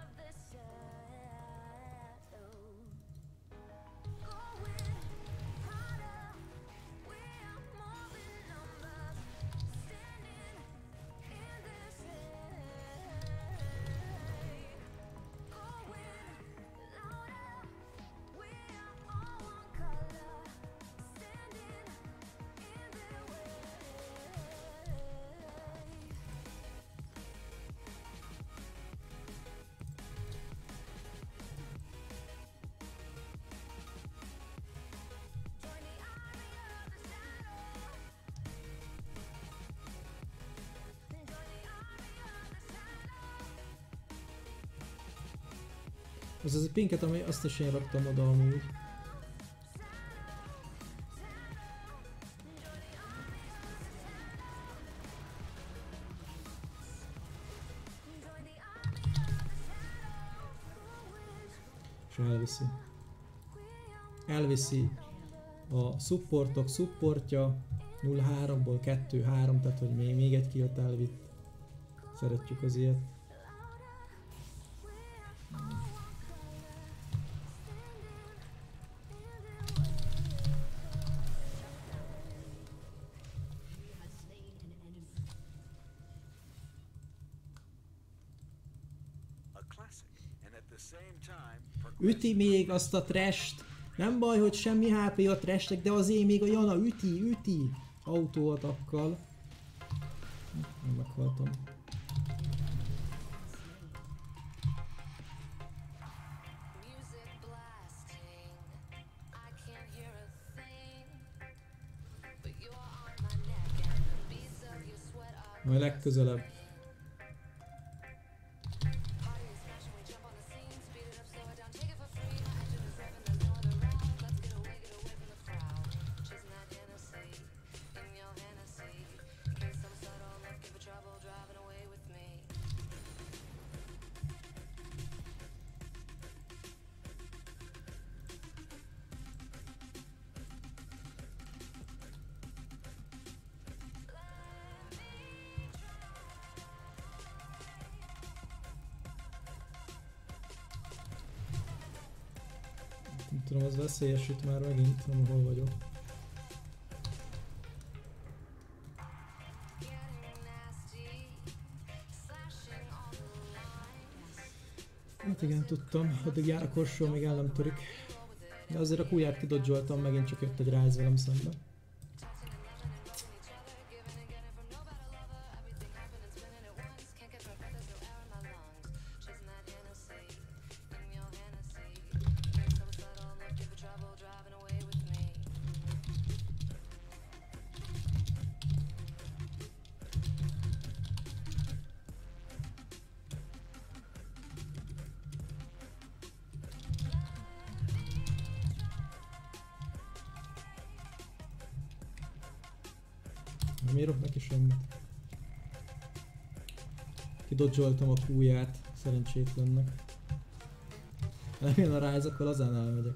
Az az a pinket, ami azt is én raktam oda amúgy. És elviszi. Elviszi a supportok supportja 0-3-ból 2-3, tehát hogy még, még egy killt elvitt. Szeretjük az ilyet. Üti még azt a trest. Nem baj, hogy semmi HP a trestek, de azért még a Jana üti, üti. Autóatakkal. Nem meghaltam. Music blasting, veszélyesít már megint, nem hol vagyok. Hát igen, tudtam, addig jár a korsó, még el nem törik. De azért a kúját kidodzsoltam, megint csak jött egy ráz velem szembe. Kidodzsoltam a kúját, szerencsétlennek. Jön a ráz, akkor azán elmegyek.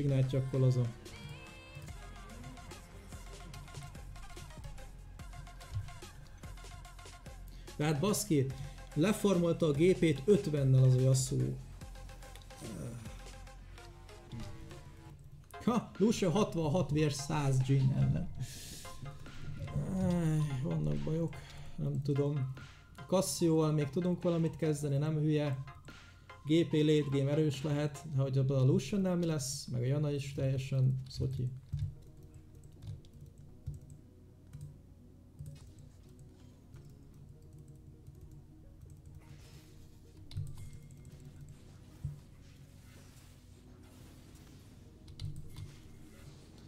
Ignite, akkor az a. Tehát baszki, leformolta a gépét 50-nel az a Yasuo. Ha, Lucia 66 vér 100 Jin ellen. Vannak bajok, nem tudom. Cassio-val még tudunk valamit kezdeni, nem hülye. GP late game erős lehet, de hogy abban a lucian mi lesz, meg a Jana is teljesen szotyi.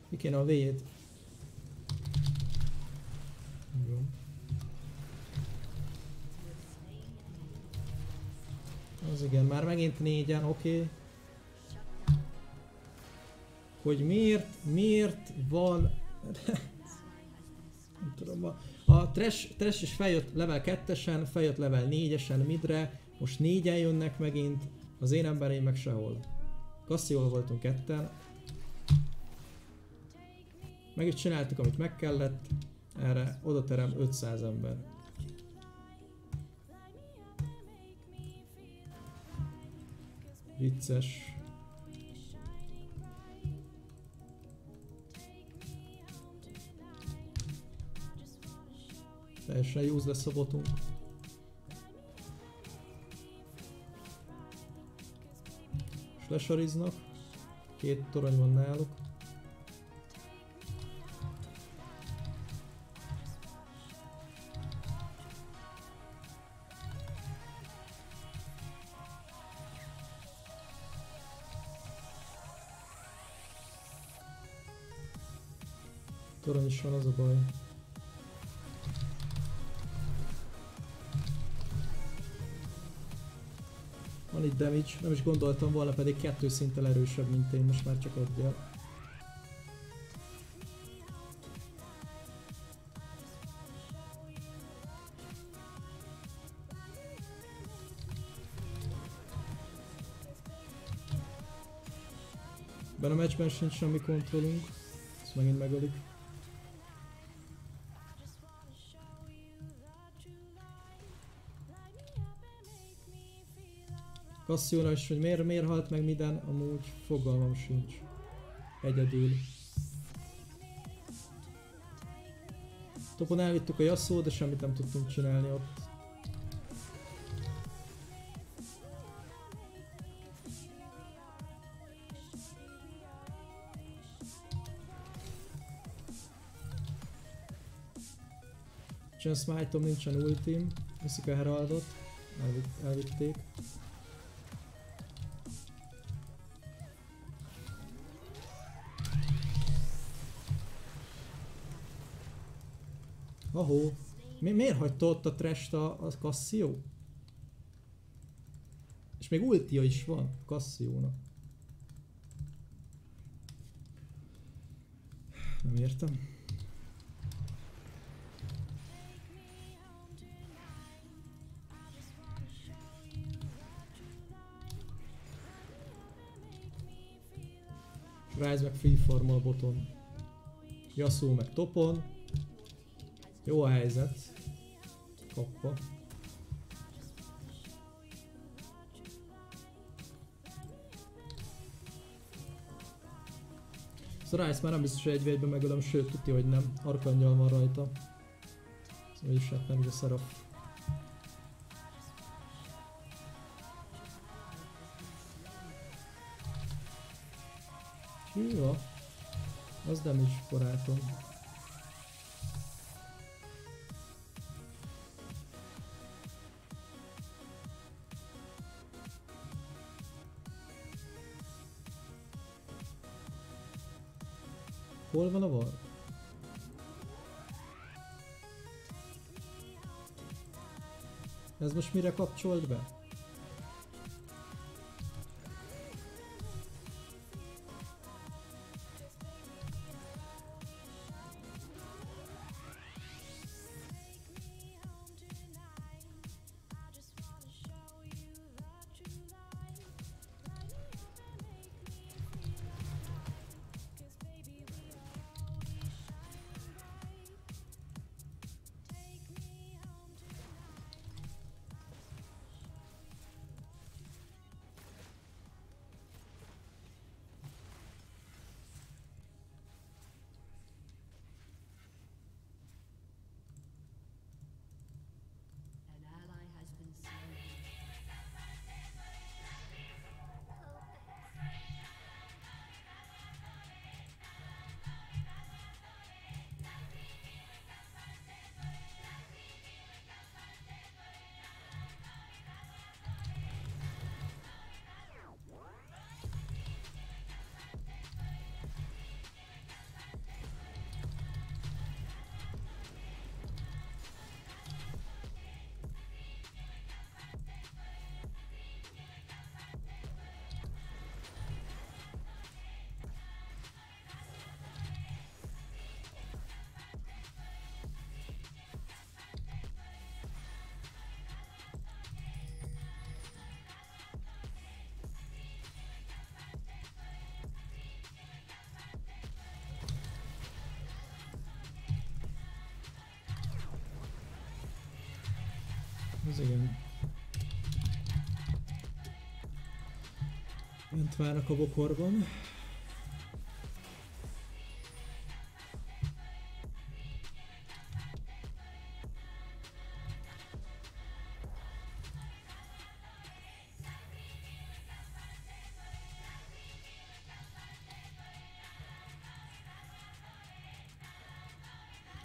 Mi kéne a véd? Jó. Megint négyen, oké. Okay. Hogy miért, miért van... *laughs* Nem tudom, a, a trash, trash is feljött level 2-esen, feljött level 4-esen midre, most négyen jönnek megint, az én embereim meg sehol. Cassio voltunk ketten. Meg is csináltuk, amit meg kellett. Erre oda terem 500 ember. Vicces. Teljesen useless a botunk. És lesariznak. Két torony van náluk. Is van, az a baj. Van itt damage, nem is gondoltam volna, pedig kettő szinttel erősebb, mint én, most már csak adja. Benne a meccsben sincs semmi kontrollunk, ezt megint megölik. Is, hogy miért, miért halt meg minden, amúgy fogalmam sincs. Egyedül. Topon elvittük a Yasuo, de semmit nem tudtunk csinálni ott. Nincsen smite-om, nincsen ultim. Viszik a Heraldot. Elvitt, elvitték. Ahó. Mi, miért hagyta ott a trash a, a Cassio? És még ultia is van Cassio-nak. Nem értem. Rise meg freeformal boton. Yasuo meg topon. Jó a helyzet. Kappa. Szóval már nem biztos, hogy egy megölöm, sőt tudja, hogy nem. Arkangyal van rajta. Szóval hát nem is a szerap. Hűha. Az nem is barátom. Hol van a var? Ez most mire kapcsolt be? Várnak a bokorban.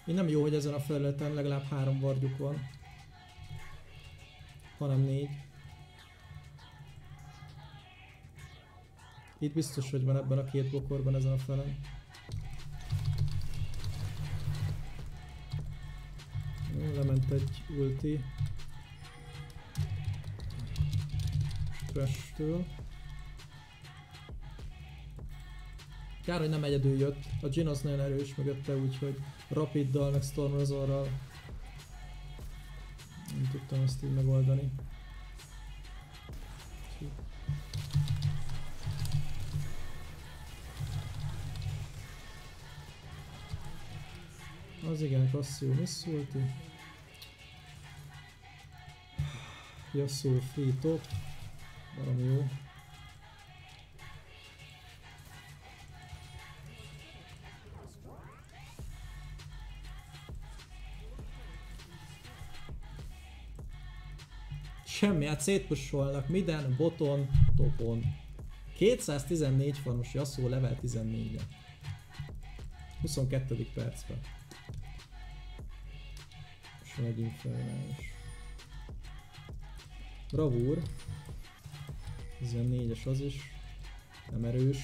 Így nem jó, hogy ezen a felületen legalább három vargyuk van. Hanem négy. Itt biztos, hogy van ebben a két bokorban ezen a felen. Lement egy ulti. Trash-től. Kár, hogy nem egyedül jött. A Jin az nagyon erős mögötte, úgyhogy Rapiddal, meg Stormrazorral nem tudtam ezt így megoldani. Cassio misszulti. Yasuo free top. Valami jó. Semmi, hát szétpusolnak minden, boton, topon. 214 farmos Yasuo level 14-en. 22. percben. Infernál is. Bravúr. 14-es az is. Nem erős.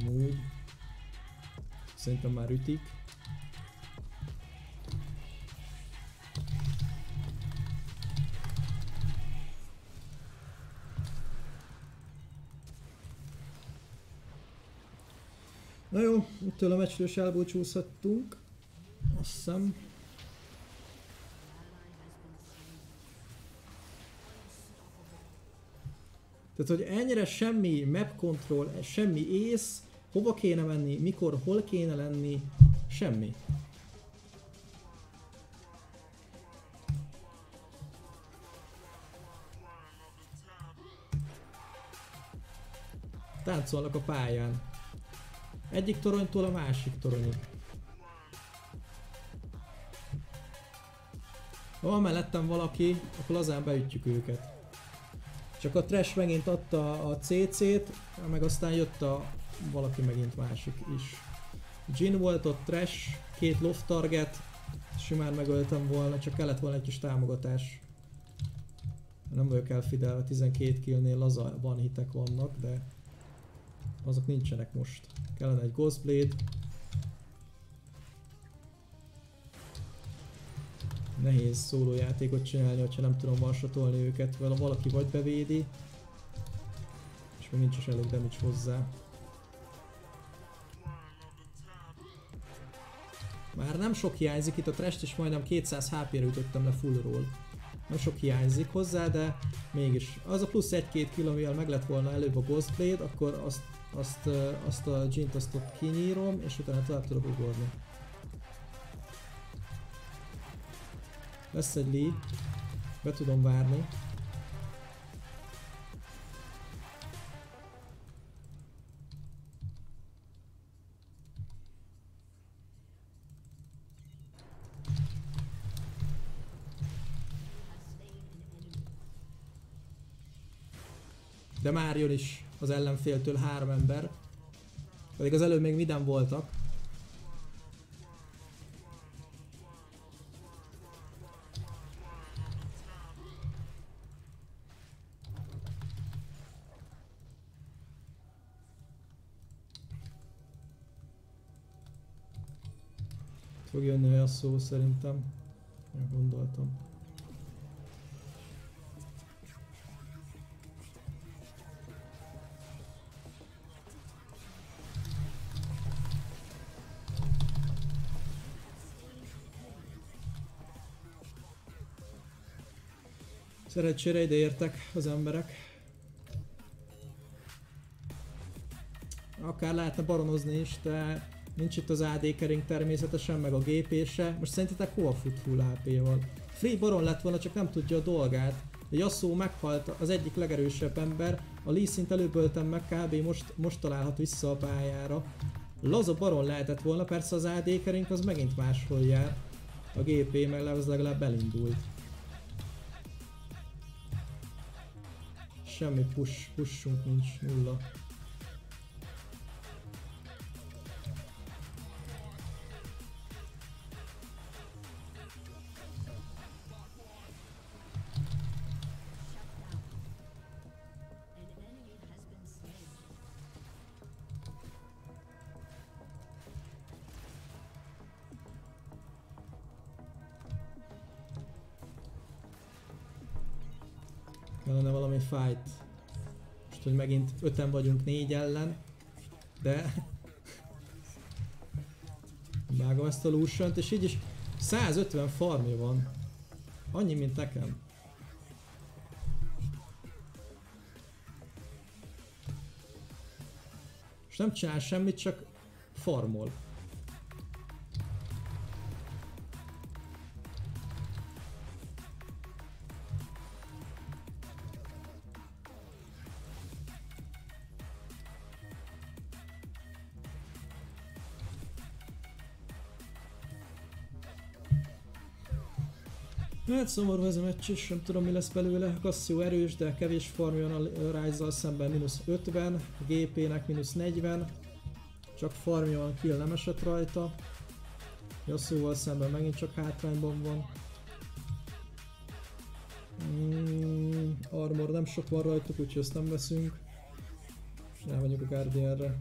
Amúgy. Szerintem már ütik. Na jó, ettől a meccsről is elbúcsúzhattunk. Azt hiszem. Tehát, hogy ennyire semmi map control, semmi ész, hova kéne menni, mikor, hol kéne lenni, semmi. Táncolnak a pályán. Egyik toronytól a másik toronyig. Ha van mellettem valaki, akkor lazán beütjük őket. Csak a Trash megint adta a CC-t, meg aztán jött a valaki megint másik is. Jin volt ott Trash, két loft target, simán megöltem volna, csak kellett volna egy kis támogatás. Nem vagyok elfidelve, 12 killnél laza van hitek vannak, de azok nincsenek most. Kellene egy Ghostblade. Nehéz szólójátékot csinálni, hogyha nem tudom varsatolni őket, valaki vagy bevédi, és még nincs is elég damage hozzá. Már nem sok hiányzik, itt a trest is majdnem 200 HP-re ütöttem le fullról. Nem sok hiányzik hozzá, de mégis. Az a plusz 1-2 kill, amivel meg lett volna előbb a Ghostblade, akkor azt, azt, azt a Jint azt ott kinyírom, és utána tovább tudok ugorni. Lesz egy Lee, be tudom várni. De már jön is az ellenféltől három ember. Pedig az előbb még midem voltak. Fog jönni a szó szerintem. Én gondoltam. Szerencsére ide értek az emberek. Akár lehetne baronozni is, de nincs itt az AD kering természetesen, meg a GP. Most szerintetek hova fut full AP-val? Free Baron lett volna, csak nem tudja a dolgát. Yasuo meghalt az egyik legerősebb ember, a Lee szint előböltem meg, kb. most, most találhat vissza a pályára. Laza Baron lehetett volna, persze az AD kerünk az megint máshol jár. A GP meg az legalább elindult. Semmi push, pushunk nincs, nulla. Fight. Most, hogy megint öten vagyunk négy ellen. De... *laughs* Vágom ezt a lucian és így is 150 farmja van. Annyi, mint nekem. És nem csinál semmit, csak farmol. Hát szomorú ez a meccs is, nem tudom mi lesz belőle. Cassio erős, de kevés farm jön a rise szemben mínusz 50, a GP-nek mínusz 40. Csak farmja van, kill nem esett rajta. Yasuo-val szemben megint csak hátrányban van. Mm, armor nem sok van rajtuk, úgyhogy ezt nem veszünk. És elmegyünk a Guardianre.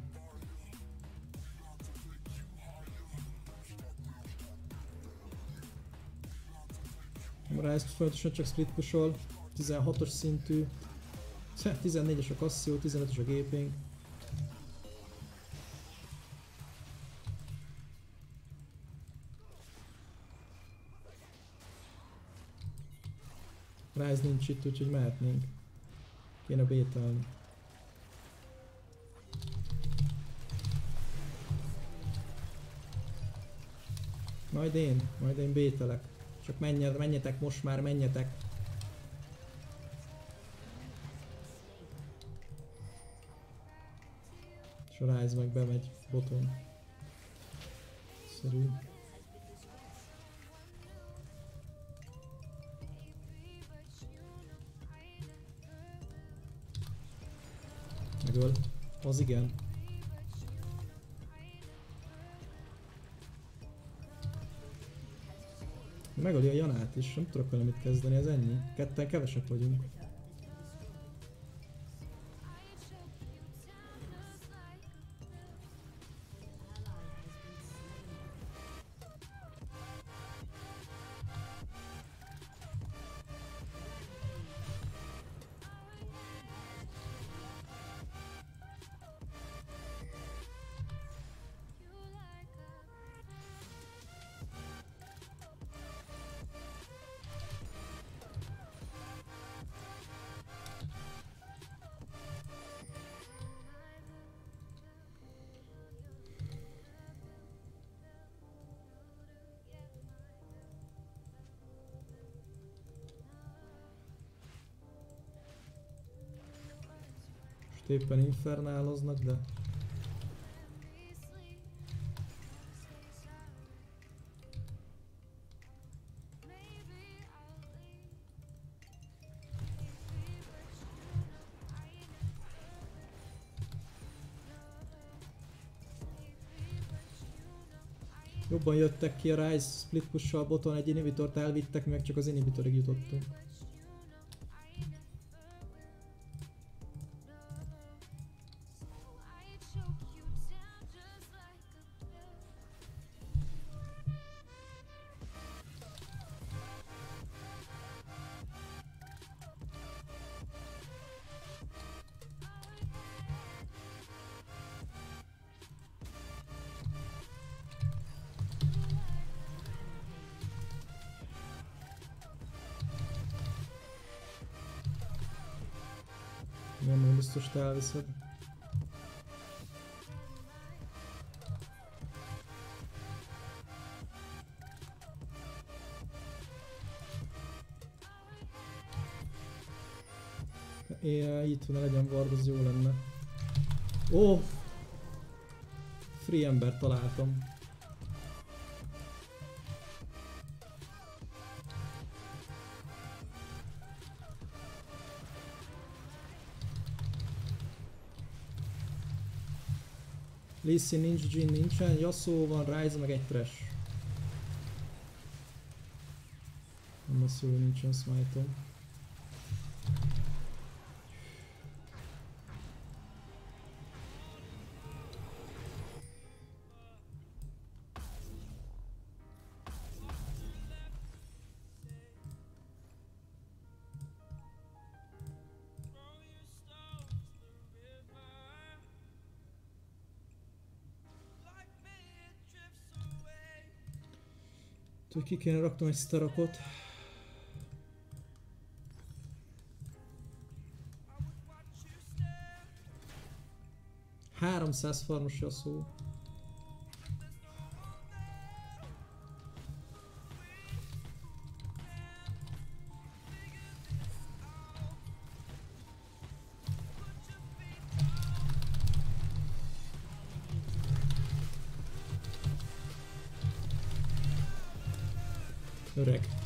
Rise folyamatosan csak split pushol, 16-os szintű, 14-es a Cassio, 15-ös a Gaping. Rise nincs itt, úgyhogy mehetnénk. Kéne bételni. Majd én, majd én bételek. Csak menje, menjetek most már, menjetek. És a Rise meg bemegy boton. Szerű. Megöl. Az igen. Megöli a Janát is, nem tudok vele mit kezdeni, ez ennyi. Ketten kevesek vagyunk. Éppen infernáloznak, de... Jobban jöttek ki a Rise split push boton, egy inhibitort elvittek, meg csak az inhibitorig jutottunk. egészet. É, itt van, legyen vard, az jó lenne. Ó! Oh! Free ember találtam. Sin nincs, Jin nincsen, Yasuo van, Ryze meg egy trash. Nem jó, hogy nincsen smite Hogy ki kéne raknom egy starakot. Háromszáz farmos a szó.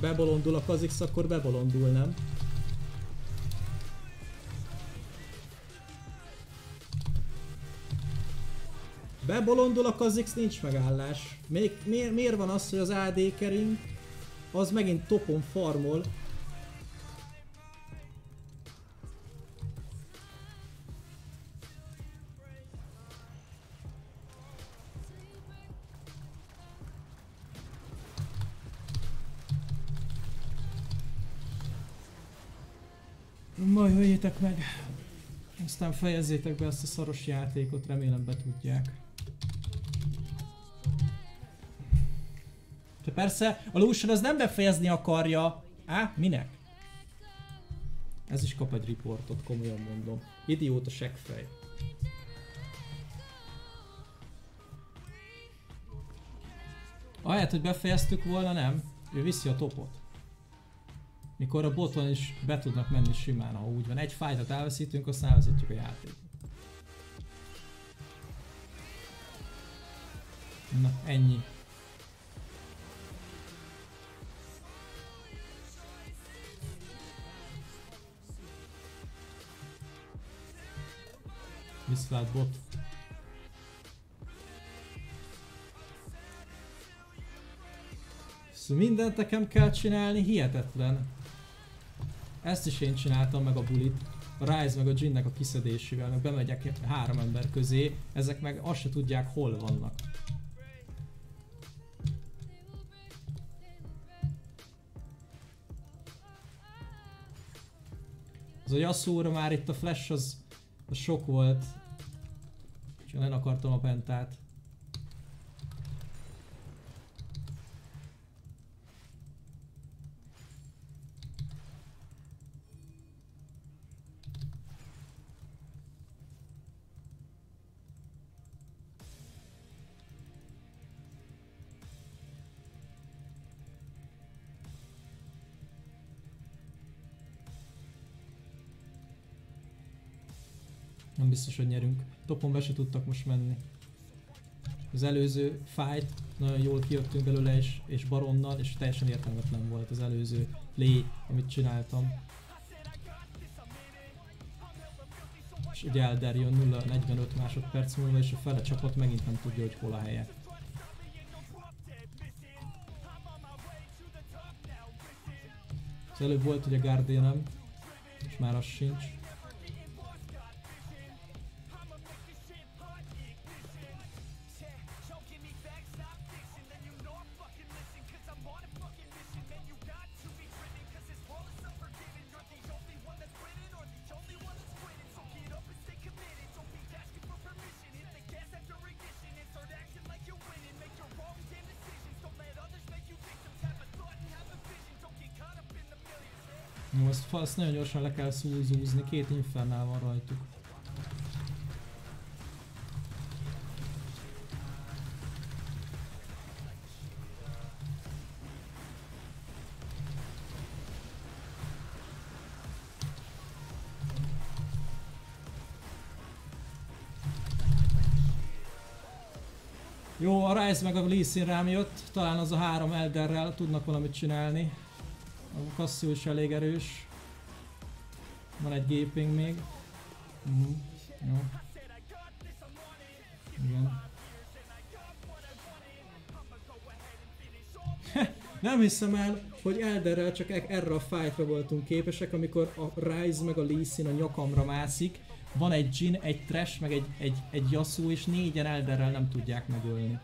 Bebolondul a Kazix, akkor bebolondul, nem? Bebolondul a Kazix, nincs megállás. Még, miért, miért van az, hogy az AD kering az megint topon farmol, Jöjjétek meg. Aztán fejezzétek be ezt a szaros játékot, remélem be tudják. De persze, a Lucian az nem befejezni akarja. Á, minek? Ez is kap egy riportot, komolyan mondom. Idióta seggfej. Ahelyett, hogy befejeztük volna, nem? Ő viszi a topot. Mikor a boton is be tudnak menni simán, ha úgy van. Egy fájtat elveszítünk, aztán elveszítjük a játékot. Na, ennyi. Viszlát bot. Szóval mindent nekem kell csinálni, hihetetlen. Ezt is én csináltam meg a bulit. A Rise meg a Jinnek a kiszedésével, meg bemegyek három ember közé, ezek meg azt se tudják hol vannak. Az a Yasuo-ra már itt a flash az, az sok volt. Csak nem akartam a pentát. Biztos, hogy nyerünk. Topon be se tudtak most menni. Az előző fight, nagyon jól kijöttünk belőle és, és baronnal, és teljesen értelmetlen volt az előző play, amit csináltam. És egy Elder jön 0-45 másodperc múlva, és a fele csapat megint nem tudja, hogy hol a helye. Az előbb volt ugye Guardianem, és már az sincs. ha azt nagyon gyorsan le kell szúzúzni, két infernál van rajtuk. Jó, a Rice meg a Lee rám jött, talán az a három Elderrel tudnak valamit csinálni. A Cassio is elég erős. Van egy gaping még. Mhm. Jó. Igen. *laughs* Nem hiszem el, hogy Elderrel csak e- erre a fightra voltunk képesek, amikor a Rise meg a Lee Sin a nyakamra mászik. Van egy Jin, egy Trash, meg egy, egy, egy Yasuo, és négyen Elderrel nem tudják megölni.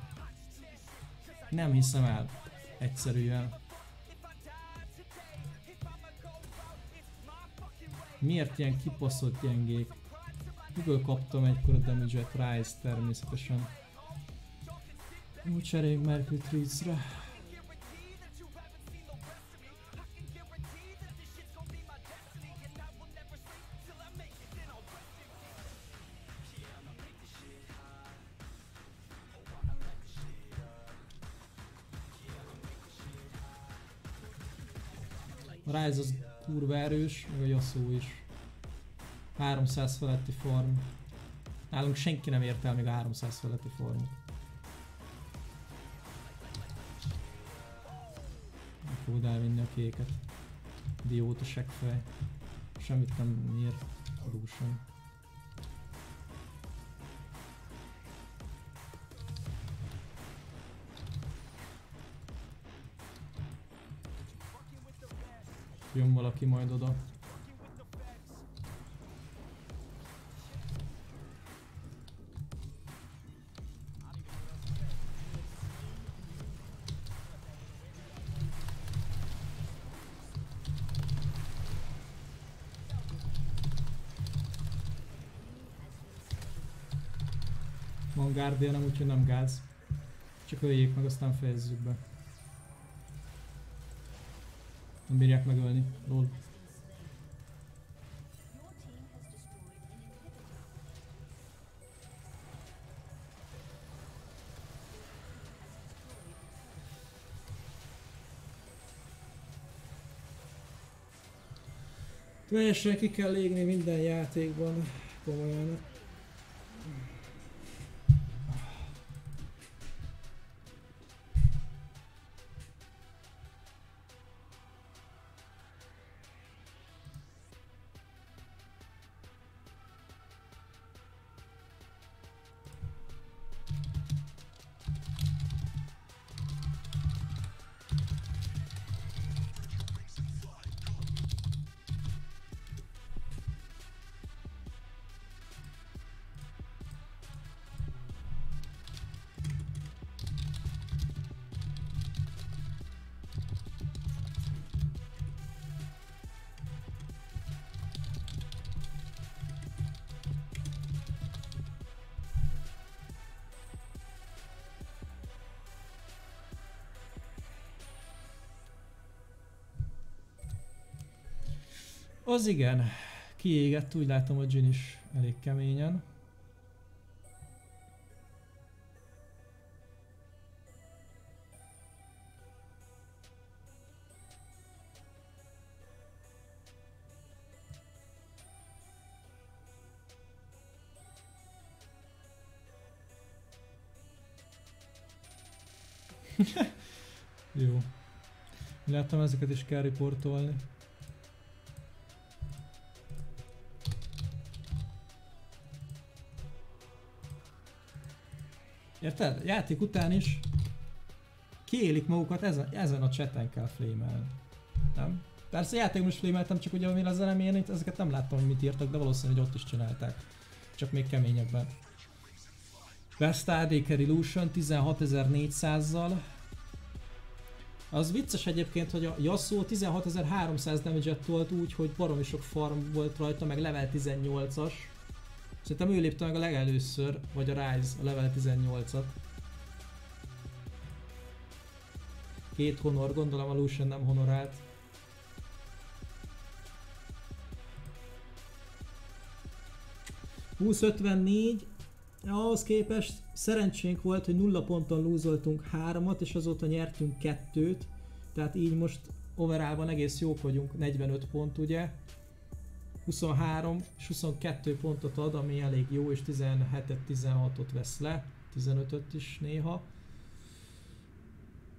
Nem hiszem el. Egyszerűen. Miért ilyen kibaszott gyengék? Miből kaptam egykor a damage-et? Rise természetesen. Úgy cseréljünk Mercury Trees-re. A Rise az erős, meg a Yasuo is. 300 feletti form. Nálunk senki nem ért el még a 300 feletti formot. Fogod elvinni a kéket. Dióta seggfej. Semmit nem ír. Lucian. Jön valaki majd oda. Van Guardian, úgyhogy nem gáz. Csak öljék meg, aztán fejezzük be. Nem bírják megölni. Lol. Teljesen ki kell légni minden játékban. Komolyan. Az igen. Kiégett, úgy látom, hogy Jin is elég keményen. *laughs* Jó. Láttam ezeket is kell riportolni. Érted? Játék után is kiélik magukat ezen, ezen a chaten kell flamelni. Nem? Persze játékban is flameltem, csak ugye amire az elemén, itt ezeket nem láttam, hogy mit írtak, de valószínűleg ott is csinálták. Csak még keményebben. Best AD Illusion 16400-zal. Az vicces egyébként, hogy a Yasuo 16300 damage-et tolt úgy, hogy baromi sok farm volt rajta, meg level 18-as. Szerintem ő lépte meg a legelőször, vagy a Rise a level 18-at. Két honor, gondolom a Lucian nem honorált. 54, ahhoz képest szerencsénk volt, hogy nulla ponton lúzoltunk háromat, és azóta nyertünk kettőt. Tehát így most overallban egész jók vagyunk, 45 pont ugye. 23 és 22 pontot ad, ami elég jó, és 17-et, 16-ot vesz le. 15-öt is néha.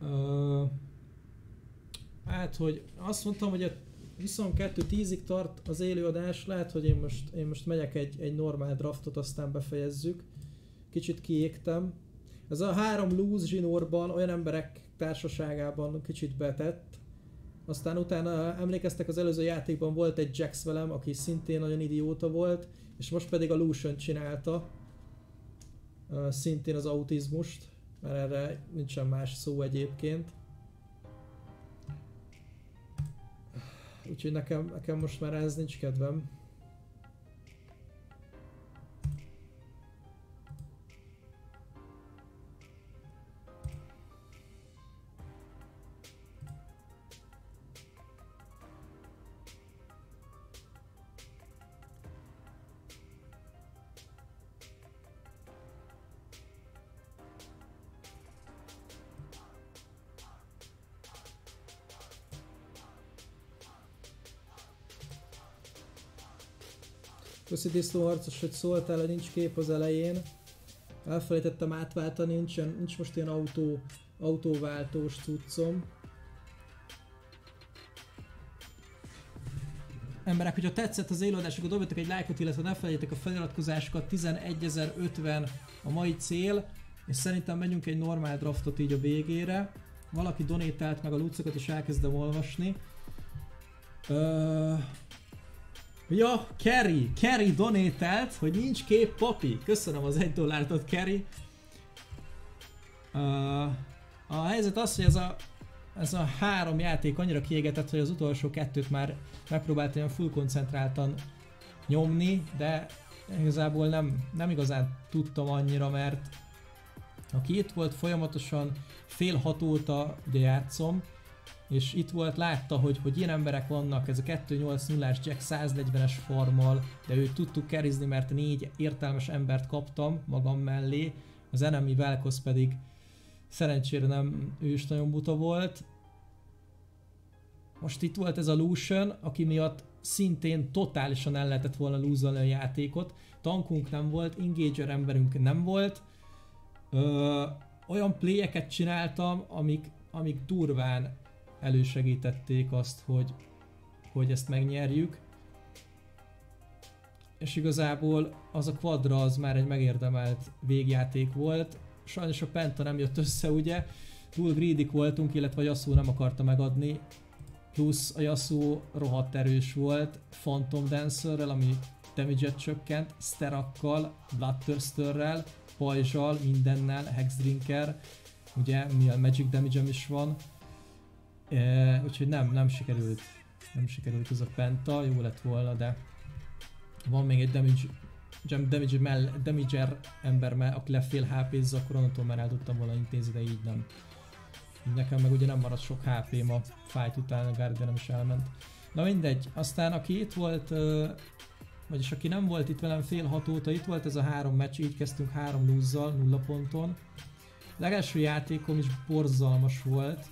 Ö, hát, hogy azt mondtam, hogy a 22-10-ig tart az élőadás, lehet, hogy én most, én most megyek egy, egy normál draftot, aztán befejezzük. Kicsit kiégtem. Ez a három loose zsinórban, olyan emberek társaságában kicsit betett. Aztán utána emlékeztek az előző játékban volt egy Jax velem, aki szintén nagyon idióta volt, és most pedig a Lucian csinálta. Szintén az autizmust, mert erre nincsen más szó egyébként. Úgyhogy nekem, nekem most már ez nincs kedvem. Köszi Disznó harcos, hogy szóltál, hogy nincs kép az elején. Elfelejtettem átváltani, nincsen, nincs most ilyen autó, autóváltós cuccom. Emberek, hogyha tetszett az élőadás, akkor dobjatok egy lájkot, illetve ne felejtjétek a feliratkozásokat, 11.050 a mai cél, és szerintem menjünk egy normál draftot így a végére. Valaki donétált meg a lucokat, és elkezdem olvasni. Ö... Ja, Kerry, Kerry donételt, hogy nincs kép papi. Köszönöm az egy dollártot, Kerry. Uh, a helyzet az, hogy ez a, ez a három játék annyira kiégetett, hogy az utolsó kettőt már megpróbáltam ilyen full koncentráltan nyomni, de igazából nem, nem igazán tudtam annyira, mert aki itt volt folyamatosan fél hat óta ugye játszom, és itt volt, látta, hogy, hogy ilyen emberek vannak, ez a 280-as Jack 140-es farmal, de őt tudtuk kerizni, mert négy értelmes embert kaptam magam mellé, az enemy Velkosz pedig szerencsére nem, ő is nagyon buta volt. Most itt volt ez a Lucian, aki miatt szintén totálisan el lehetett volna lúzolni a játékot. Tankunk nem volt, engager emberünk nem volt. Ö, olyan playeket csináltam, amik, amik durván elősegítették azt, hogy, hogy ezt megnyerjük. És igazából az a quadra az már egy megérdemelt végjáték volt. Sajnos a Penta nem jött össze ugye, túl greedy voltunk, illetve a Yasuo nem akarta megadni. Plusz a Yasuo rohadt erős volt, Phantom Dancerrel, ami damage csökkent, Sterakkal, Bloodthirsterrel, pajzsal, mindennel, Hexdrinker, ugye mivel Magic damage is van. E, úgyhogy nem, nem sikerült, nem sikerült az a penta, jó lett volna, de van még egy damage, damage, mell, damager ember, mell, aki lefél hp akkor onnantól már el tudtam volna intézni, de így nem. Nekem meg ugye nem maradt sok hp ma, fight után a Guardian is elment. Na mindegy, aztán aki itt volt, vagyis aki nem volt itt velem fél hat óta, itt volt ez a három meccs, így kezdtünk három lúzzal, nulla ponton. Legelső játékom is borzalmas volt,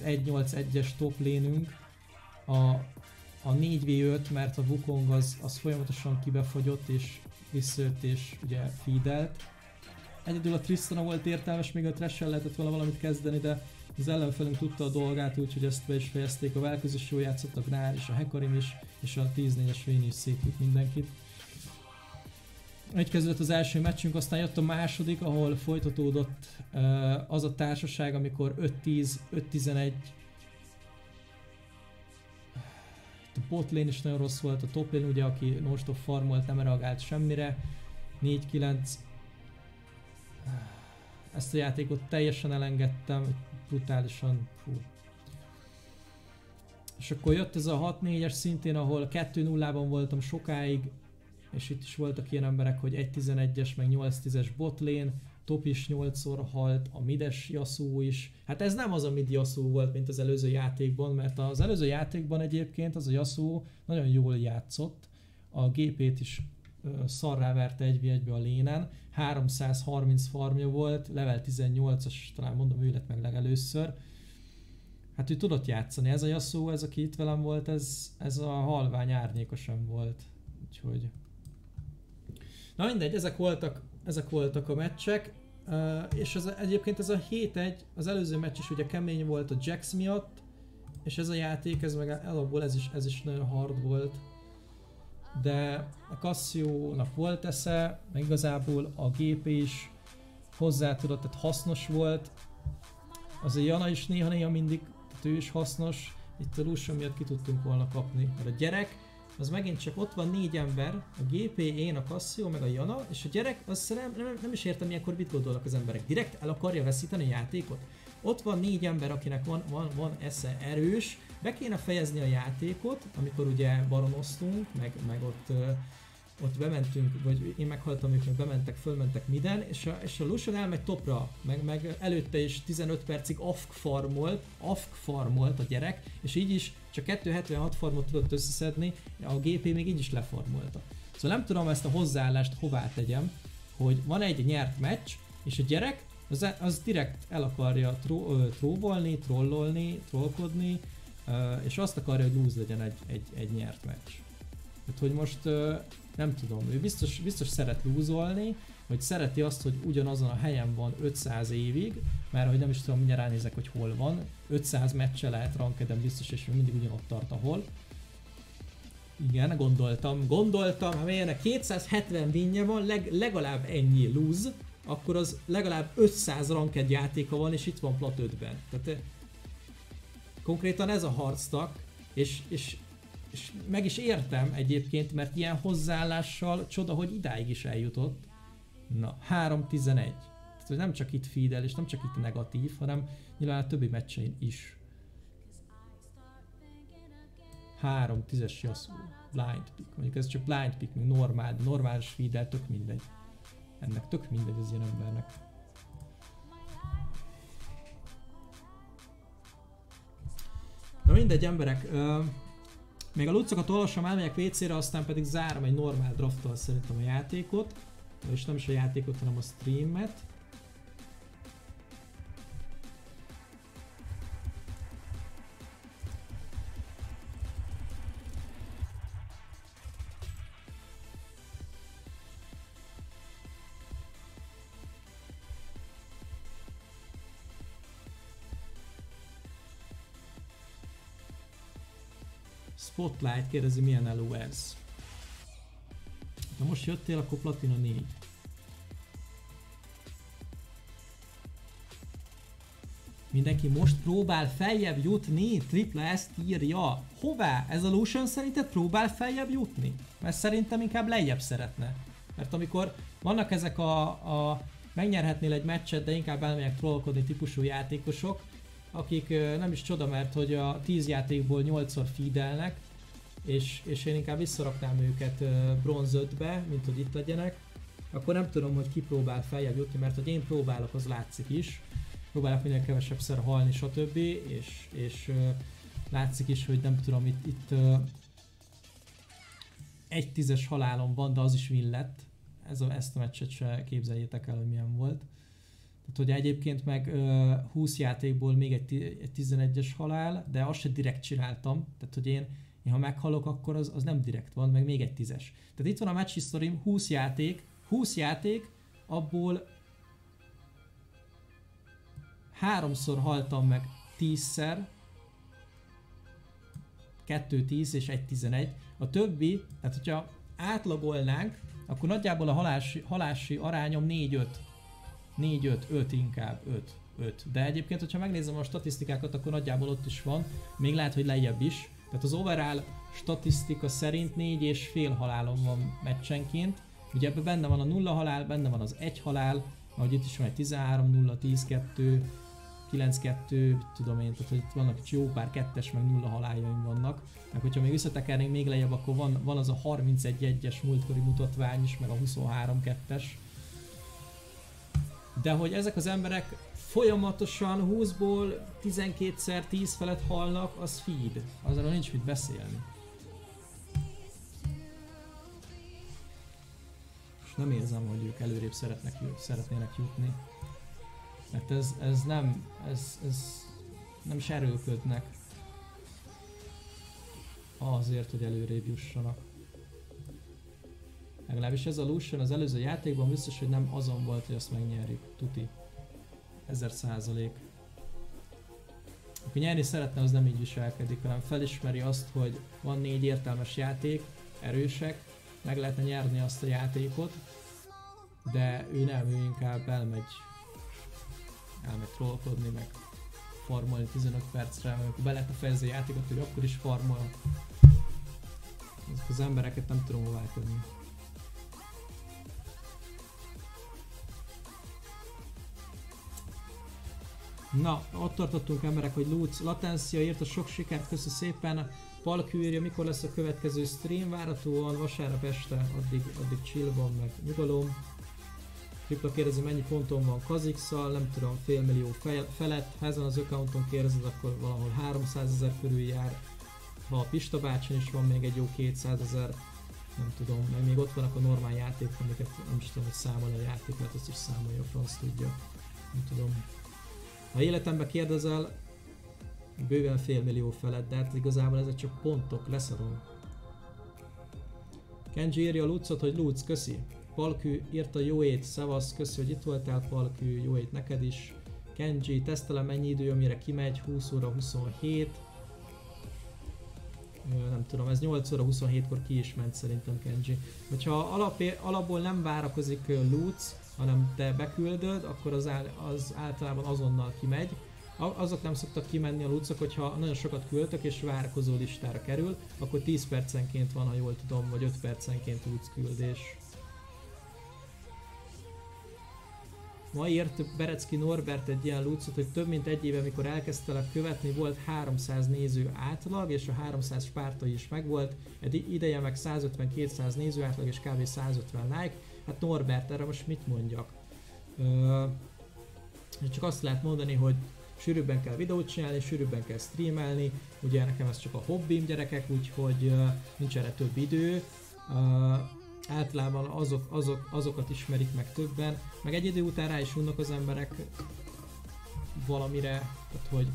az 1-8-1-es top lénünk, a, a 4v5, mert a Wukong az, az folyamatosan kibefogyott és visszajött és ugye feedelt. Egyedül a Tristana volt értelmes, még a trash lehetett volna valamit kezdeni, de az ellenfelünk tudta a dolgát, úgyhogy ezt be is fejezték. A Velköz is jól játszott, a Gnár és a Hekarim is, és a 10-4-es Vén is szétült mindenkit. Egy kezdődött az első meccsünk, aztán jött a második, ahol folytatódott uh, az a társaság, amikor 5-10, 5-11 a bot lane is nagyon rossz volt, a top lane ugye, aki non-stop farmolt, nem reagált semmire. 4-9 ezt a játékot teljesen elengedtem, brutálisan, fú. És akkor jött ez a 6-4-es szintén, ahol 2-0-ban voltam sokáig, és itt is voltak ilyen emberek, hogy 1.11-es, meg 8.10-es botlane, top is 8-szor halt, a mides Yasuo is. Hát ez nem az a mid Yasuo volt, mint az előző játékban, mert az előző játékban egyébként az a Yasuo nagyon jól játszott, a GP-t is szarrá verte 1 1 a lénen, 330 farmja volt, level 18-as, talán mondom ő lett meg legelőször. Hát ő tudott játszani, ez a Yasuo, ez aki itt velem volt, ez, ez a halvány árnyékosan volt. Úgyhogy Na mindegy, ezek voltak ezek voltak a meccsek, uh, és az, egyébként ez a 7-1, az előző meccs is ugye kemény volt a Jax miatt, és ez a játék, ez meg alapból ez is, ez is nagyon hard volt. De a Casio-nak volt esze, meg igazából a gép is hozzá tudott, tehát hasznos volt. Az a Jana is néha-néha mindig, tehát ő is hasznos. Itt a Lucian miatt ki tudtunk volna kapni. Mert a gyerek, az megint csak ott van négy ember, a GP, én, a Cassio, meg a Jana, és a gyerek, azt nem, nem, nem is értem ilyenkor mit gondolnak az emberek. Direkt el akarja veszíteni a játékot. Ott van négy ember, akinek van, van, van esze erős, be kéne fejezni a játékot, amikor ugye baronoztunk, meg, meg ott, ott bementünk, vagy én meghaltam, ők meg bementek, fölmentek minden, és a, és a Lucian elmegy topra, meg, meg előtte is 15 percig afk farmolt, afk farmolt a gyerek, és így is csak 276 farmot tudott összeszedni, a GP még így is lefarmolta. Szóval nem tudom ezt a hozzáállást hová tegyem, hogy van egy nyert meccs, és a gyerek az, az direkt el akarja tró, ö, tróbolni, trollolni, trollkodni, és azt akarja, hogy lose legyen egy, egy, egy nyert meccs. Tehát, hogy most nem tudom, ő biztos, biztos szeret lúzolni, vagy szereti azt, hogy ugyanazon a helyen van 500 évig, mert hogy nem is tudom, mindjárt ránézek, hogy hol van. 500 meccse lehet rankeden biztos, és mindig ugyanott tart, ahol. Igen, gondoltam, gondoltam, ha milyenek 270 vinje van, leg, legalább ennyi lose, akkor az legalább 500 ranked játéka van, és itt van plat 5-ben. Tehát eh, konkrétan ez a harctak, és, és, és meg is értem egyébként, mert ilyen hozzáállással csoda, hogy idáig is eljutott. Na, 3-11. Tehát hogy nem csak itt feedel, és nem csak itt negatív, hanem nyilván a többi meccsein is. 3 10-es Yasuo, blind pick. Mondjuk ez csak blind pick, még normál, normális feedel, tök mindegy. Ennek tök mindegy az ilyen embernek. Na mindegy emberek, ö, még a luccokat olvasom, elmegyek WC-re, aztán pedig zárom egy normál drafttal szerintem a játékot. És nem is a játékot, hanem a streamet. Spotlight kérdezi milyen elő ez. Na most jöttél, akkor Platina 4. Mindenki most próbál feljebb jutni, tripla ezt írja. Hová? Ez a Lucian szerinted próbál feljebb jutni? Mert szerintem inkább lejjebb szeretne. Mert amikor vannak ezek a, a megnyerhetnél egy meccset, de inkább elmegyek trollkodni típusú játékosok, akik nem is csoda, mert hogy a 10 játékból 8-szor feedelnek, és, és én inkább visszaraknám őket bronz 5-be, mint hogy itt legyenek, akkor nem tudom, hogy ki próbál feljebb jutni, mert hogy én próbálok, az látszik is. Próbálok minél kevesebbszer halni, stb. És, és látszik is, hogy nem tudom, itt, itt egy tízes halálom van, de az is win lett. Ez a, ezt a meccset se képzeljétek el, hogy milyen volt. Tehát, hogy egyébként meg ö, 20 játékból még egy, egy 11-es halál, de azt se direkt csináltam. Tehát, hogy én, én ha meghalok, akkor az, az nem direkt van, meg még egy 10-es. Tehát itt van a match history 20 játék, 20 játék, abból háromszor haltam meg 10-szer, 2 10 és 1 11. A többi, tehát hogyha átlagolnánk, akkor nagyjából a halási, halási arányom 4-5. 4-5, 5 inkább, 5. 5. De egyébként, hogyha megnézem a statisztikákat, akkor nagyjából ott is van, még lehet, hogy lejjebb is. Tehát az overall statisztika szerint 4 és fél halálom van meccsenként. Ugye ebben benne van a 0 halál, benne van az 1 halál, ahogy itt is van egy 13, 0, 10, 2, 9-2, tudom én, tehát hogy itt vannak egy jó pár kettes, meg nulla haláljaim vannak. Meg hogyha még visszatekernénk még lejjebb, akkor van, van az a 31-1-es múltkori mutatvány is, meg a 23-2-es. De hogy ezek az emberek folyamatosan 20-ból 12-szer 10 felett halnak, az feed. Azról nincs mit beszélni. És nem érzem, hogy ők előrébb szeretnek, szeretnének jutni. Mert ez, ez nem, ez, ez nem is erőlködnek azért, hogy előrébb jussanak. Legalábbis ez a Lucian az előző játékban biztos, hogy nem azon volt, hogy azt megnyerjük. Tuti. 1000 százalék. Aki nyerni szeretne, az nem így viselkedik, hanem felismeri azt, hogy van négy értelmes játék, erősek, meg lehetne nyerni azt a játékot, de ő nem, ő inkább elmegy, elmegy trollkodni, meg farmolni 15 percre, amikor be lehetne fejezni a játékot, hogy akkor is farmol. Ezek az embereket nem tudom hová tenni. Na, ott tartottunk emberek, hogy Lutz Latencia írta sok sikert, köszi szépen. Palkű írja, mikor lesz a következő stream, várhatóan vasárnap este, addig, addig chill van, meg nyugalom. Tripla kérdezi, mennyi ponton van kazix nem tudom, félmillió fe- felett. Ha ezen az accounton kérdezed, akkor valahol 300 ezer körül jár. Ha a Pista bácsin is van még egy jó 200 ezer, nem tudom, meg még ott vannak a normál játékok, amiket nem is tudom, hogy számol a játék, mert azt is számolja, a franc tudja. Nem tudom. Ha életemben kérdezel, bőven fél millió felett, de hát igazából ezek csak pontok, leszarom. Kenji írja Lucot, hogy Luc, köszi. Palkű írta jó ét, szevasz, köszi, hogy itt voltál, Palkű, jó ét neked is. Kenji, tesztelem mennyi idő, amire kimegy, 20 óra 27. Ö, Nem tudom, ez 8 óra 27-kor ki is ment szerintem Kenji. Hogyha alapé, alapból nem várakozik Lutz, hanem te beküldöd, akkor az, áll, az általában azonnal kimegy. Azok nem szoktak kimenni a lucok, hogyha nagyon sokat küldtök és várakozó listára kerül, akkor 10 percenként van, ha jól tudom, vagy 5 percenként luc küldés. Ma írt Berecki Norbert egy ilyen lucot, hogy több mint egy éve, mikor elkezdtelek követni, volt 300 néző átlag, és a 300 spártai is megvolt. Egy ideje meg 150-200 néző átlag, és kb. 150 like. Hát Norbert, erre most mit mondjak? Ö, csak azt lehet mondani, hogy sűrűbben kell videót csinálni, sűrűbben kell streamelni, ugye nekem ez csak a hobbim gyerekek, úgyhogy uh, nincs erre több idő. Uh, általában azok, azok, azokat ismerik meg többen, meg egy idő után rá is unnak az emberek valamire, tehát hogy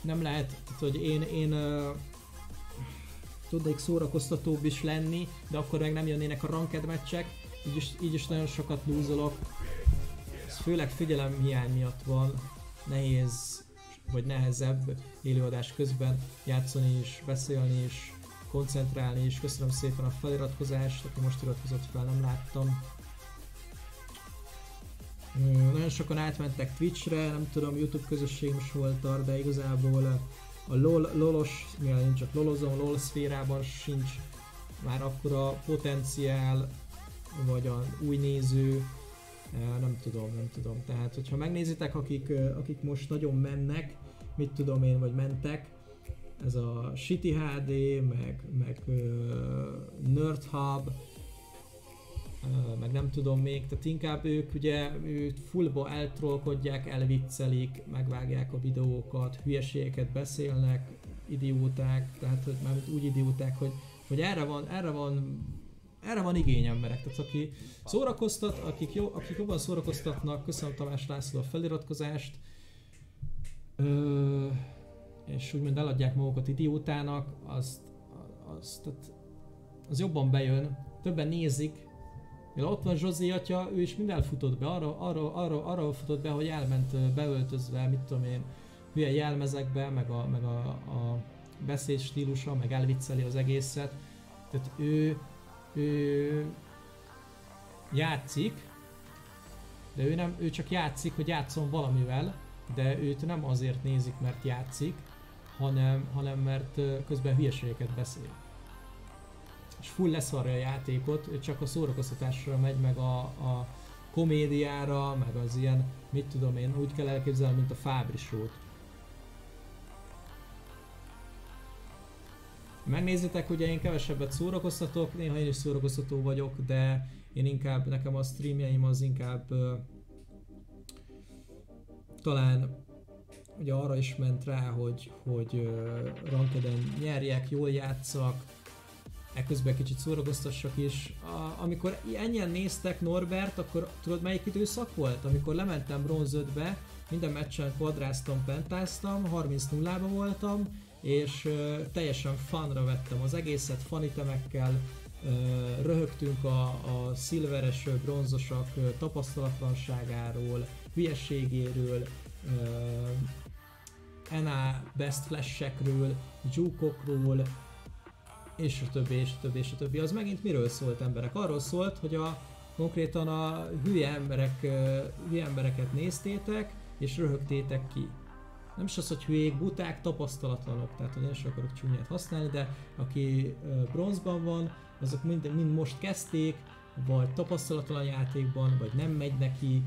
nem lehet, tehát hogy én, én uh, tudnék szórakoztatóbb is lenni, de akkor meg nem jönnének a ranked meccsek, így is, így is nagyon sokat lúzolok. Ez főleg figyelem hiány miatt van, nehéz vagy nehezebb élőadás közben játszani is, beszélni is, koncentrálni is. Köszönöm szépen a feliratkozást, aki most iratkozott fel, nem láttam. Nagyon sokan átmentek Twitchre, nem tudom, Youtube közösség most hol tart, de igazából a LOL, lolos, mivel én csak lolozom, LOL szférában sincs már akkora potenciál, vagy a új néző, Eh, nem tudom, nem tudom. Tehát, hogyha megnézitek, akik, eh, akik most nagyon mennek, mit tudom én, vagy mentek, ez a Shitty HD, meg, meg uh, Nerd Hub, meg nem tudom még, tehát inkább ők ugye őt fullba eltrollkodják, elviccelik, megvágják a videókat, hülyeségeket beszélnek, idióták, tehát hogy már úgy idióták, hogy, hogy erre van, erre van erre van igény emberek, tehát aki szórakoztat, akik, jó, akik jobban szórakoztatnak, köszönöm Tamás László a feliratkozást, ö, és úgymond eladják magukat idiótának, az, az, tehát az jobban bejön, többen nézik, Mivel ott van Zsozé atya, ő is mind elfutott be, arra, arra, arra, arra futott be, hogy elment beöltözve, mit tudom én, hülye jelmezekbe, meg a, meg a, a beszéd stílusa, meg elvicceli az egészet. Tehát ő, ő játszik, de ő, nem, ő csak játszik, hogy játszon valamivel, de őt nem azért nézik, mert játszik, hanem, hanem mert közben hülyeségeket beszél. És full leszarja a játékot, csak a szórakoztatásra megy, meg a, a komédiára, meg az ilyen, mit tudom én, úgy kell elképzelni, mint a Fábri show Megnézitek, ugye én kevesebbet szórakoztatok, néha én is szórakoztató vagyok, de én inkább, nekem a streamjeim az inkább ö, talán ugye arra is ment rá, hogy, hogy ö, rankeden nyerjek, jól játszak, ekközben kicsit szórakoztassak is. A, amikor ennyien néztek Norbert, akkor tudod melyik időszak volt? Amikor lementem bronz 5-be, minden meccsen kvadráztam, pentáztam, 30 0 voltam, és ö, teljesen fanra vettem az egészet, fanitemekkel, ö, röhögtünk a, a szilveres, bronzosak ö, tapasztalatlanságáról, hülyességéről, ö, NA best flashekről, jukokról, és a többi, és a többi, és a többi. Az megint miről szólt emberek? Arról szólt, hogy a konkrétan a hülye, emberek, hülye embereket néztétek, és röhögtétek ki. Nem is az, hogy hülyék, buták, tapasztalatlanok, tehát hogy én sem akarok csúnyát használni, de aki bronzban van, azok mind, mind most kezdték, vagy tapasztalatlan játékban, vagy nem megy neki,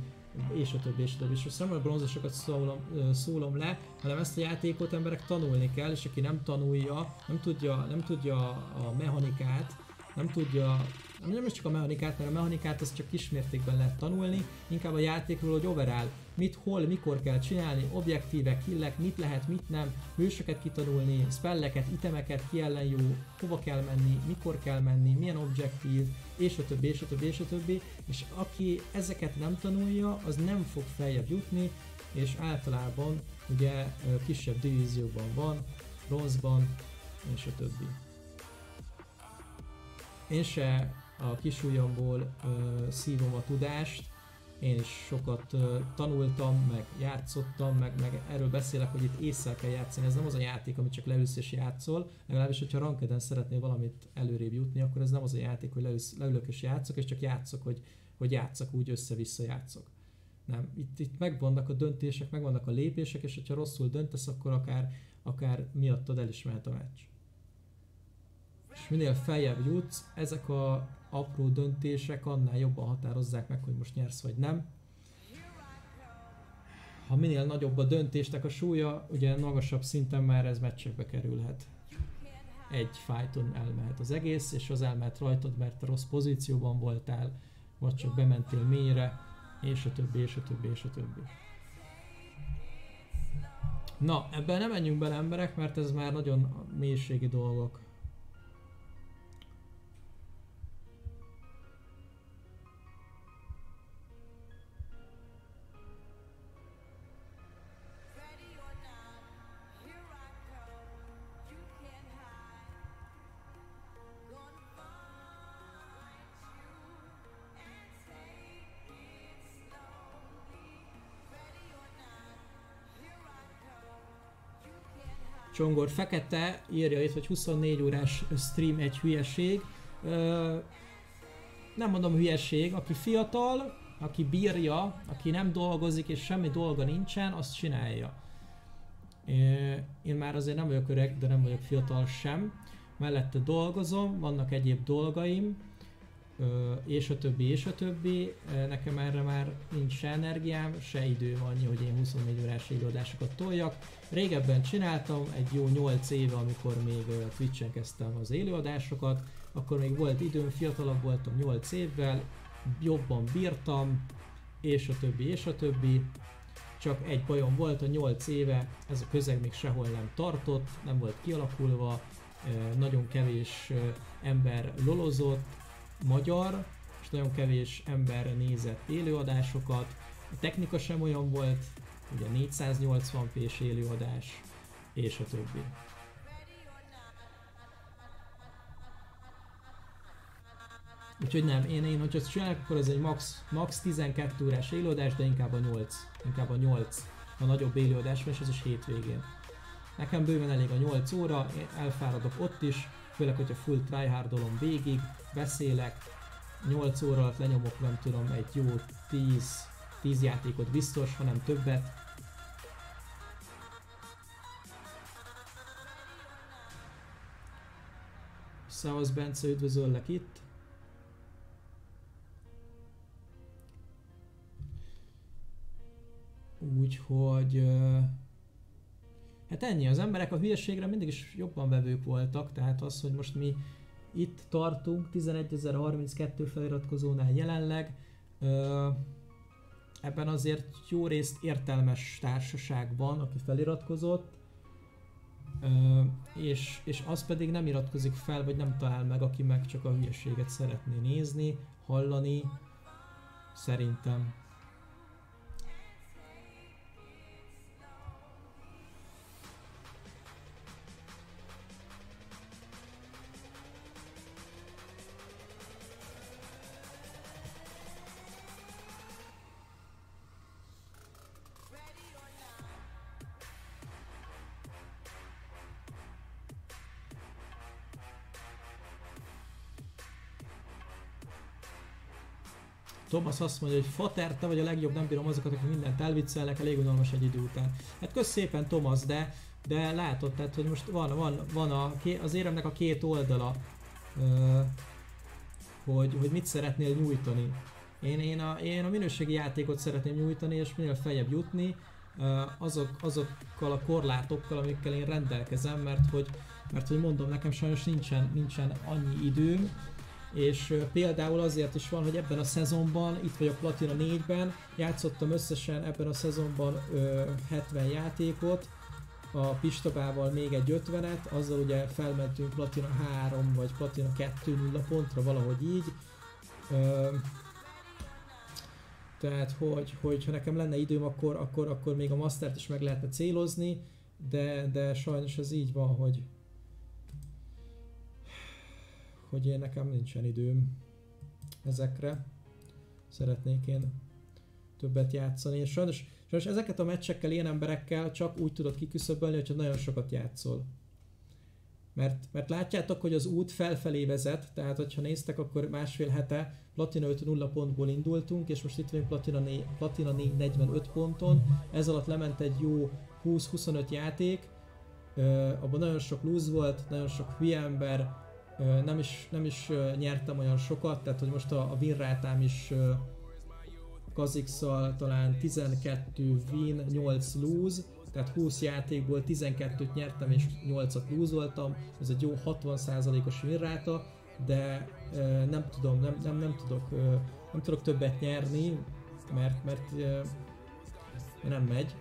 és a többi, és a többi. És most nem a bronzosokat szólom, szólom le, hanem ezt a játékot emberek tanulni kell, és aki nem tanulja, nem tudja, nem tudja a mechanikát, nem tudja, nem is csak a mechanikát, mert a mechanikát azt csak kismértékben lehet tanulni, inkább a játékról, hogy overall, mit, hol, mikor kell csinálni, objektívek, hillek, mit lehet, mit nem, hősöket kitanulni, spelleket, itemeket, ki ellen jó, hova kell menni, mikor kell menni, milyen objektív, és a többi, és a többi, és a többi, és aki ezeket nem tanulja, az nem fog feljebb jutni, és általában ugye kisebb divízióban van, bronzban, és a többi. Én se a kisujjamból szívom a tudást, én is sokat tanultam, meg játszottam, meg, meg erről beszélek, hogy itt észre kell játszani. Ez nem az a játék, amit csak leülsz és játszol, legalábbis, hogyha rankeden szeretnél valamit előrébb jutni, akkor ez nem az a játék, hogy leülsz, leülök és játszok, és csak játszok, hogy, hogy játszok, úgy össze-vissza játszok. Nem, itt, itt megvannak a döntések, megvannak a lépések, és hogyha rosszul döntesz, akkor akár, akár miattad el is mehet a meccs. És minél feljebb jutsz, ezek a apró döntések annál jobban határozzák meg, hogy most nyersz vagy nem. Ha minél nagyobb a döntésnek a súlya, ugye magasabb szinten már ez meccsekbe kerülhet. Egy fighton elmehet az egész, és az elmehet rajtad, mert rossz pozícióban voltál, vagy csak bementél mélyre, és a többi, és a többi, és a többi. Na, ebben nem menjünk bele emberek, mert ez már nagyon mélységi dolgok. Csongor Fekete írja itt, hogy 24 órás stream egy hülyeség. Ö, nem mondom hülyeség, aki fiatal, aki bírja, aki nem dolgozik és semmi dolga nincsen, azt csinálja. Én már azért nem vagyok öreg, de nem vagyok fiatal sem. Mellette dolgozom, vannak egyéb dolgaim, és a többi, és a többi. Nekem erre már nincs se energiám, se időm annyi, hogy én 24 órás élőadásokat toljak. Régebben csináltam, egy jó 8 éve, amikor még Twitch-en kezdtem az élőadásokat, akkor még volt időm, fiatalabb voltam 8 évvel, jobban bírtam, és a többi, és a többi. Csak egy bajom volt, a 8 éve ez a közeg még sehol nem tartott, nem volt kialakulva, nagyon kevés ember lolozott, magyar, és nagyon kevés ember nézett élőadásokat. A technika sem olyan volt, ugye 480p-s élőadás, és a többi. Úgyhogy nem, én, én hogyha ezt csinálok, akkor ez egy max, max 12 órás élőadás, de inkább a 8. Inkább a 8. A nagyobb élőadás, és ez is hétvégén. Nekem bőven elég a 8 óra, én elfáradok ott is, főleg, hogyha full tryhardolom végig, beszélek, 8 óra alatt lenyomok, nem tudom, egy jó 10, 10 játékot biztos, hanem többet. Szevasz Bence, üdvözöllek itt. Úgyhogy... Hát ennyi, az emberek a hülyeségre mindig is jobban vevők voltak, tehát az, hogy most mi itt tartunk, 11.032 feliratkozónál jelenleg, ebben azért jó részt értelmes társaság van, aki feliratkozott, és, és az pedig nem iratkozik fel, vagy nem talál meg, aki meg csak a hülyeséget szeretné nézni, hallani, szerintem. Thomas azt mondja, hogy Fater, te vagy a legjobb, nem bírom azokat, akik mindent elviccelnek, elég unalmas egy idő után. Hát kösz szépen Thomas, de, de látod, tehát, hogy most van, van, van a, az éremnek a két oldala, hogy, hogy mit szeretnél nyújtani. Én, én, a, én a minőségi játékot szeretném nyújtani, és minél feljebb jutni, azok, azokkal a korlátokkal, amikkel én rendelkezem, mert hogy, mert hogy mondom, nekem sajnos nincsen, nincsen annyi időm, és például azért is van, hogy ebben a szezonban, itt vagyok Platina 4-ben, játszottam összesen ebben a szezonban ö, 70 játékot, a Pistabával még egy 50-et, azzal ugye felmentünk Platina 3 vagy Platina 2 0 pontra, valahogy így. Ö, tehát, hogy, hogy ha nekem lenne időm, akkor, akkor, akkor még a Mastert is meg lehetne célozni, de, de sajnos ez így van, hogy hogy én nekem nincsen időm ezekre. Szeretnék én többet játszani, és sajnos, sajnos ezeket a meccsekkel, ilyen emberekkel csak úgy tudod kiküszöbölni, hogyha nagyon sokat játszol. Mert, mert látjátok, hogy az út felfelé vezet, tehát hogyha néztek, akkor másfél hete Platina 5 0 pontból indultunk, és most itt vagyunk Platina 4, Platina 4 45 ponton, ez alatt lement egy jó 20-25 játék, Ö, abban nagyon sok lose volt, nagyon sok hülye ember, nem is, nem is nyertem olyan sokat, tehát hogy most a, a win rátám is kha'Zix talán 12 win, 8 lose, tehát 20 játékból 12-t nyertem és 8-at lúzoltam, ez egy jó 60%-os win ráta, de nem tudom, nem, nem, nem tudok, nem tudok többet nyerni, mert, mert nem megy,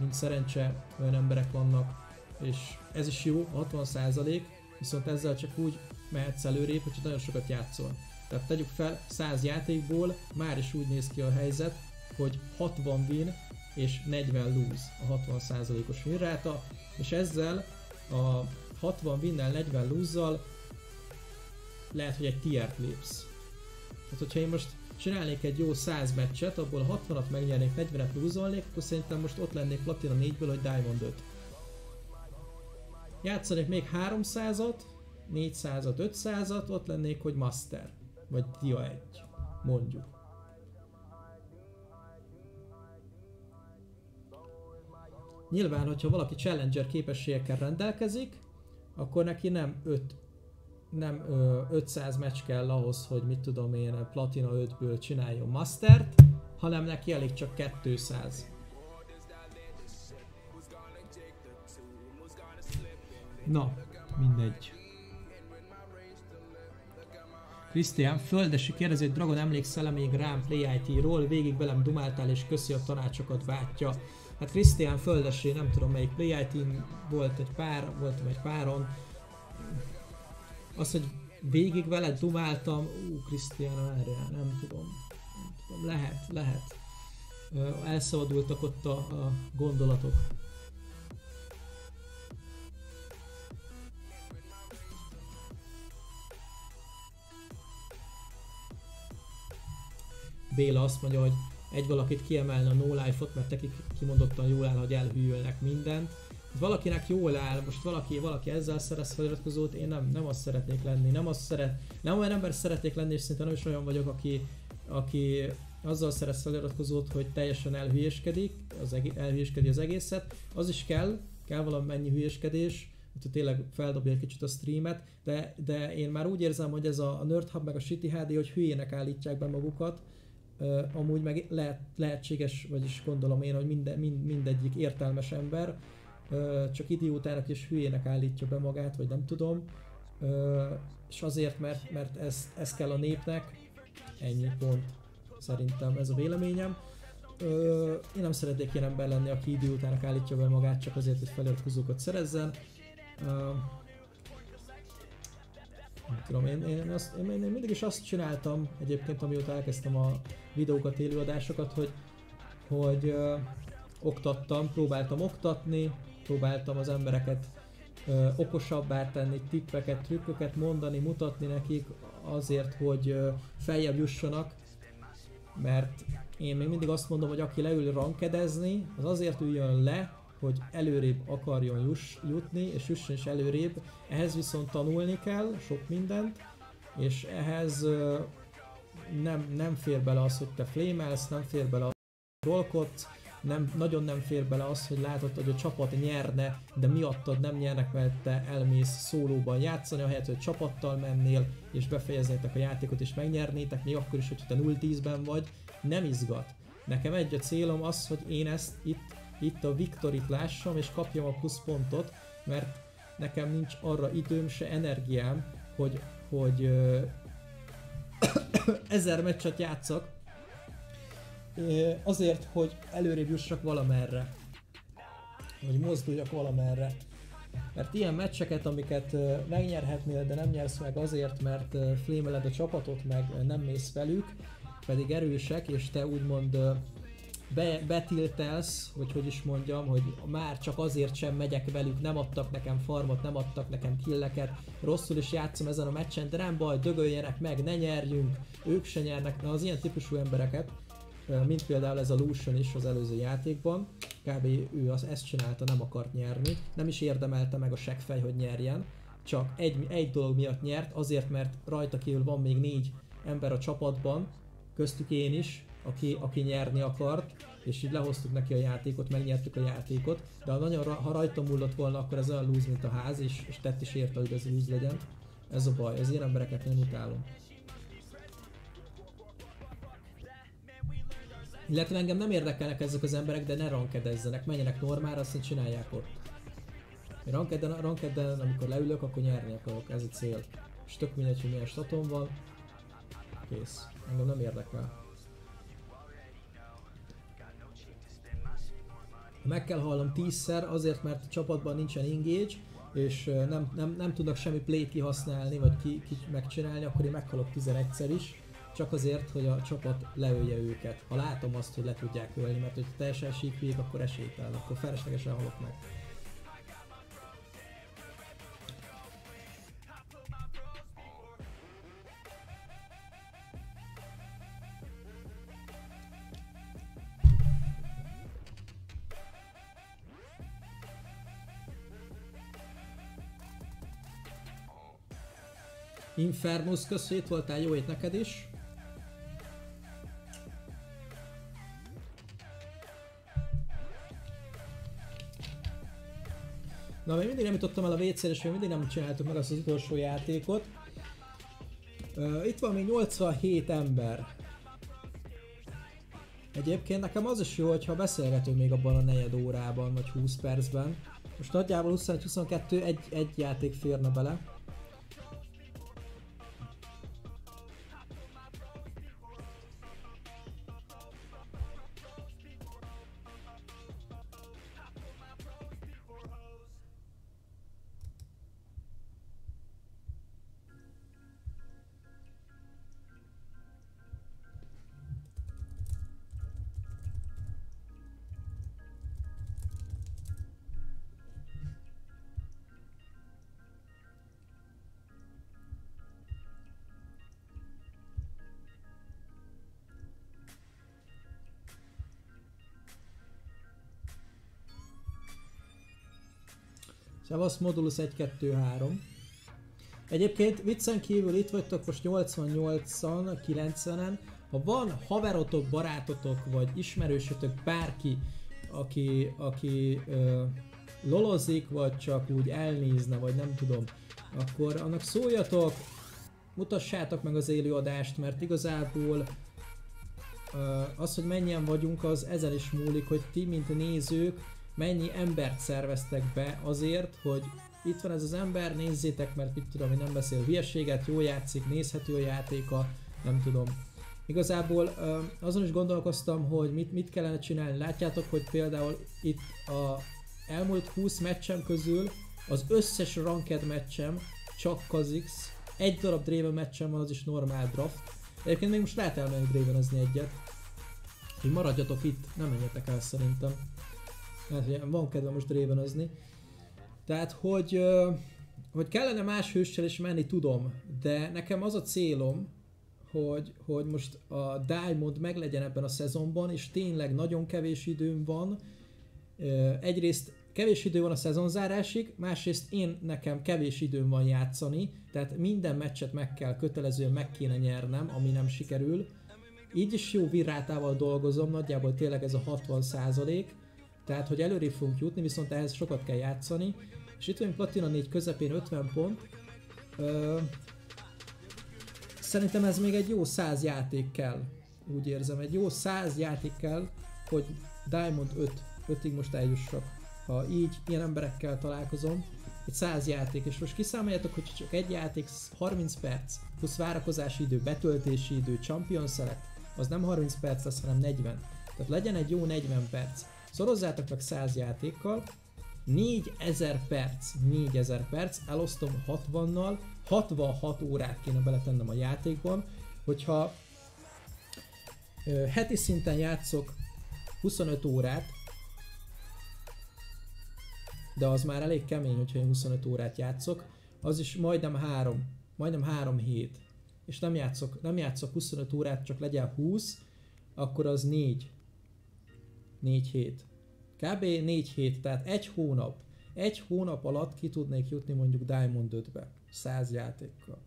mint szerencse olyan emberek vannak, és ez is jó, 60%, viszont ezzel csak úgy mehetsz előrébb, hogyha nagyon sokat játszol. Tehát tegyük fel, 100 játékból már is úgy néz ki a helyzet, hogy 60 win és 40 lose a 60%-os win és ezzel a 60 winnel 40 lose-zal lehet, hogy egy tier lépsz. Tehát, hogyha én most csinálnék egy jó 100 meccset, abból 60-at megnyernék, 40-et lúzolnék, akkor szerintem most ott lennék Platina 4-ből, hogy Diamond 5. Játszanék még 300-at, 400-at, 500-at, ott lennék, hogy Master. Vagy Dia 1. Mondjuk. Nyilván, hogyha valaki Challenger képességekkel rendelkezik, akkor neki nem 5 nem ö, 500 meccs kell ahhoz, hogy mit tudom én, Platina 5-ből csináljon Mastert, hanem neki elég csak 200. Na, mindegy. Krisztián, Földesi kérdezi, hogy Dragon emlékszel még rám Play IT-ról, végig velem dumáltál és köszi a tanácsokat, bátya. Hát Krisztián Földesi, nem tudom melyik Play volt egy pár, voltam egy páron. Az, hogy végig veled dumáltam, ú, Krisztián, várjál, nem tudom. Nem tudom, lehet, lehet. Elszabadultak ott a, a gondolatok. Béla azt mondja, hogy egy valakit kiemelne a no life-ot, mert nekik kimondottan jól áll, hogy elhűlnek mindent. Valakinek jól áll, most valaki, valaki ezzel szerez feliratkozót, én nem, nem azt szeretnék lenni, nem azt szeret, nem olyan ember szeretnék lenni, és szinte nem is olyan vagyok, aki, aki azzal szerez feliratkozót, hogy teljesen elhülyéskedik, az egé- elhülyéskedi az egészet, az is kell, kell valamennyi hülyéskedés, hogy tényleg feldobja egy kicsit a streamet, de, de én már úgy érzem, hogy ez a, a Nerd Hub meg a Shitty HD, hogy hülyének állítják be magukat, amúgy meg lehet, lehetséges, vagyis gondolom én, hogy minden, mind, mindegyik értelmes ember, csak idiótának és hülyének állítja be magát, vagy nem tudom, és azért, mert, mert ez, ez kell a népnek, ennyi pont, szerintem ez a véleményem. Én nem szeretnék ilyen ember lenni, aki idiótának állítja be magát, csak azért, hogy feliratkozókat szerezzen. Uh, nem tudom, én, én, azt, én, én mindig is azt csináltam egyébként, amióta elkezdtem a videókat, élőadásokat, hogy, hogy ö, oktattam, próbáltam oktatni, próbáltam az embereket ö, okosabbá tenni, tippeket, trükköket mondani, mutatni nekik azért, hogy ö, feljebb jussanak, mert én még mindig azt mondom, hogy aki leül rankedezni, az azért üljön le, hogy előrébb akarjon juss, jutni, és jusson is előrébb. Ehhez viszont tanulni kell sok mindent, és ehhez nem, nem fér bele az, hogy te flémelsz, nem fér bele az, hogy rolkodsz, nem, nagyon nem fér bele az, hogy látod, hogy a csapat nyerne, de miattad nem nyernek, mert te elmész szólóban játszani, ahelyett, hogy csapattal mennél, és befejeznétek a játékot, és megnyernétek, még akkor is, hogyha te 0-10-ben vagy, nem izgat. Nekem egy a célom az, hogy én ezt itt, itt a Victorit lássam, és kapjam a plusz pontot, mert nekem nincs arra időm, se energiám, hogy, hogy ö, *coughs* ezer meccset játszak, azért, hogy előrébb jussak valamerre. Vagy mozduljak valamerre. Mert ilyen meccseket, amiket megnyerhetnél, de nem nyersz meg azért, mert flémeled a csapatot, meg nem mész velük, pedig erősek, és te úgymond be, betiltelsz, vagy hogy is mondjam, hogy már csak azért sem megyek velük, nem adtak nekem farmot, nem adtak nekem killeket, rosszul is játszom ezen a meccsen, de nem baj, dögöljenek meg, ne nyerjünk, ők se nyernek, na az ilyen típusú embereket, mint például ez a Lucian is az előző játékban, kb. ő az ezt csinálta, nem akart nyerni, nem is érdemelte meg a seggfej, hogy nyerjen, csak egy, egy dolog miatt nyert, azért mert rajta kívül van még négy ember a csapatban, köztük én is, aki, aki nyerni akart, és így lehoztuk neki a játékot, megnyertük a játékot, de ha, nagyon, ha rajta múlott volna, akkor ez olyan lose, mint a ház, és, és tett is érte, hogy ez lose legyen. Ez a baj, az ilyen embereket nem utálom. Illetve engem nem érdekelnek ezek az emberek, de ne rankedezzenek, menjenek normára, aztán csinálják ott. Rankedden, rankedden, amikor leülök, akkor nyerni akarok, ez a cél. És tök mindegy, hogy milyen statom van. Kész. Engem nem érdekel. Meg kell hallom tízszer azért, mert a csapatban nincsen engage, és nem, nem, nem tudnak semmi play kihasználni, vagy ki, ki megcsinálni, akkor én meghalok 11-szer is, csak azért, hogy a csapat leölje őket. Ha látom azt, hogy le tudják ölni, mert hogy teljesen síkvég, akkor esélytelen, akkor feleslegesen halok meg. Infernus, köszi, itt voltál, jó hét neked is. Na, még mindig nem jutottam el a WC-re, és még mindig nem csináltuk meg azt az utolsó játékot. Uh, itt van még 87 ember. Egyébként nekem az is jó, hogyha beszélgetünk még abban a negyed órában, vagy 20 percben. Most nagyjából 21-22 egy, egy játék férne bele. Szevasz, Modulus 1, 2, 3. Egyébként viccen kívül itt vagytok most 88-an, 90-en. Ha van haverotok, barátotok, vagy ismerősötök, bárki, aki, aki ö, lolozik, vagy csak úgy elnézne, vagy nem tudom, akkor annak szóljatok, mutassátok meg az élőadást, mert igazából ö, az, hogy mennyien vagyunk, az ezen is múlik, hogy ti, mint nézők, mennyi embert szerveztek be azért, hogy itt van ez az ember, nézzétek, mert mit tudom, hogy nem beszél hülyeséget, jó játszik, nézhető a játéka, nem tudom. Igazából azon is gondolkoztam, hogy mit, mit kellene csinálni. Látjátok, hogy például itt a elmúlt 20 meccsem közül az összes ranked meccsem csak Kazix, egy darab Draven meccsem van, az is normál draft. Egyébként még most lehet elmenni Dravenezni egyet. Hogy maradjatok itt, nem menjetek el szerintem. Hát, van kedve most Dravenezni. Tehát, hogy, hogy kellene más hőssel is menni, tudom, de nekem az a célom, hogy, hogy most a Diamond meglegyen ebben a szezonban, és tényleg nagyon kevés időm van. Egyrészt kevés idő van a szezonzárásig, másrészt én nekem kevés időm van játszani, tehát minden meccset meg kell, kötelezően meg kéne nyernem, ami nem sikerül. Így is jó virrátával dolgozom, nagyjából tényleg ez a 60 százalék, tehát hogy előrébb fogunk jutni, viszont ehhez sokat kell játszani. És itt vagyunk Platina 4 közepén 50 pont. Ö, szerintem ez még egy jó 100 játék kell, úgy érzem. Egy jó 100 játék kell, hogy Diamond 5, 5-ig most eljussak. Ha így ilyen emberekkel találkozom, egy 100 játék, és most kiszámoljátok, hogy csak egy játék 30 perc, plusz várakozási idő, betöltési idő, champion select, az nem 30 perc lesz, hanem 40. Tehát legyen egy jó 40 perc. Szorozzátok meg 100 játékkal, 4000 perc, 4000 perc, elosztom 60-nal, 66 órát kéne beletennem a játékban, hogyha heti szinten játszok 25 órát, de az már elég kemény, hogyha én 25 órát játszok, az is majdnem 3, majdnem 3 hét, és nem játszok, nem játszok 25 órát, csak legyen 20, akkor az 4, 4 hét. Kb. 4 hét, tehát egy hónap. Egy hónap alatt ki tudnék jutni mondjuk Diamond 5-be, 100 játékkal.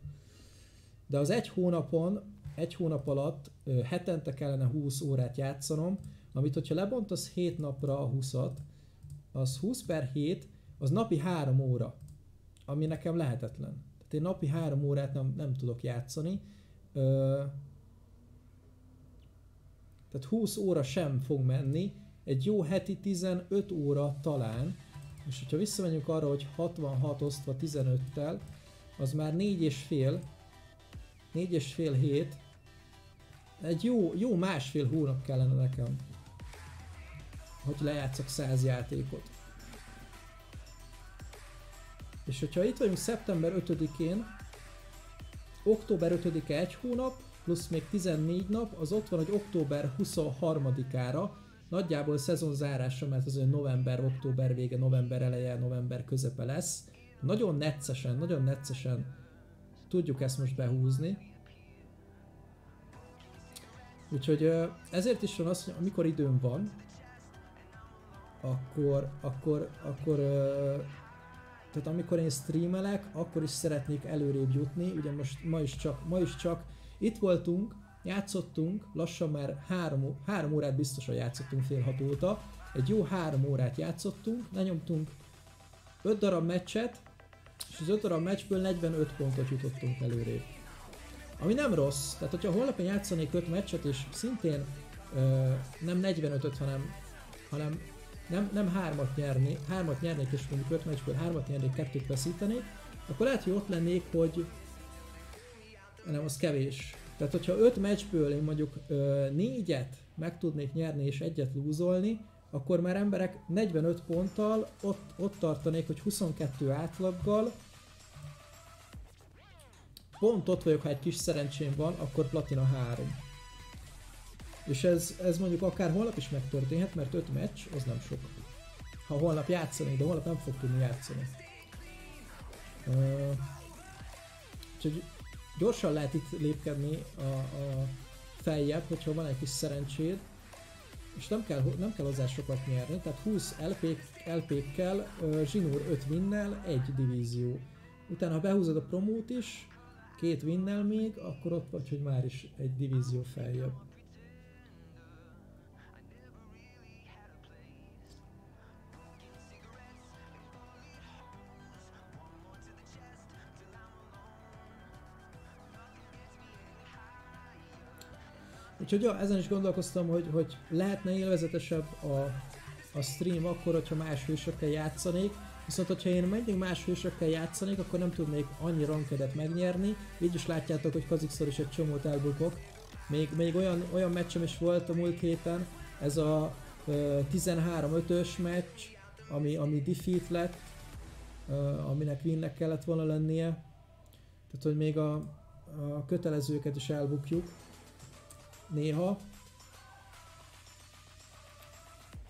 De az egy hónapon, egy hónap alatt hetente kellene 20 órát játszanom, amit hogyha lebontasz 7 napra a 20-at, az 20 per 7, az napi 3 óra, ami nekem lehetetlen. Tehát én napi 3 órát nem, nem tudok játszani. Ö, tehát 20 óra sem fog menni, egy jó heti 15 óra talán, és hogyha visszamegyünk arra, hogy 66 osztva 15-tel, az már 4 és fél, 4 és fél hét, egy jó, jó másfél hónap kellene nekem, hogy lejátszok 100 játékot. És hogyha itt vagyunk szeptember 5-én, október 5-e egy hónap, plusz még 14 nap, az ott van, hogy október 23-ára, nagyjából szezon zárása, mert az olyan november, október vége, november eleje, november közepe lesz. Nagyon neccesen, nagyon neccesen tudjuk ezt most behúzni. Úgyhogy ezért is van az, hogy amikor időm van, akkor, akkor, akkor tehát amikor én streamelek, akkor is szeretnék előrébb jutni, ugye most ma is csak, ma is csak itt voltunk, játszottunk, lassan már három, három órát biztosan játszottunk fél hat óta, egy jó három órát játszottunk, lenyomtunk 5 darab meccset, és az 5 darab meccsből 45 pontot jutottunk előrébb. Ami nem rossz, tehát hogyha holnap én játszanék 5 meccset, és szintén ö, nem 45-öt, hanem, hanem nem, nem hármat nyerni, hármat nyernék, és mondjuk 5 meccsből hármat nyernék, kettőt veszítenék, akkor lehet, hogy ott lennék, hogy nem, az kevés. Tehát, hogyha 5 meccsből én mondjuk ö, négyet meg tudnék nyerni és egyet lúzolni, akkor már emberek 45 ponttal ott, ott tartanék, hogy 22 átlaggal, pont ott vagyok, ha egy kis szerencsém van, akkor platina 3. És ez, ez mondjuk akár holnap is megtörténhet, mert 5 meccs, az nem sok. Ha holnap játszanék, de holnap nem fog tudni játszani. Uh, úgyhogy gyorsan lehet itt lépkedni a, a feljebb, hogyha van egy kis szerencséd, és nem kell, nem kell hozzá sokat nyerni, tehát 20 LP, LP-kkel, Zsinúr 5 winnel, egy divízió. Utána ha behúzod a promót is, két winnel még, akkor ott vagy, hogy már is egy divízió feljebb. Úgyhogy ja, ezen is gondolkoztam, hogy, hogy lehetne élvezetesebb a, a stream akkor, hogyha más hősökkel játszanék, viszont hogyha én mindig más hősökkel játszanék, akkor nem tudnék annyi rankedet megnyerni, így is látjátok, hogy Kazikszor is egy csomót elbukok. Még, még olyan, olyan meccsem is volt a múlt héten, ez a ö, 13-5-ös meccs, ami, ami defeat lett, ö, aminek winnek kellett volna lennie. Tehát, hogy még a, a kötelezőket is elbukjuk néha.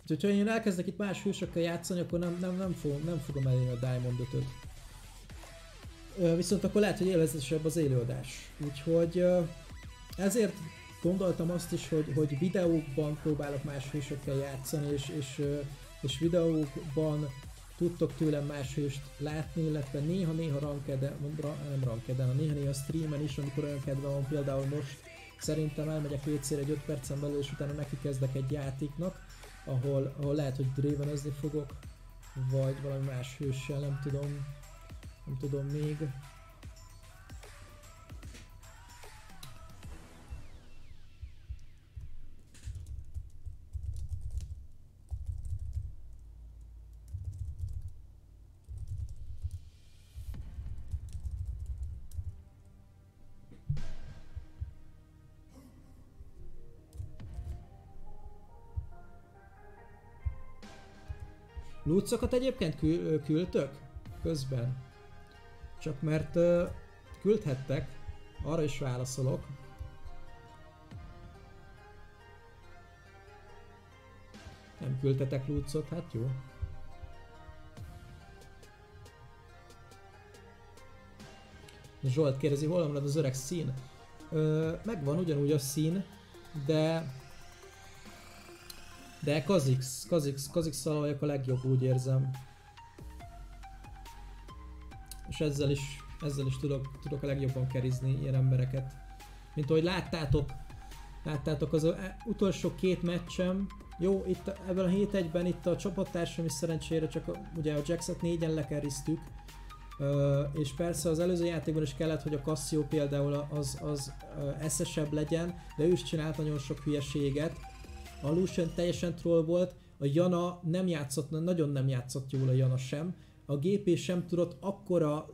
Úgyhogy ha én elkezdek itt más hősökkel játszani, akkor nem, nem, nem, fogom, nem fogom elérni a Diamond 5 Ö, Viszont akkor lehet, hogy élvezetesebb az élőadás. Úgyhogy ezért gondoltam azt is, hogy, hogy videókban próbálok más hősökkel játszani, és, és, és videókban tudtok tőlem más hőst látni, illetve néha-néha rankeden, ra, nem rankeden, néha-néha streamen is, amikor olyan kedve van, például most szerintem elmegyek vécére egy 5 percen belül, és utána neki kezdek egy játéknak, ahol, ahol lehet, hogy Dravenezni fogok, vagy valami más hőssel, nem tudom, nem tudom még. Lúcokat egyébként kül- küldtök? Közben. Csak mert ö, küldhettek, arra is válaszolok. Nem küldtetek lúcot, hát jó. Zsolt kérdezi, hol van az öreg szín? Ö, megvan ugyanúgy a szín, de de Kazix, Kazix, kazix vagyok a legjobb, úgy érzem. És ezzel is, ezzel is tudok, tudok a legjobban kerizni ilyen embereket. Mint ahogy láttátok, láttátok az e, utolsó két meccsem, jó, itt ebben a 7-1-ben itt a csapattársam is szerencsére csak a, ugye a Jackset négyen lekeriztük, Ö, és persze az előző játékban is kellett, hogy a Cassio például az, az ö, eszesebb legyen, de ő is csinált nagyon sok hülyeséget, a Lucian teljesen troll volt, a Jana nem játszott, nagyon nem játszott jól a Jana sem, a GP sem tudott akkora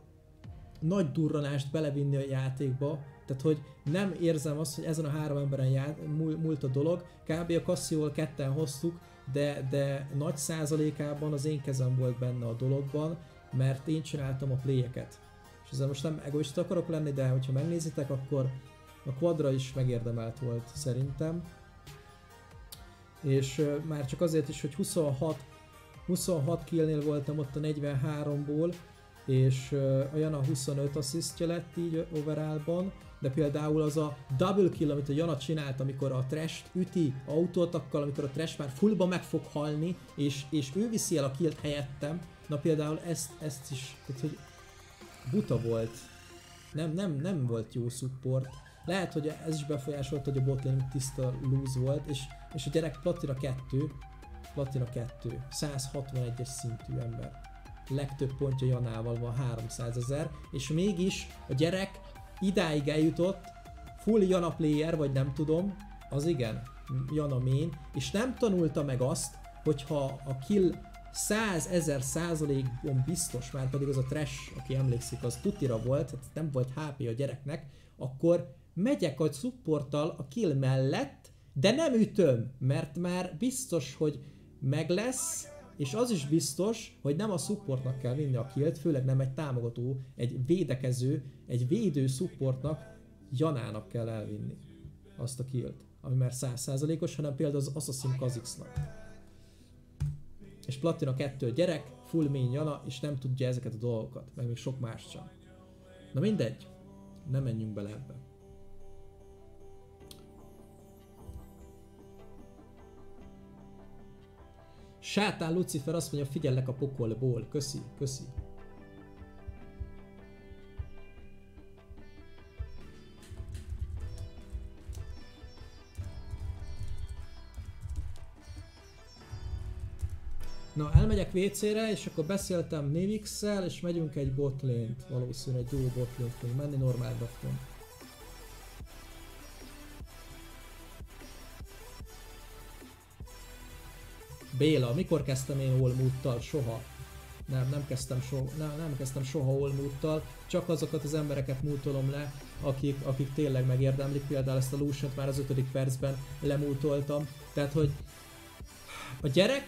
nagy durranást belevinni a játékba, tehát hogy nem érzem azt, hogy ezen a három emberen já- múl- múlt a dolog, kb. a Cassio-val ketten hoztuk, de, de nagy százalékában az én kezem volt benne a dologban, mert én csináltam a playeket. És ezzel most nem egoista akarok lenni, de hogyha megnézitek, akkor a quadra is megérdemelt volt szerintem és már csak azért is, hogy 26, 26 killnél voltam ott a 43-ból, és a Jana 25 asszisztja lett így overallban, de például az a double kill, amit a Jana csinált, amikor a trash üti autótakkal, amikor a trash már fullba meg fog halni, és, és ő viszi el a killt helyettem, na például ezt, ezt is, tehát hogy buta volt. Nem, nem, nem volt jó support. Lehet, hogy ez is befolyásolt, hogy a botlane tiszta lose volt, és, és a gyerek platina 2, platina 2, 161-es szintű ember. Legtöbb pontja Janával van 300 ezer, és mégis a gyerek idáig eljutott, full Jana player, vagy nem tudom, az igen, Jana main, és nem tanulta meg azt, hogyha a kill 100 ezer százalékon biztos, már pedig az a trash, aki emlékszik, az tutira volt, tehát nem volt HP a gyereknek, akkor megyek a supporttal a kill mellett, de nem ütöm, mert már biztos, hogy meg lesz, és az is biztos, hogy nem a supportnak kell vinni a killt, főleg nem egy támogató, egy védekező, egy védő supportnak, Janának kell elvinni azt a killt, ami már 100%-os, hanem például az Assassin Kha'Zixnak. És Platina 2 gyerek, full main Jana, és nem tudja ezeket a dolgokat, meg még sok más sem. Na mindegy, nem menjünk bele ebbe. Sátán Lucifer azt mondja, figyellek a pokolból. Köszi, köszi. Na, elmegyek WC-re, és akkor beszéltem Nivix-szel, és megyünk egy botlane-t. Valószínűleg egy duo botlane-t fogunk menni, normál drafton. Béla, mikor kezdtem én Olmúttal? Soha. Nem, nem kezdtem, soha, nem, nem kezdtem soha Olmúttal, csak azokat az embereket múltolom le, akik, akik tényleg megérdemlik, például ezt a lucian már az ötödik percben lemúltoltam. Tehát, hogy a gyerek,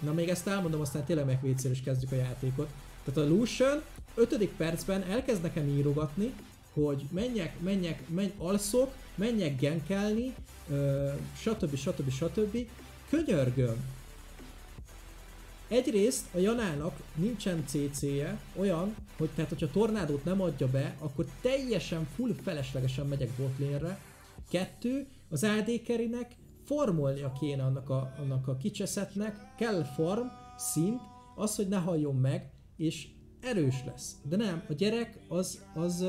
na még ezt elmondom, aztán tényleg meg vécél és kezdjük a játékot. Tehát a Lucian 5. percben elkezd nekem írogatni, hogy menjek, menjek, menj, alszok, menjek genkelni, ö, stb. stb. stb. Könyörgöm, Egyrészt a Janának nincsen CC-je olyan, hogy tehát hogyha tornádót nem adja be, akkor teljesen full feleslegesen megyek botlane Kettő, az AD carrynek formolnia kéne annak a, annak a kicseszetnek, kell farm, szint, az, hogy ne halljon meg, és erős lesz. De nem, a gyerek az, az,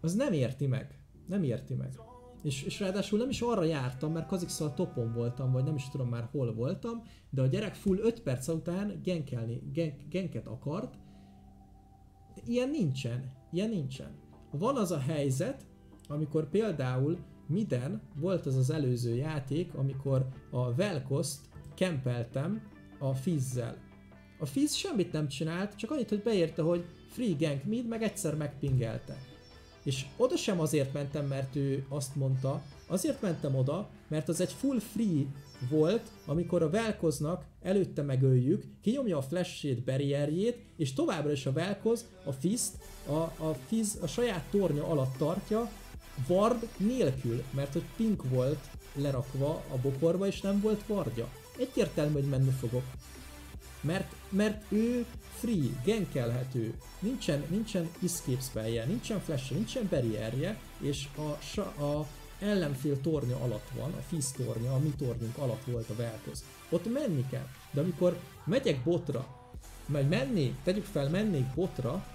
az nem érti meg. Nem érti meg. És, és ráadásul nem is arra jártam, mert Kazikszal topon voltam, vagy nem is tudom már hol voltam, de a gyerek full 5 perc után genkelni, genk, genket akart, de ilyen nincsen. Ilyen nincsen. Van az a helyzet, amikor például Miden volt az az előző játék, amikor a Velkoszt kempeltem a Fizzel. A Fizz semmit nem csinált, csak annyit, hogy beírta, hogy free gank mid, meg egyszer megpingelte. És oda sem azért mentem, mert ő azt mondta, azért mentem oda, mert az egy full free volt, amikor a Velkoznak előtte megöljük, kinyomja a flashét, barrierjét, és továbbra is a Velkoz a Fist a, a, Fizz a saját tornya alatt tartja, Ward nélkül, mert hogy pink volt lerakva a bokorba, és nem volt wardja. Egyértelmű, hogy menni fogok. Mert, mert ő free, genkelhető, nincsen, nincsen escape spellje, nincsen flash nincsen barrierje, és a, a ellenfél tornya alatt van, a Fizz tornya, a mi tornyunk alatt volt a Velkoz. Ott menni kell, de amikor megyek botra, vagy menni, tegyük fel, mennék botra,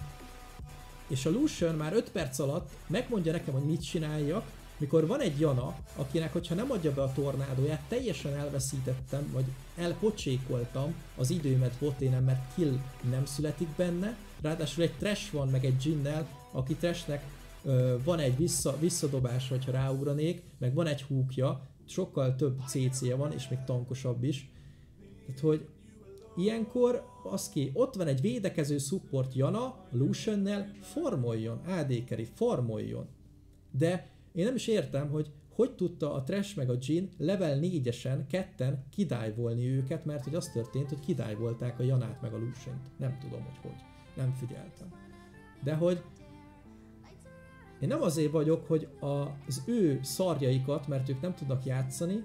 és a Lucian már 5 perc alatt megmondja nekem, hogy mit csináljak, mikor van egy Jana, akinek, hogyha nem adja be a tornádóját, teljesen elveszítettem, vagy elpocsékoltam az időmet boténem, mert kill nem születik benne, ráadásul egy trash van, meg egy Jinnel, aki trashnek ö, van egy vissza, visszadobás, hogyha ráugranék, meg van egy húkja, sokkal több CC-je van, és még tankosabb is. Tehát, hogy ilyenkor az ki, ott van egy védekező support Jana, Luciannel, formoljon, AD carry, formoljon. De én nem is értem, hogy hogy tudta a Trash meg a Jin level 4-esen ketten kidájvolni őket, mert hogy az történt, hogy kidájvolták a Janát meg a Lucian-t. Nem tudom, hogy hogy. Nem figyeltem. De hogy én nem azért vagyok, hogy az ő szarjaikat, mert ők nem tudnak játszani,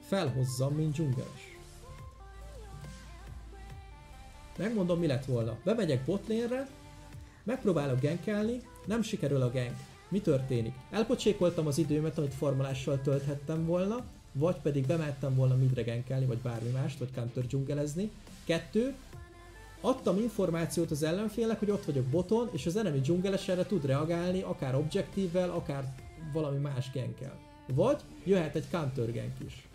felhozzam, mint dzsungeles. Megmondom, mi lett volna. Bemegyek botlénre, megpróbálok genkelni, nem sikerül a genk. Mi történik? Elpocsékoltam az időmet, amit formulással tölthettem volna, vagy pedig bemehettem volna midre genkelni, vagy bármi mást, vagy counter dzsungelezni. Kettő, adtam információt az ellenfélnek, hogy ott vagyok boton, és az enemy dzsungeles erre tud reagálni, akár objektívvel, akár valami más genkel. Vagy jöhet egy counter gank is.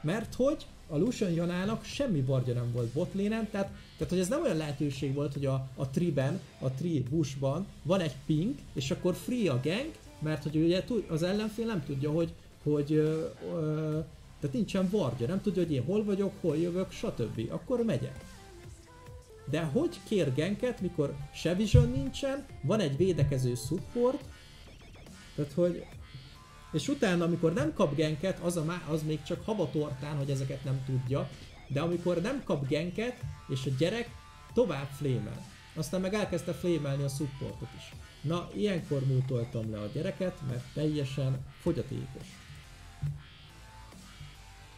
Mert hogy a Lucian Janának semmi bardja nem volt botlénen, tehát, tehát hogy ez nem olyan lehetőség volt, hogy a, a triben, a tri bushban van egy ping, és akkor free a gang, mert hogy ugye az ellenfél nem tudja, hogy, hogy ö, ö, tehát nincsen bardja, nem tudja, hogy én hol vagyok, hol jövök, stb. Akkor megyek. De hogy kér genket, mikor se vision nincsen, van egy védekező support, tehát hogy és utána, amikor nem kap genket, az, a má, az még csak havatortán, hogy ezeket nem tudja, de amikor nem kap genket, és a gyerek tovább flémel. Aztán meg elkezdte flémelni a supportot is. Na, ilyenkor mútoltam le a gyereket, mert teljesen fogyatékos.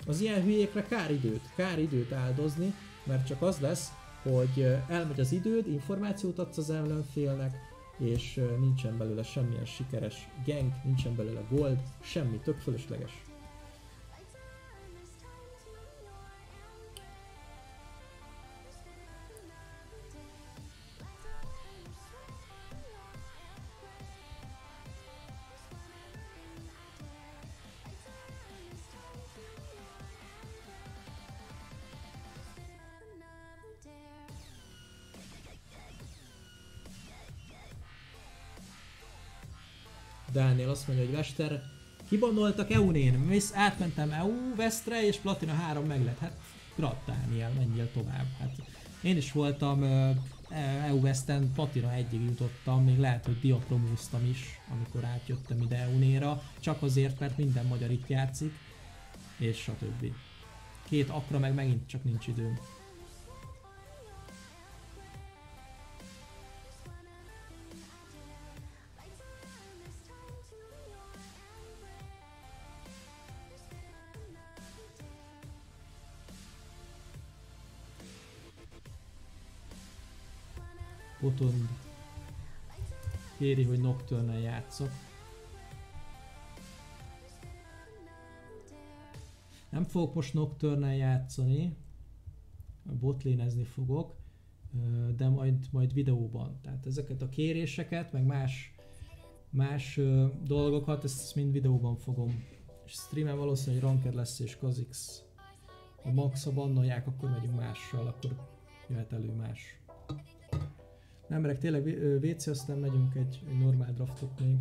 Az ilyen hülyékre kár időt, kár időt áldozni, mert csak az lesz, hogy elmegy az időd, információt adsz az ellenfélnek, és nincsen belőle semmilyen sikeres gank, nincsen belőle gold, semmi, tök fölösleges. Azt mondja, hogy Lester kibannoltak EU-nén, visz, átmentem EU Westre, és Platina 3 meg lett. Hát grat Dániel, menjél tovább. Hát én is voltam EU Westen, Platina 1 jutottam, még lehet, hogy diapromóztam is, amikor átjöttem ide EU-néra, csak azért, mert minden magyar itt játszik, és stb. Két akra meg megint csak nincs időm. Botond kéri, hogy nocturne játszok. Nem fogok most nocturne játszani. botlénezni fogok, de majd, majd videóban. Tehát ezeket a kéréseket, meg más, más dolgokat, ezt mind videóban fogom. És streamen valószínűleg ranked lesz és Kazix. Ha max a bannolják, akkor megyünk mással, akkor jöhet elő más. Nem, merek tényleg WC, aztán megyünk egy, egy normál draftot még.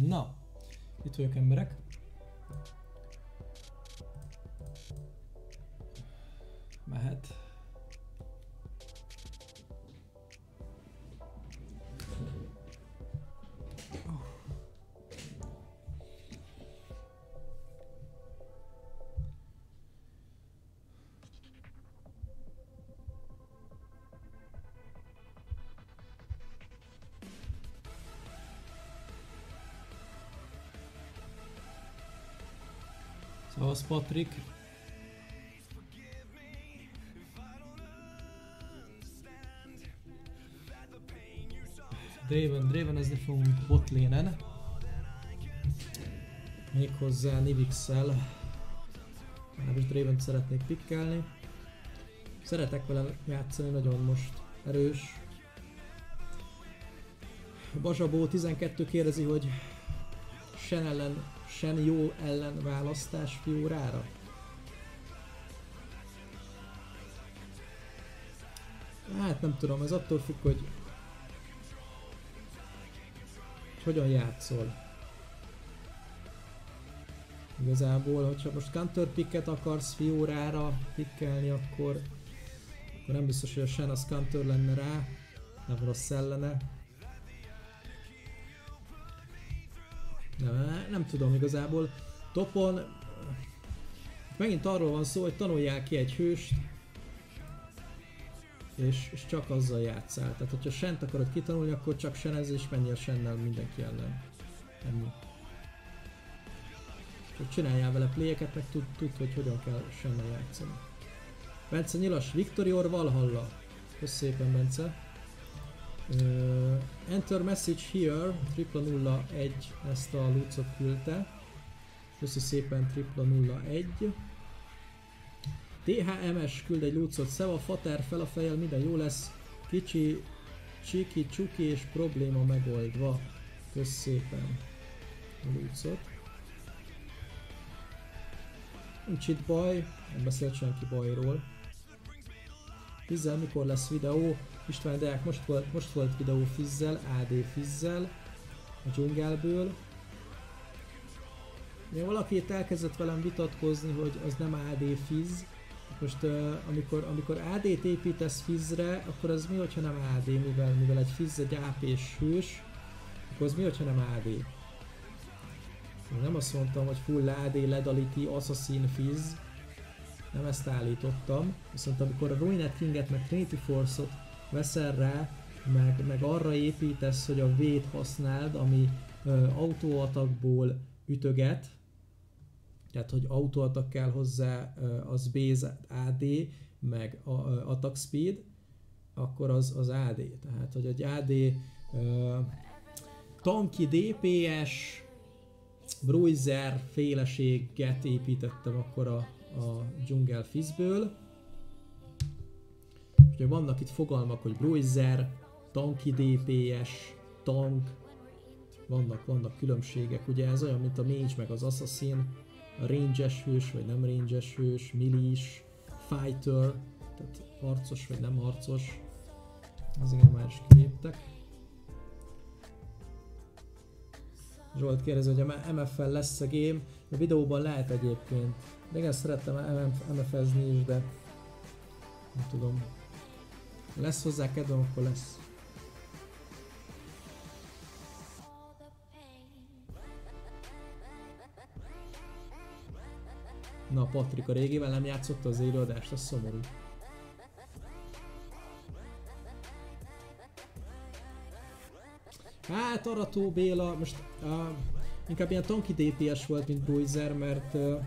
Na, itt vagyok emberek. Szóval Patrik. Draven, Dravenezni fogunk botlénen. Méghozzá Nivix-szel. Nem is Draven szeretnék pikkelni. Szeretek vele játszani, nagyon most erős. Bazsabó 12 kérdezi, hogy Sen ellen, Sen jó ellen választás Fiorára? Hát nem tudom, ez attól függ, hogy hogy hogyan játszol. Igazából, hogyha most counter picket akarsz Fiorára pikkelni, akkor, akkor nem biztos, hogy a Shen az counter lenne rá, nem rossz ellene. Nem, tudom igazából. Topon megint arról van szó, hogy tanulják ki egy hőst, és, és csak azzal játszál. Tehát, hogyha sent akarod kitanulni, akkor csak senez és menjél sennel mindenki ellen. Ennyi. Csak csináljál vele pléjeket, meg tud, tud, hogy hogyan kell sennel játszani. Bence Nyilas, Victorior Valhalla. Köszönöm szépen, Bence. Uh, enter message here, tripla 01 ezt a lucot küldte. Köszi szépen, tripla 01. THMS küld egy lucot, Szeva, Fater fel a fejjel, minden jó lesz. Kicsi, csiki, csuki és probléma megoldva. Kösz szépen a lucot. Nincs itt baj, nem beszélt senki bajról. Fizzel, mikor lesz videó? István Deák, most volt, most volt videó Fizzel, AD Fizzel a dzsungelből. Ugye valaki itt elkezdett velem vitatkozni, hogy az nem AD Fizz. Most uh, amikor, amikor AD-t építesz Fizzre, akkor az mi, hogyha nem AD, mivel, mivel egy Fizz egy AP-s hős, akkor az mi, hogyha nem AD? Nem azt mondtam, hogy full AD, Ledality, Assassin Fizz, nem ezt állítottam, viszont amikor a Ruinet Kinget meg Trinity Force-ot veszel rá, meg, meg arra építesz, hogy a V-t használd, ami ö, autóatakból ütöget, tehát hogy autóatak kell hozzá, ö, az base AD, meg a, ö, attack speed, akkor az, az AD. Tehát, hogy egy AD ö, tanki DPS, Bruiser féleséget építettem akkor a, a Jungle Fizzből. Ugye vannak itt fogalmak, hogy Bruiser, tanki DPS, tank, vannak, vannak különbségek, ugye ez olyan, mint a Mage meg az Assassin, a ranges hős vagy nem ranges hős, milis, fighter, tehát harcos vagy nem harcos, ez igen már is kiléptek. Zsolt kérdezi, hogy a MF-fel lesz a game, a videóban lehet egyébként. Régen szerettem MF-ezni is, de nem tudom. Lesz hozzá kedvem, akkor lesz. Na, Patrik a régivel nem játszotta az élőadást, az szomorú. Hát Arató Béla, most uh, inkább ilyen tanki DPS volt, mint Bruiser, mert uh,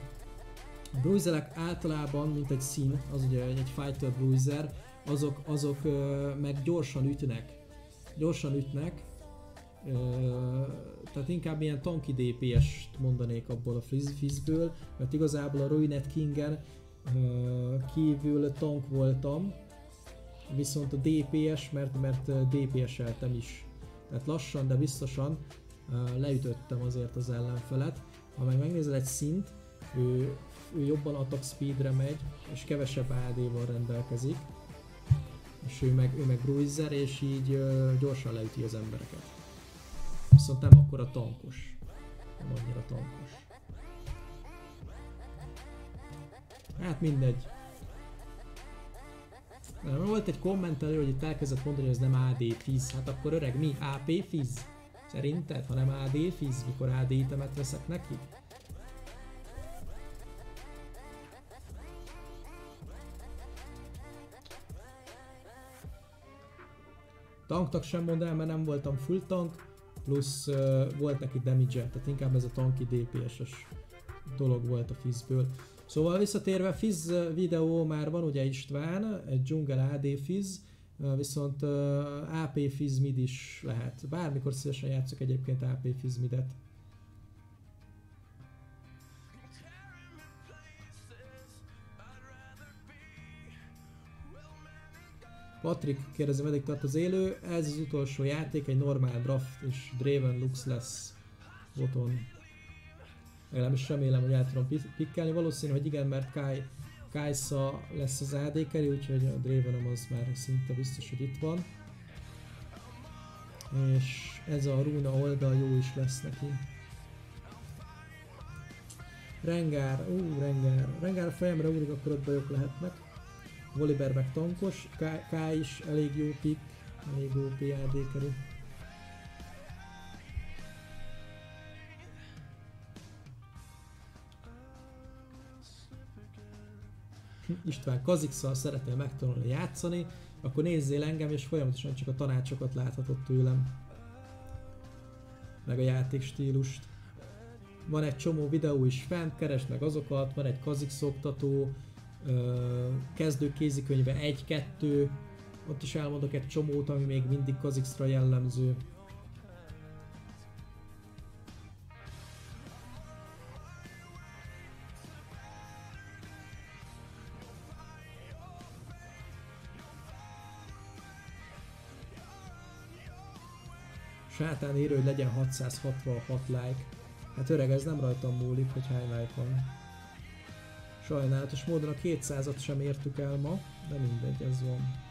a bruiserek általában, mint egy szín, az ugye egy fighter bruiser, azok, azok meg gyorsan ütnek. Gyorsan ütnek, tehát inkább ilyen tanki DPS-t mondanék abból a fizz, fizzből, mert igazából a Ruinet Kingen kívül tank voltam, viszont a DPS, mert, mert DPS-eltem is. Tehát lassan, de biztosan leütöttem azért az ellenfelet. Ha meg megnézed egy szint, ő, ő jobban attack speedre megy, és kevesebb AD-val rendelkezik, és ő meg, ő meg bruiser, és így uh, gyorsan leüti az embereket. Viszont nem akkora tankos. Nem annyira tankos. Hát mindegy. Nem, volt egy kommentelő, hogy itt elkezdett mondani, hogy ez nem AD fizz. Hát akkor öreg, mi? AP fizz? Szerinted? Ha nem AD fizz, mikor AD itemet veszek neki? Tanknak sem mondanám, mert nem voltam full tank, plusz uh, volt neki damage -e, tehát inkább ez a tanki DPS-es dolog volt a Fizzből. Szóval visszatérve, Fizz videó már van ugye István, egy Jungle AD Fizz, viszont uh, AP Fizz mid is lehet. Bármikor szívesen játszok egyébként AP Fizz midet. Patrik kérdezi, meddig tart az élő. Ez az utolsó játék, egy normál draft és Draven Lux lesz boton. Legalábbis remélem, hogy el tudom pi- pikkelni. Valószínű, hogy igen, mert Kai, Kajsa lesz az AD carry, úgyhogy a Dravenom az már szinte biztos, hogy itt van. És ez a runa oldal jó is lesz neki. Rengár, ú, Rengár. Rengár a fejemre úrik, akkor ott bajok lehetnek. Volibear meg tankos, K, K is elég jó pick, elég jó PAD kerül. István Kazikszal szeretnél megtanulni játszani, akkor nézzél engem, és folyamatosan csak a tanácsokat láthatod tőlem. Meg a játékstílust. Van egy csomó videó is fent, keresd meg azokat, van egy Kazix oktató, kezdő kézikönyve 1-2, ott is elmondok egy csomót, ami még mindig Kazixra jellemző. Sátán írő, hogy legyen 666 like. Hát öreg, ez nem rajtam múlik, hogy hány like van. Sajnálatos módon a 200-at sem értük el ma, de mindegy, ez van.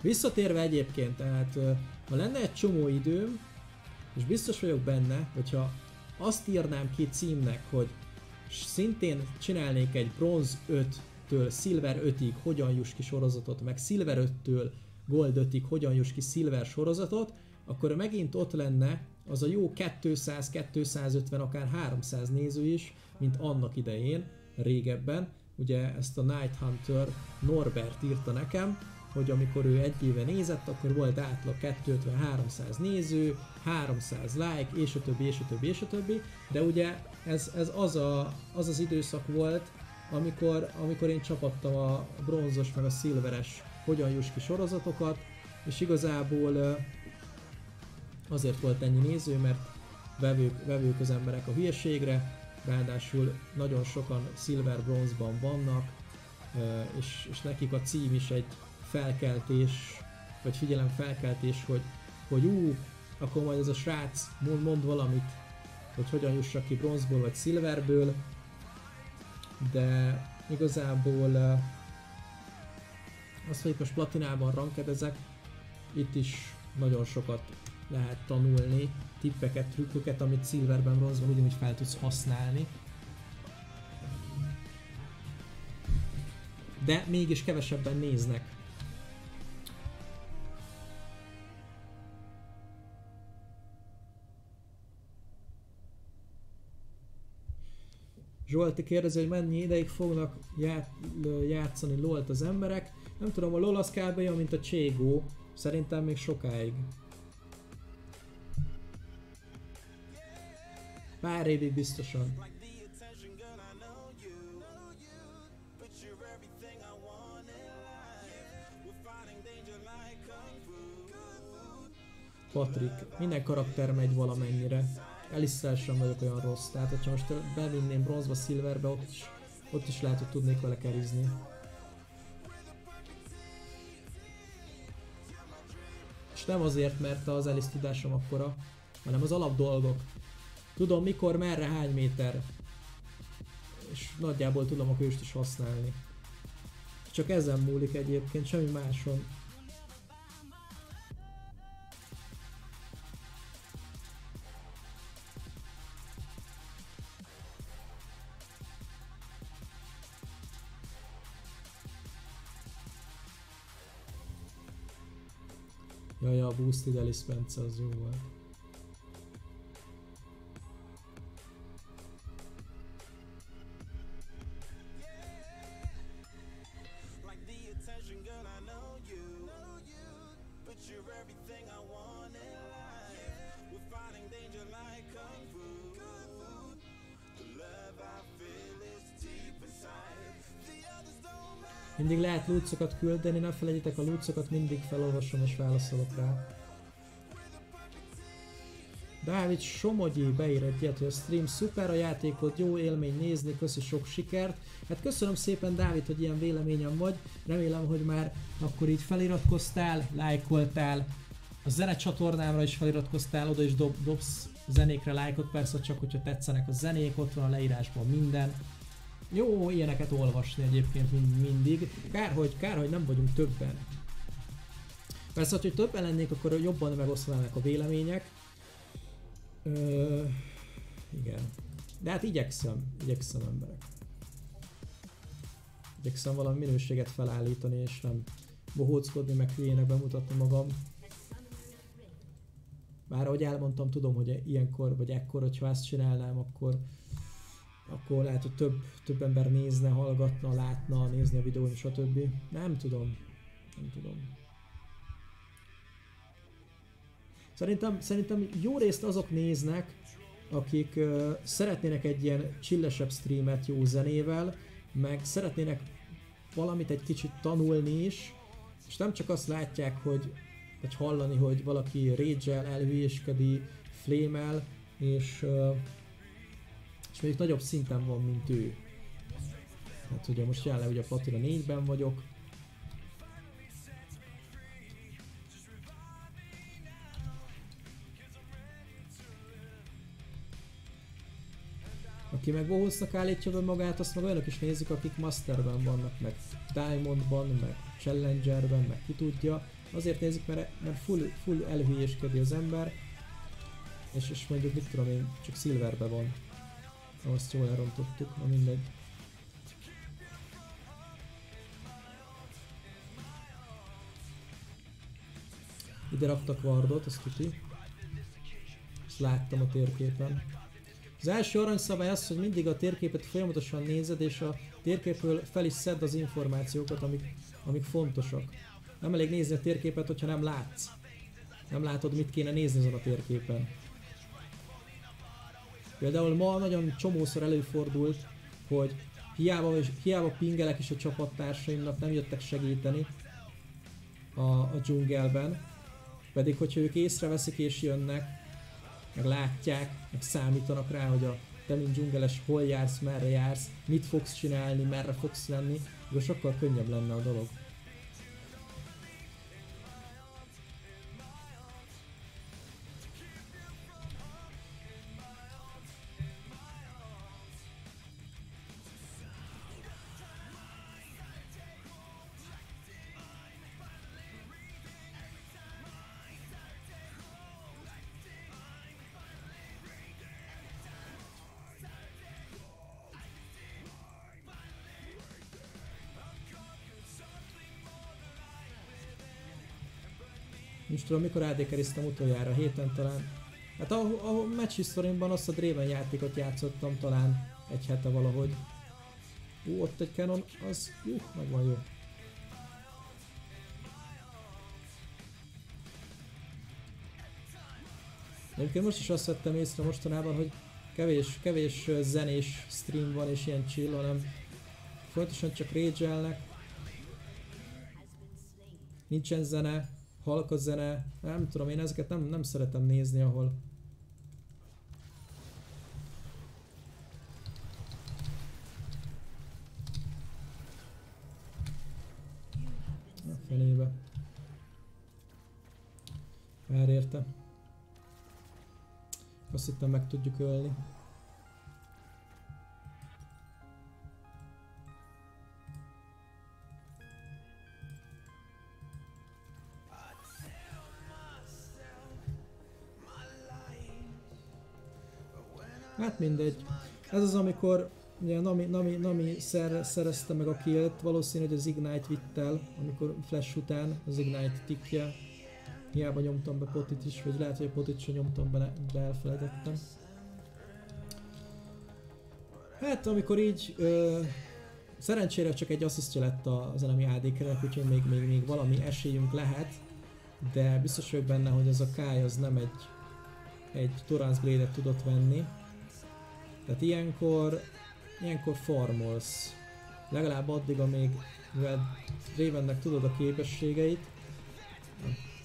Visszatérve egyébként, tehát ha lenne egy csomó időm, és biztos vagyok benne, hogyha azt írnám ki címnek, hogy szintén csinálnék egy bronz 5-től Silver 5-ig hogyan juss ki sorozatot, meg Silver 5-től Gold 5-ig hogyan juss ki Silver sorozatot, akkor megint ott lenne az a jó 200, 250, akár 300 néző is, mint annak idején, régebben. Ugye ezt a Night Hunter Norbert írta nekem, hogy amikor ő egy éve nézett, akkor volt átlag 250-300 néző, 300 like, és a többi, és a többi, és a többi, de ugye ez, ez az, a, az az időszak volt, amikor, amikor én csapattam a bronzos meg a szilveres hogyan juss ki sorozatokat, és igazából azért volt ennyi néző, mert vevők, vevők az emberek a hülyeségre, ráadásul nagyon sokan Silver Bronze-ban vannak, és, és nekik a cím is egy felkeltés, vagy figyelem felkeltés, hogy, hogy ú, akkor majd ez a srác mond, mond valamit, hogy hogyan jussak ki bronzból vagy silverből, de igazából az, hogy most platinában rankedezek, itt is nagyon sokat lehet tanulni, tippeket, trükköket, amit silverben, bronzban ugyanúgy fel tudsz használni. De mégis kevesebben néznek. Zsolti kérdezi, hogy mennyi ideig fognak já- játszani LOL-t az emberek. Nem tudom, a LOL az kb. mint a Cségó. Szerintem még sokáig. Pár évig biztosan. Patrik, minden karakter megy valamennyire. Alistair sem vagyok olyan rossz, tehát hogyha most bevinném bronzba, silverbe, ott is, ott is lehet, hogy tudnék vele kerizni. És nem azért, mert az Alice tudásom akkora, hanem az alap dolgok. Tudom mikor, merre, hány méter. És nagyjából tudom a kőst is használni. Csak ezen múlik egyébként, semmi máson. Jaj, a Boosted Alice Spence az jó volt. Mindig lehet lúcokat küldeni, ne felejtjétek a lúcokat, mindig felolvasom és válaszolok rá. Dávid Somogyi beír egy ilyet, hogy a stream szuper, a játékot jó élmény nézni, köszi sok sikert. Hát köszönöm szépen Dávid, hogy ilyen véleményem vagy. Remélem, hogy már akkor így feliratkoztál, lájkoltál, a zene csatornámra is feliratkoztál, oda is dob, dobsz zenékre lájkot, persze csak hogyha tetszenek a zenék, ott van a leírásban minden. Jó ilyeneket olvasni egyébként mind, mindig. Kár, hogy, kár, hogy nem vagyunk többen. Persze, hogy többen lennék, akkor jobban megosztanának a vélemények. Ö, igen. De hát igyekszem, igyekszem emberek. Igyekszem valami minőséget felállítani, és nem bohóckodni, meg hülyének bemutatni magam. Bár ahogy elmondtam, tudom, hogy ilyenkor, vagy ekkor, hogyha ezt csinálnám, akkor akkor lehet, hogy több, több ember nézne, hallgatna, látna, nézni a videón, stb. Nem tudom. Nem tudom. Szerintem, szerintem jó részt azok néznek, akik uh, szeretnének egy ilyen csillesebb streamet jó zenével, meg szeretnének valamit egy kicsit tanulni is, és nem csak azt látják, hogy vagy hallani, hogy valaki rage elhülyéskedi, flémel, és, uh, mondjuk nagyobb szinten van, mint ő. Hát ugye most jelenleg ugye a Platina 4-ben vagyok, Aki meg WoW-nak állítja be magát, azt meg olyanok is nézik, akik Masterben vannak, meg Diamondban, meg Challengerben, meg ki tudja. Azért nézik, mert, mert full, full elhülyéskedi az ember, és, és mondjuk mit tudom én, csak Silverbe van. Azt jól elrontottuk, na mindegy. Ide raktak Wardot, azt tuti. Ezt láttam a térképen. Az első aranyszabály az, hogy mindig a térképet folyamatosan nézed, és a térképről fel is szedd az információkat, amik, amik fontosak. Nem elég nézni a térképet, hogyha nem látsz. Nem látod, mit kéne nézni azon a térképen. Például ma nagyon csomószor előfordult, hogy hiába, és hiába pingelek is a csapattársaimnak nem jöttek segíteni a, a dzsungelben, pedig hogyha ők észreveszik és jönnek, meg látják, meg számítanak rá, hogy a te mint dzsungeles hol jársz, merre jársz, mit fogsz csinálni, merre fogsz lenni, akkor sokkal könnyebb lenne a dolog. Nem is tudom, mikor AD utoljára, héten talán. Hát a, a match history azt a Draven játékot játszottam talán egy hete valahogy. Ú, ott egy canon, az, ú, meg van jó. Egyébként most is azt vettem észre mostanában, hogy kevés, kevés zenés stream van és ilyen chill, hanem folyamatosan csak rage Nincsen zene, halk a zene, nem tudom, én ezeket nem, nem szeretem nézni, ahol A fenébe. Kár érte. Azt hittem meg tudjuk ölni. Hát mindegy. Ez az, amikor ugye Nami, Nami, Nami szer, szerezte meg a killt, valószínű, hogy az Ignite vitt el, amikor Flash után az Ignite tikje. Hiába nyomtam be potit is, vagy lehet, hogy a potit sem nyomtam be, be elfelejtettem. Hát amikor így ö, szerencsére csak egy asszisztja lett az enemi AD-nek, úgyhogy még, még, még valami esélyünk lehet, de biztos vagyok benne, hogy az a Kai az nem egy, egy Torrance Blade-et tudott venni. Tehát ilyenkor, ilyenkor farmolsz. Legalább addig, amíg mivel Ravennek tudod a képességeit,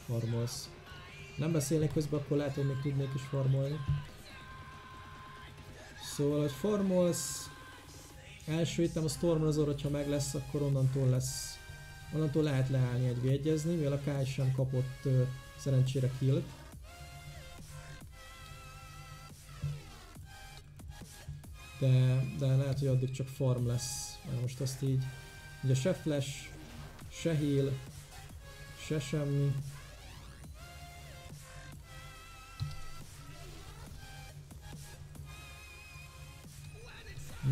farmolsz. Nem beszélnék közben, akkor lehet, hogy még tudnék is farmolni. Szóval, hogy farmolsz, első item a Stormrazor, hogyha meg lesz, akkor onnantól lesz, onnantól lehet leállni egy egyezni, mivel a Kai sem kapott ö, szerencsére killt. De, de lehet, hogy addig csak farm lesz. Mert most azt így, ugye se flash, se heal, se semmi.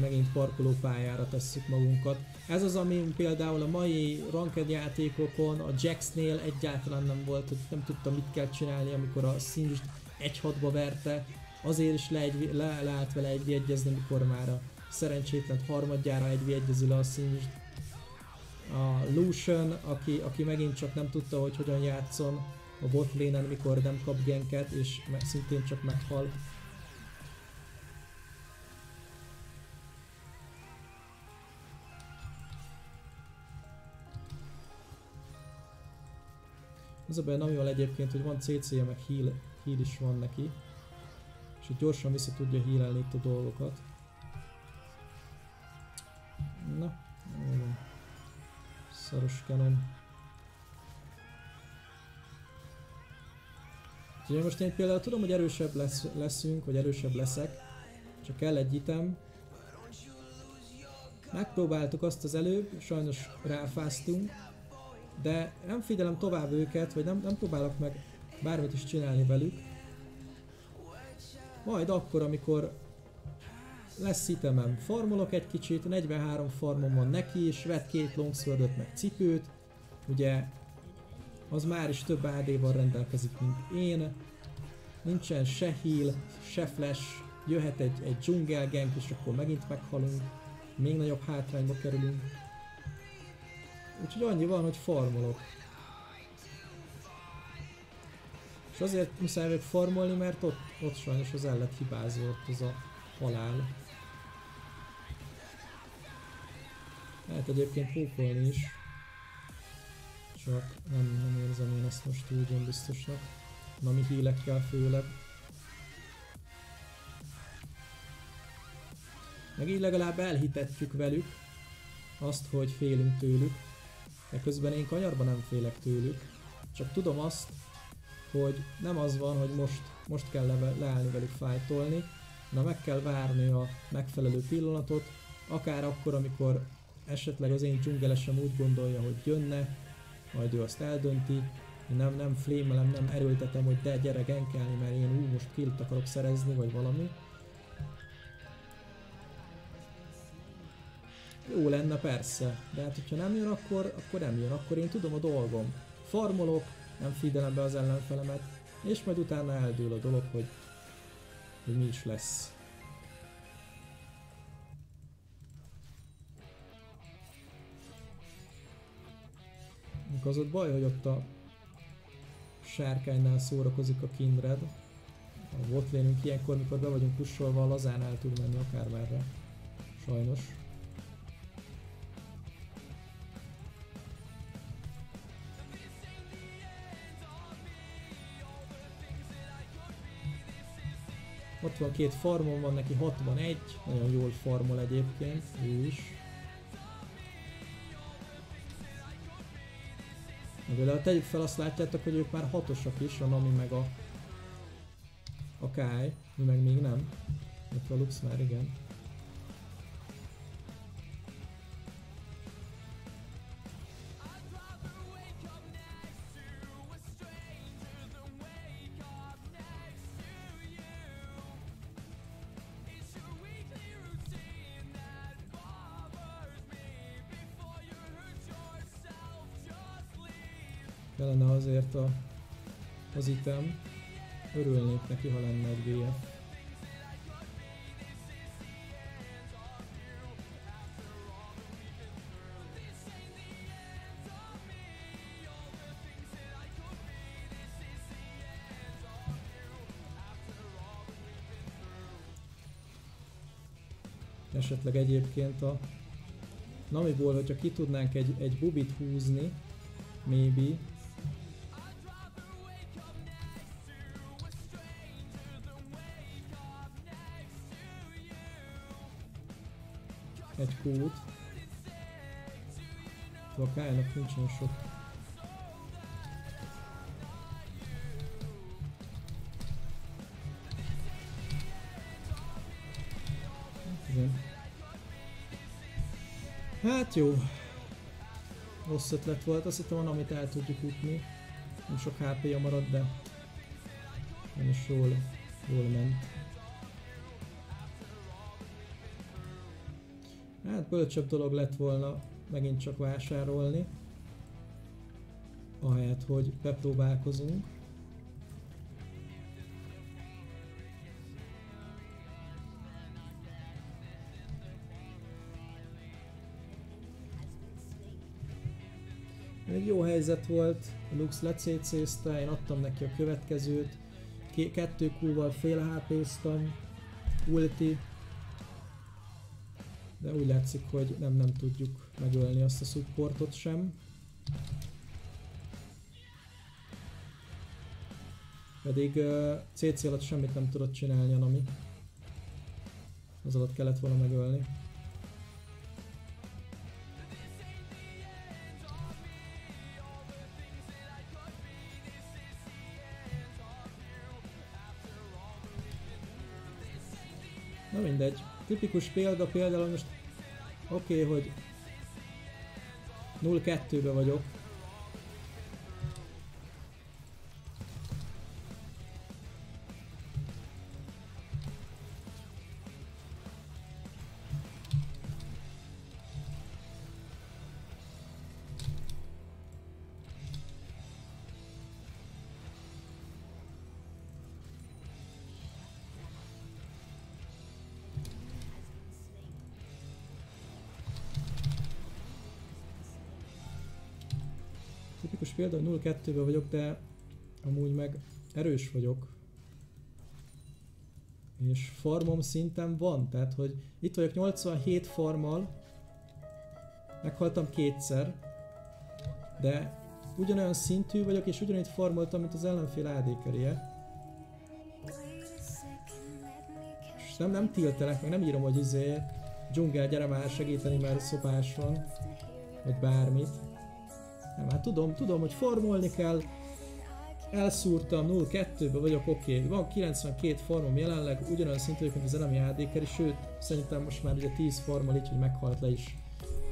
Megint parkolópályára tesszük magunkat. Ez az, ami például a mai ranked játékokon, a Jaxnél egyáltalán nem volt, hogy nem tudta mit kell csinálni, amikor a Singed egy hatba verte, azért is le, le, leállt vele egy egyezni, mikor már a szerencsétlen harmadjára egy egyezül a Singed. A Lucian, aki, aki megint csak nem tudta, hogy hogyan játszon a bot lane mikor nem kap genket, és meg, szintén csak meghal. Az a baj, amivel egyébként, hogy van CC-je, meg heal, heal is van neki. És hogy gyorsan vissza tudja healelni itt a dolgokat. Na, van. Szaros canon. Úgyhogy most én például tudom, hogy erősebb lesz, leszünk, vagy erősebb leszek. Csak kell egy item. Megpróbáltuk azt az előbb, sajnos ráfáztunk. De nem figyelem tovább őket, vagy nem, nem próbálok meg bármit is csinálni velük. Majd akkor, amikor lesz itemem, farmolok egy kicsit, 43 farmom van neki, és vett két longswordot meg cipőt. Ugye az már is több AD-val rendelkezik, mint én. Nincsen se heal, se flash, jöhet egy, egy jungle gank, és akkor megint meghalunk. Még nagyobb hátrányba kerülünk. Úgyhogy annyi van, hogy farmolok. És azért muszáj vagyok farmolni, mert ott, ott sajnos az el lett az a halál. Lehet egyébként pókolni is. Csak nem, nem érzem én ezt most úgy biztosnak. Nami hílekkel főleg. Meg így legalább elhitetjük velük azt, hogy félünk tőlük. De közben én kanyarban nem félek tőlük. Csak tudom azt, hogy nem az van, hogy most, most kell le, leállni velük fájtolni, na meg kell várni a megfelelő pillanatot, akár akkor, amikor esetleg az én dzsungelesem úgy gondolja, hogy jönne, majd ő azt eldönti, nem, nem flémelem, nem erőltetem, hogy de gyere genkelni, mert én úgy most killt akarok szerezni, vagy valami. Jó lenne persze, de hát hogyha nem jön, akkor, akkor nem jön, akkor én tudom a dolgom. Farmolok, nem figyelem be az ellenfelemet, és majd utána eldől a dolog, hogy, hogy mi is lesz. Az ott baj, hogy ott a sárkánynál szórakozik a Kindred. A botlénünk ilyenkor, mikor be vagyunk pusolva, lazán el tud menni akármerre. Sajnos. Ott van két farmon, van neki 61, nagyon jól farmol egyébként, ő is. Például tegyük fel azt látjátok, hogy ők már hatosak is, a Nami meg a, a Kai, mi meg még nem. Ott a Lux már igen. Kellene azért a, az item. Örülnék neki, ha lenne egy VF. Esetleg egyébként a Namiból, hogyha ki tudnánk egy, egy bubit húzni, maybe, egy kút. A kájának nincsen sok. Igen. Hát jó. Rossz ötlet volt, azt hittem van, amit el tudjuk ütni. Nem sok HP-ja maradt, de nem is jól, jól ment. hát bölcsebb dolog lett volna megint csak vásárolni, ahelyett, hogy bepróbálkozunk. Egy jó helyzet volt, Lux lecécézte, én adtam neki a következőt, kettő kúval fél hp ulti, de úgy látszik, hogy nem, nem tudjuk megölni azt a supportot sem. Pedig uh, CC alatt semmit nem tudott csinálni a Nami. Az alatt kellett volna megölni. Na mindegy. Tipikus példa például most oké, okay, hogy 0-2-be vagyok. Hogy 0-2-ben vagyok, de amúgy meg erős vagyok. És farmom szinten van, tehát hogy itt vagyok 87 farmal, meghaltam kétszer, de ugyanolyan szintű vagyok, és ugyanúgy farmoltam, mint az ellenfél AD kerie. És nem, nem tiltelek, meg nem írom, hogy izé, dzsungel, gyere már segíteni, mert szopás van, vagy bármit. Nem, hát tudom, tudom, hogy formolni kell. Elszúrtam 0-2-be vagyok, oké. Okay. Van 92 formom jelenleg, ugyanolyan szintű vagyok, mint az elemi AD sőt, szerintem most már ugye 10 formol így, hogy meghalt le is.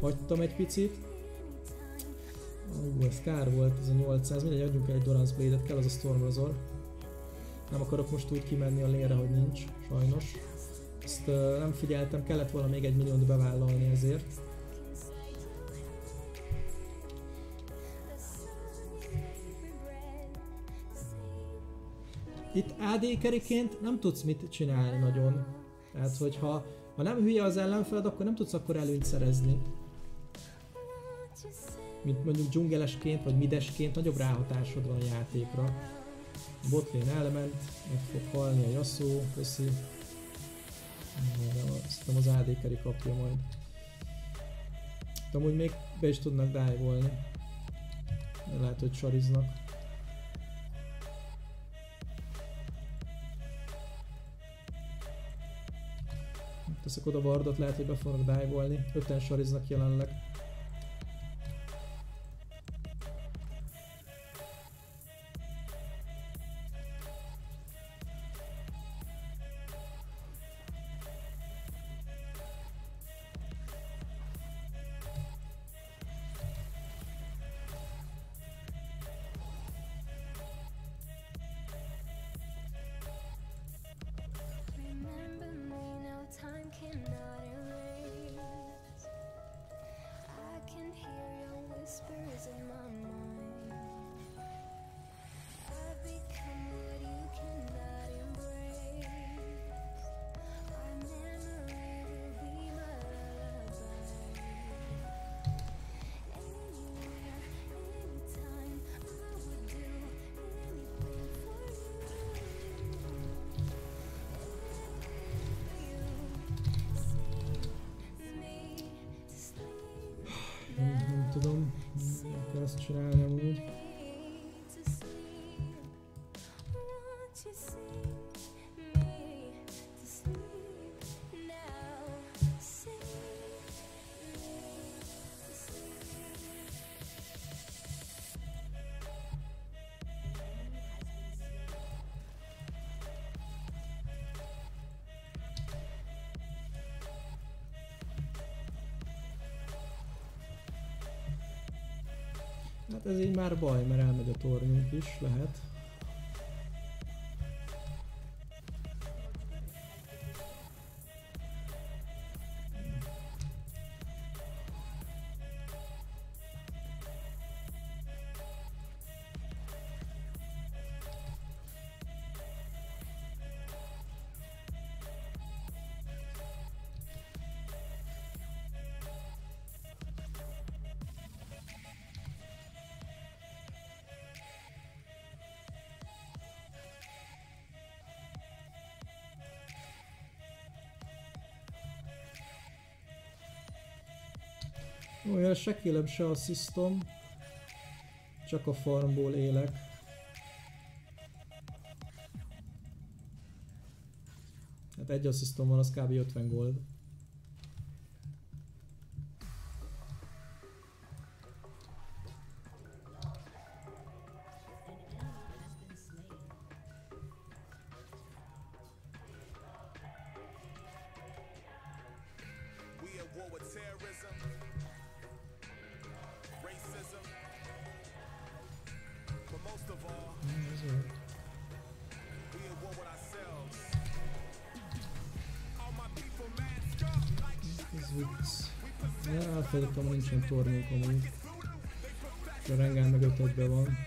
Hagytam egy picit. Ú, ez kár volt, ez a 800, mindegy, adjunk el egy Doran's Blade-et, kell az a Stormrazor. Nem akarok most úgy kimenni a lényre, hogy nincs, sajnos. Ezt uh, nem figyeltem, kellett volna még egy milliót bevállalni ezért. Itt AD keriként nem tudsz mit csinálni nagyon. Tehát, hogyha ha nem hülye az ellenfeled, akkor nem tudsz akkor előnyt szerezni. Mint mondjuk dzsungelesként, vagy midesként nagyobb ráhatásod van a játékra. A botlane element, meg fog halni a Yasuo, köszi. Szerintem az AD keri kapja majd. De amúgy még be is tudnak dive-olni. Lehet, hogy sariznak. Teszek oda wardot, lehet, hogy be fognak dive-olni. Öten sariznak jelenleg. Ez így már baj, mert elmegy a tornyunk is, lehet. Se killem, se asszisztom. Csak a farmból élek. Hát egy asszisztom van, az kb. 50 gold. Hogy nincsen tornyunk amúgy. A rengán meg ötödbe van.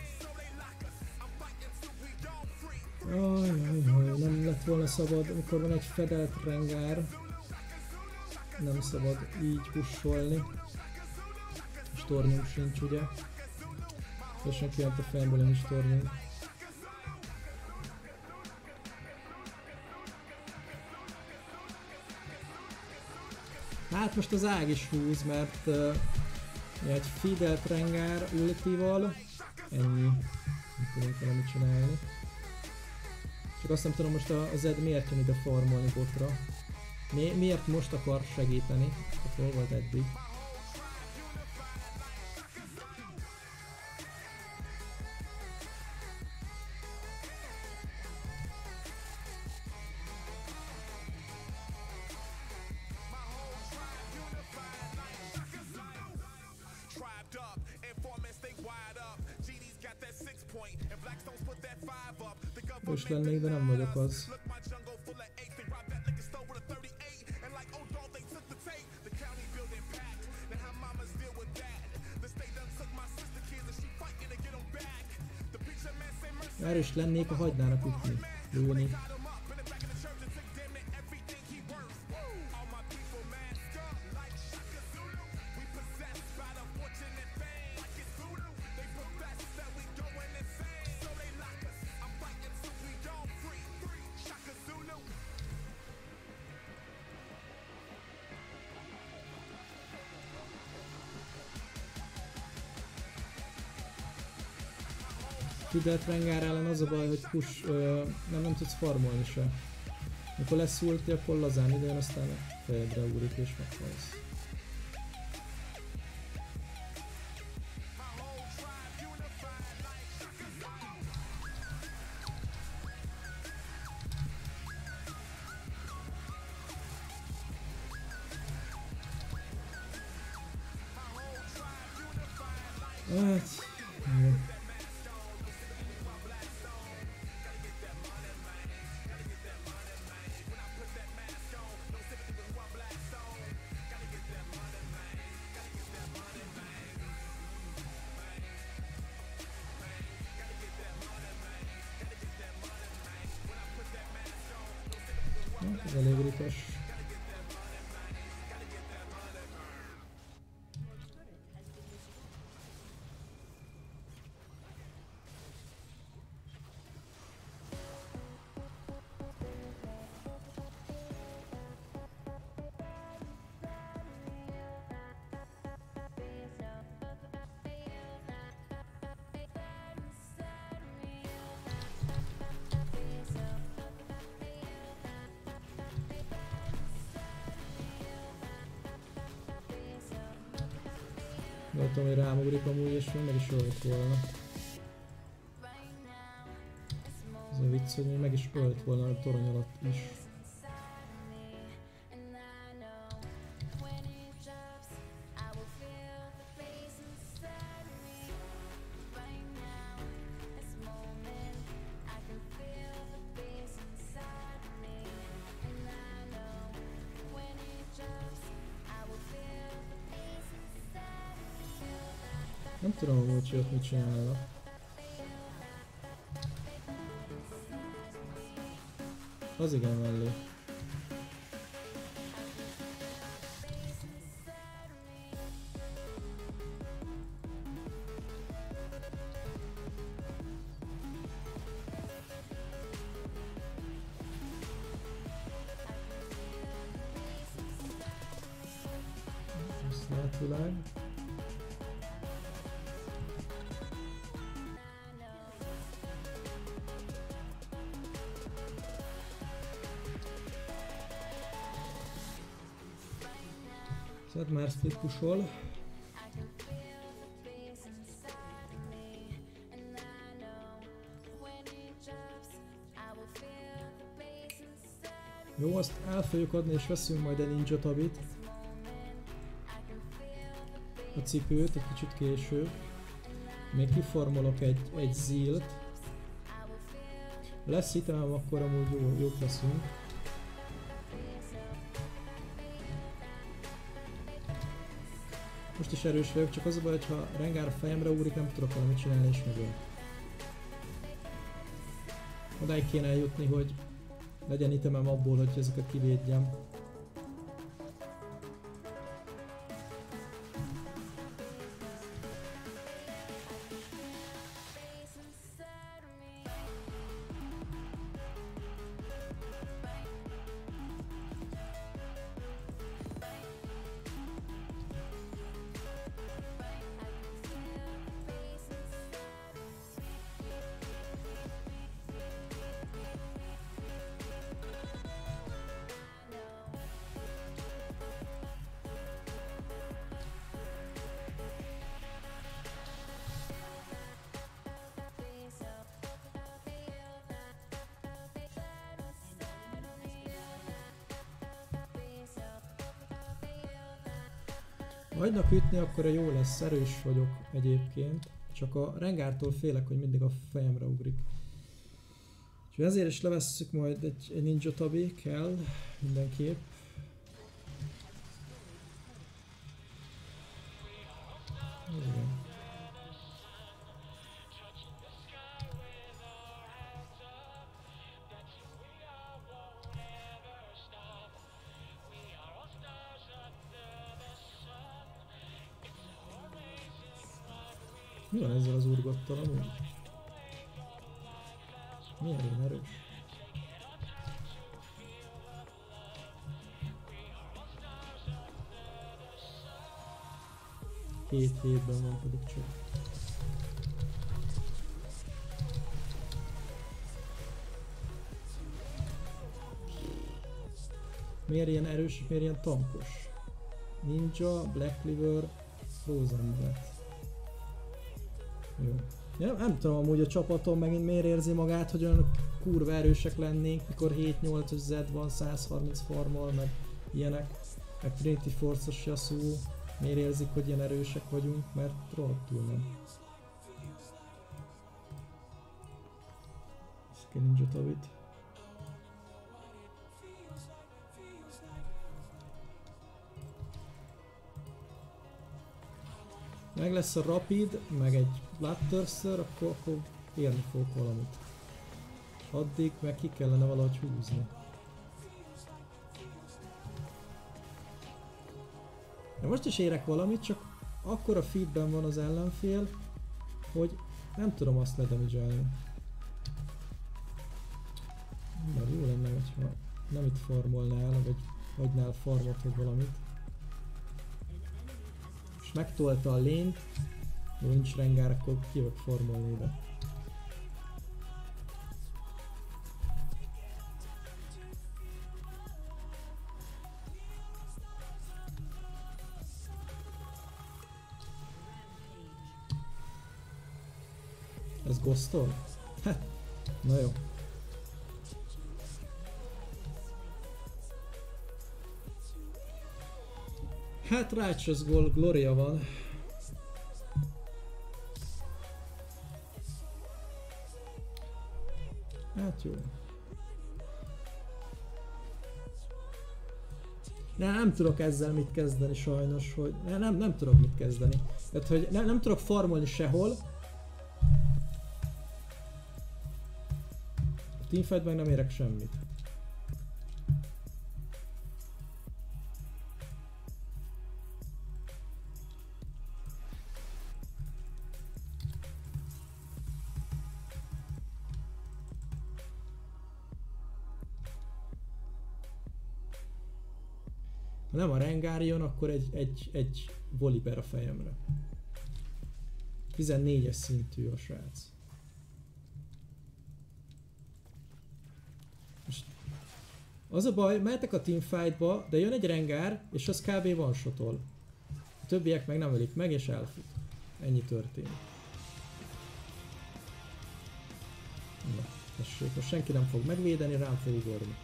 Aj, aj, aj, nem lett volna szabad, amikor van egy fedelt rengár. Nem szabad így pusolni. És tornyunk sincs, ugye? Teljesen kijött a fejemből, nincs tornyunk. Hát most az ág is húz, mert uh, egy Fidel Trengár ultival ennyi. Nem tudunk valamit csinálni. Csak azt nem tudom most az Ed miért jön ide farmolni botra. Mi, miért most akar segíteni? Hát hol volt eddig? Erős lennék, ha hagynának ütni. Lőni. Fidel Trengár ellen az a baj, hogy push, ö, nem, nem tudsz farmolni se. Mikor lesz ulti, akkor lazán idejön, aztán fejedre ugrik és meghalsz. Rámugrik amúgy, és meg is ölt volna. Ez a vicc, hogy meg is ölt volna a torony alatt is. Hogy ott mit csinálnak. Az igen mellé. Pushol. Jó, azt el fogjuk adni és veszünk majd egy ninja tabit. A cipőt egy kicsit később. Még kiformolok egy, egy zilt. Ha Lesz itemem, akkor amúgy jó, jók leszünk. Most is erős vagyok, csak az a baj, hogy ha Rengár a fejemre ugrik, nem tudok valamit csinálni és megöl. Odáig kéne eljutni, hogy legyen itemem abból, hogy ezeket kivédjem. Hagynak ütni, akkor jó lesz, erős vagyok egyébként. Csak a rengártól félek, hogy mindig a fejemre ugrik. És ezért is levesszük majd egy, ninja tabi, kell mindenképp. Amúgy? Milyen ilyen erős? Hét hétben van pedig csak. Miért ilyen erős, miért ilyen tankos? Ninja, Black Cleaver, Frozen Breath. Jó. Ja, nem tudom amúgy a csapatom megint miért érzi magát, hogy olyan kurva erősek lennénk, mikor 7-8 Z van, 130 farmol, meg ilyenek. Meg Trinity Force-os Yasuo. Miért érzik, hogy ilyen erősek vagyunk? Mert rohadtul nem. Ezt Ninja Meg lesz a Rapid, meg egy Bloodthirster, akkor, akkor érni fogok valamit. Addig meg ki kellene valahogy húzni. De most is érek valamit, csak akkor a feedben van az ellenfél, hogy nem tudom azt ledamidzselni. De jó lenne, hogyha nem itt farmolnál, vagy hagynál farmot, vagy valamit. És megtolta a lényt, nincs rengár, akkor kijövök formolni. Ez Ghostol? Hát, na jó. Hát Righteous Gol Gloria van. Hát jó. Ne, nem tudok ezzel mit kezdeni sajnos, hogy ne, nem, nem tudok mit kezdeni. Tehát, hogy ne, nem tudok farmolni sehol. A teamfightben nem érek semmit. Jön, akkor egy, egy, egy voliber a fejemre. 14-es szintű a srác. Most Az a baj, mehetek a teamfightba, de jön egy rengár, és az kb. van sotol. A többiek meg nem ölik meg, és elfut. Ennyi történik. Na, tessék, most senki nem fog megvédeni, rám fog ugorni.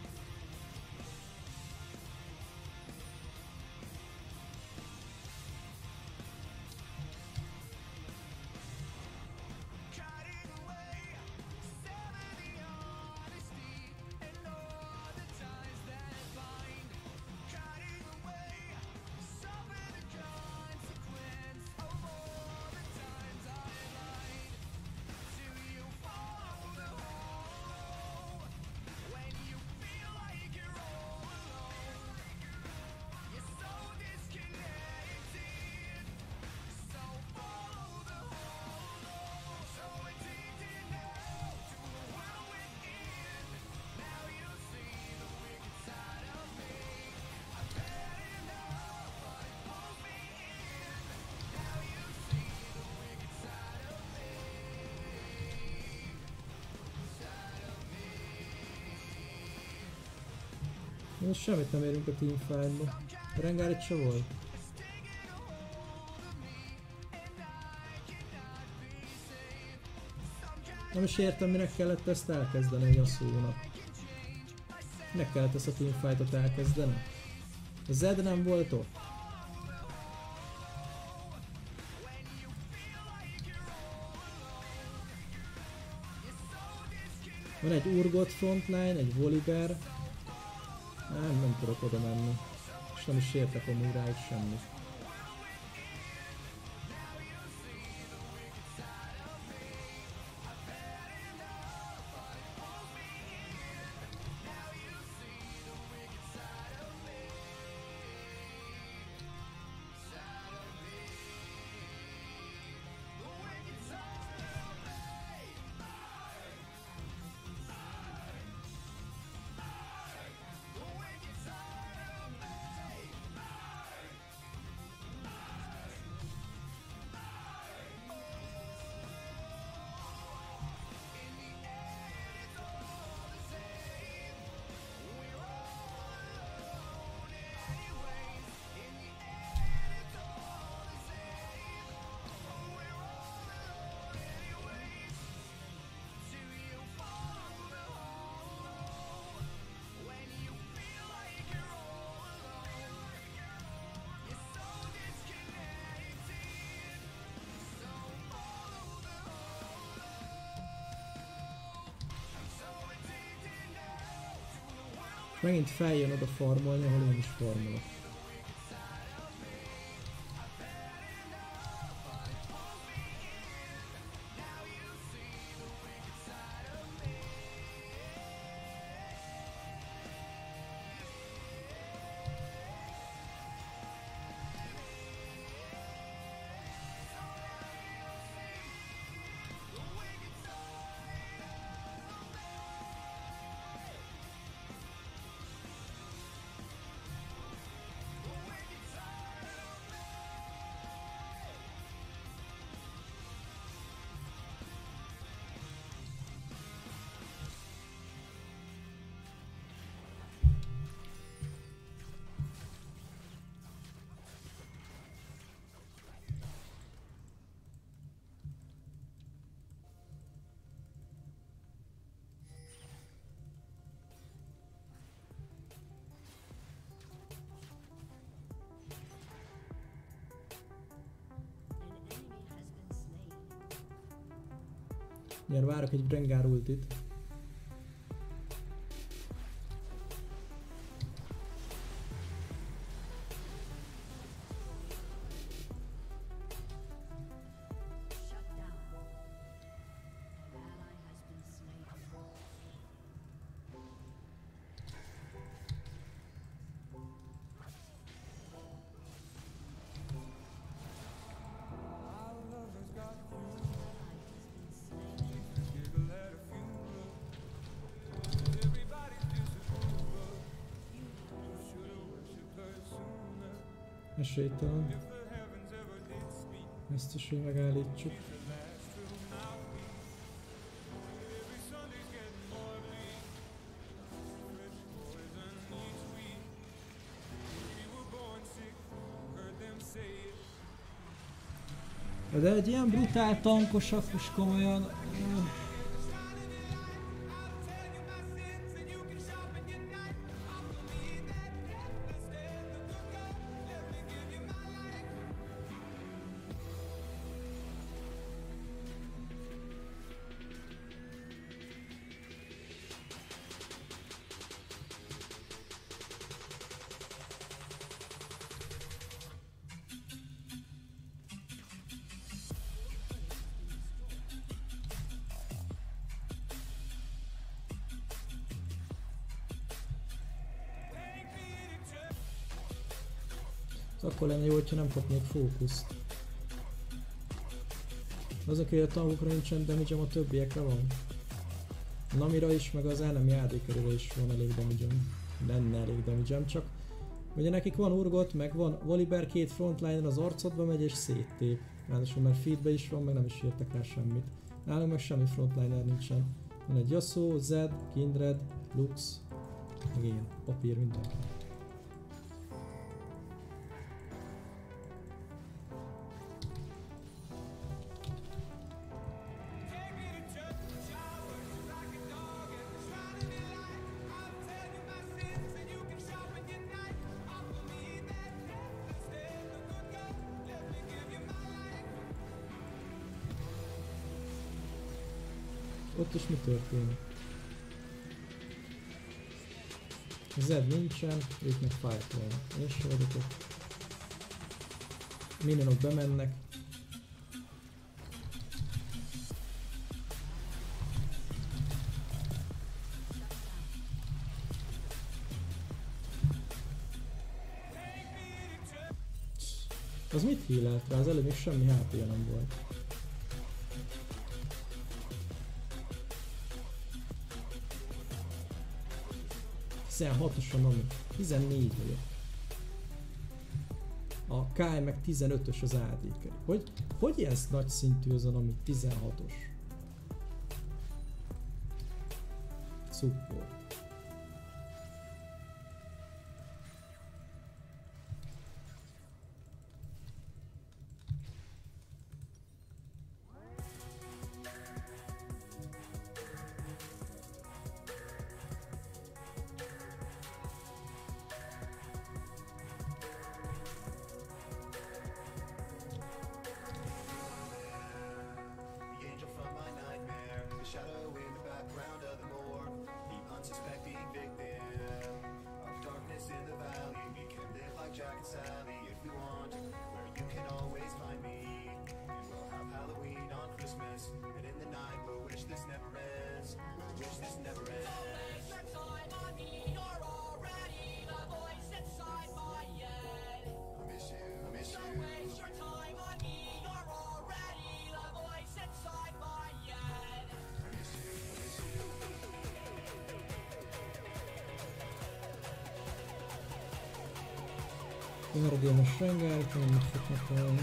Semmit nem érünk a teamfightba. Rengár itt se volt. Nem is értem, minek kellett ezt elkezdeni a szónak. Minek kellett ezt a teamfightot elkezdeni? A Zed nem volt ott? Van egy Urgot frontline, egy Volibear. Nem, nem tudok oda menni. És nem is értek amúgy rájuk semmit. Megint feljön oda farmolni, ahol én is farmolok. Gyere, várok egy Brengár ultit. esélytelen. Ezt is, hogy megállítsuk. De egy ilyen brutál tankos, akkor komolyan... Öh. Akkor lenne jó, hogyha nem kapnék fókuszt. Azok, hogy a tankokra nincsen damage a többiekre van. Namira is, meg az elemi játékerőre is van elég damage Lenne elég damage csak ugye nekik van urgot, meg van Volibear két frontliner az arcodba megy és széttép. Ráadásul már feedbe is van, meg nem is értek rá semmit. Nálunk meg semmi frontliner nincsen. Van egy Yasuo, Zed, Kindred, Lux, meg én, papír, mindenki. Történik? Zed nincsen, ők meg fight Én sem vagyok. Minionok bemennek. Az mit hílelt rá? Az előbb még semmi hp nem volt. Osan ami. 14 vagyok. A K meg 15-ös az AD Hogy, hogy ilyen nagy szintű az ami 16-os? Support. Ördémes rengel, nem mit fognak valami.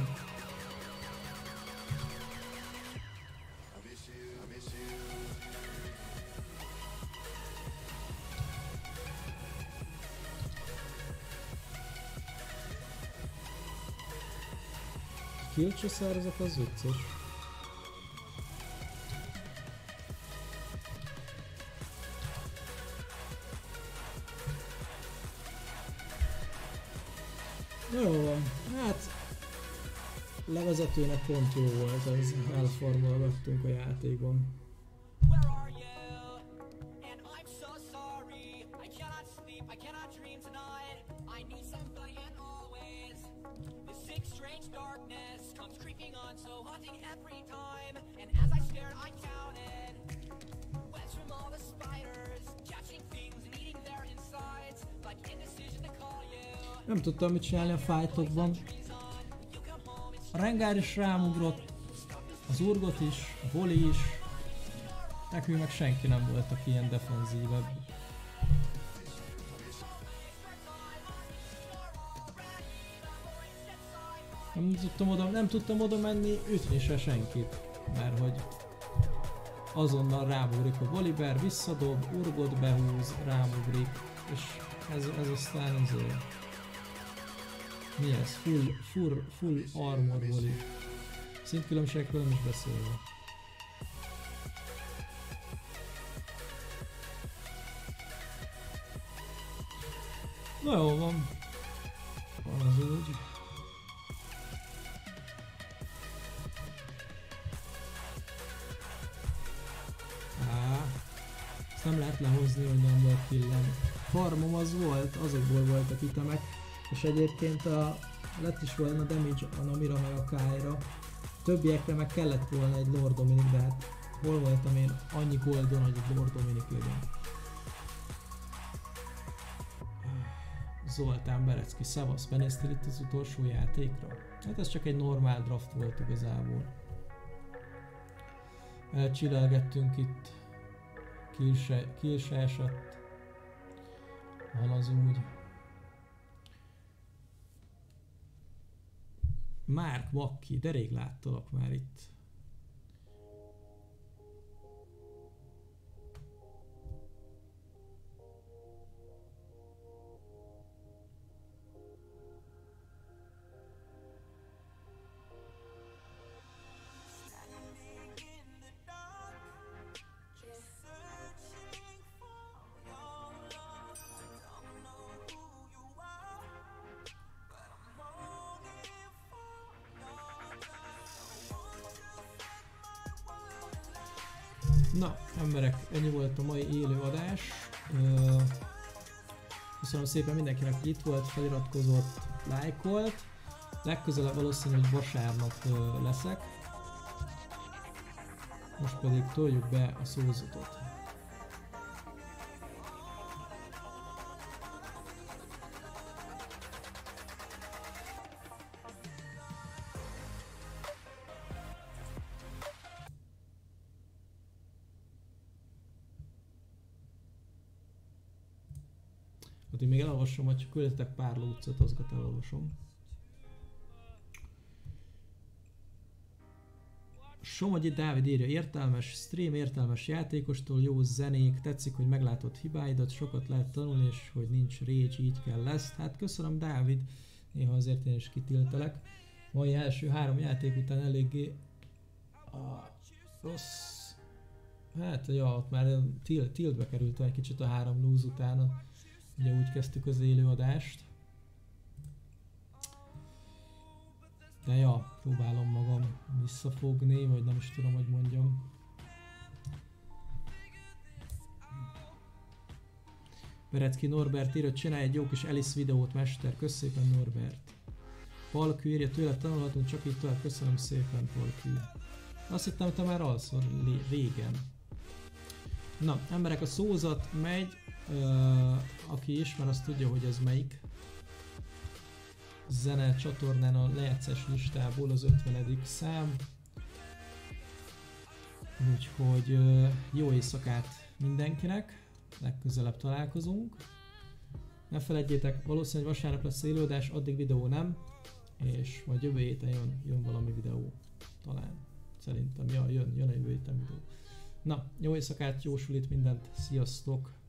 I miss you, eating their insides, like indecision to call you. Nem tudtam mit csinálni a fightokban. A Rengar is rámugrott, az Urgot is, a Voli is. Nekünk meg senki nem volt, aki ilyen defenzívebb. Nem tudtam oda, nem tudtam oda menni, ütni se senkit. Mert hogy azonnal rámugrik a Volibear, visszadob, Urgot behúz, rámugrik, és ez, ez aztán azért mi ez? Full, full, full armor voli. Szintkülönbségekről nem is beszélve. Na jó van. Van az úgy. Ezt nem lehet lehozni, hogy nem volt killem. Farmom az volt, azokból voltak itemek, és egyébként a, lett is volna damage a Namira meg a Kaira. Többiekre meg kellett volna egy Lord Dominic, de hát hol voltam én annyi goldon, hogy egy Lord Dominic legyen. Zoltán Berecki, szevasz, benéztél itt az utolsó játékra? Hát ez csak egy normál draft volt igazából. Elcsillelgettünk itt, kill se, kill se esett. Van az úgy. Márk Makki, de rég láttalak már itt. Ennyi volt a mai élő adás. Köszönöm szépen mindenkinek, hogy itt volt, feliratkozott, lájkolt. Legközelebb valószínű, hogy vasárnap leszek. Most pedig toljuk be a szózatot. Elolvasom, vagy küldetek pár lócot, azokat elolvasom. Somogyi Dávid írja, értelmes stream, értelmes játékostól, jó zenék, tetszik, hogy meglátod hibáidat, sokat lehet tanulni, és hogy nincs rage, így kell lesz. Hát köszönöm Dávid, néha azért én is kitiltelek. Mai első három játék után eléggé a rossz Hát, ja, ott már til- tiltbe került egy kicsit a három lose után. Ugye úgy kezdtük az élőadást. De ja, próbálom magam visszafogni, vagy nem is tudom, hogy mondjam. Berecki Norbert írja, csinálj egy jó kis Alice videót, mester. Kösz szépen Norbert. Palkű írja, tőle tanulhatunk, csak így tovább. Köszönöm szépen, Palkű. Azt hittem, te már alszol régen. Na, emberek, a szózat megy. Aki ismer, az tudja, hogy ez melyik zene csatornán a lejátszás listából az 50. szám. Úgyhogy jó éjszakát mindenkinek, legközelebb találkozunk. Ne felejtjétek, valószínűleg vasárnap lesz élőadás, addig videó nem, és majd jövő héten jön, jön valami videó, talán. Szerintem, ja, jön, jön a jövő héten videó. Na, jó éjszakát, jó sulit, mindent, sziasztok!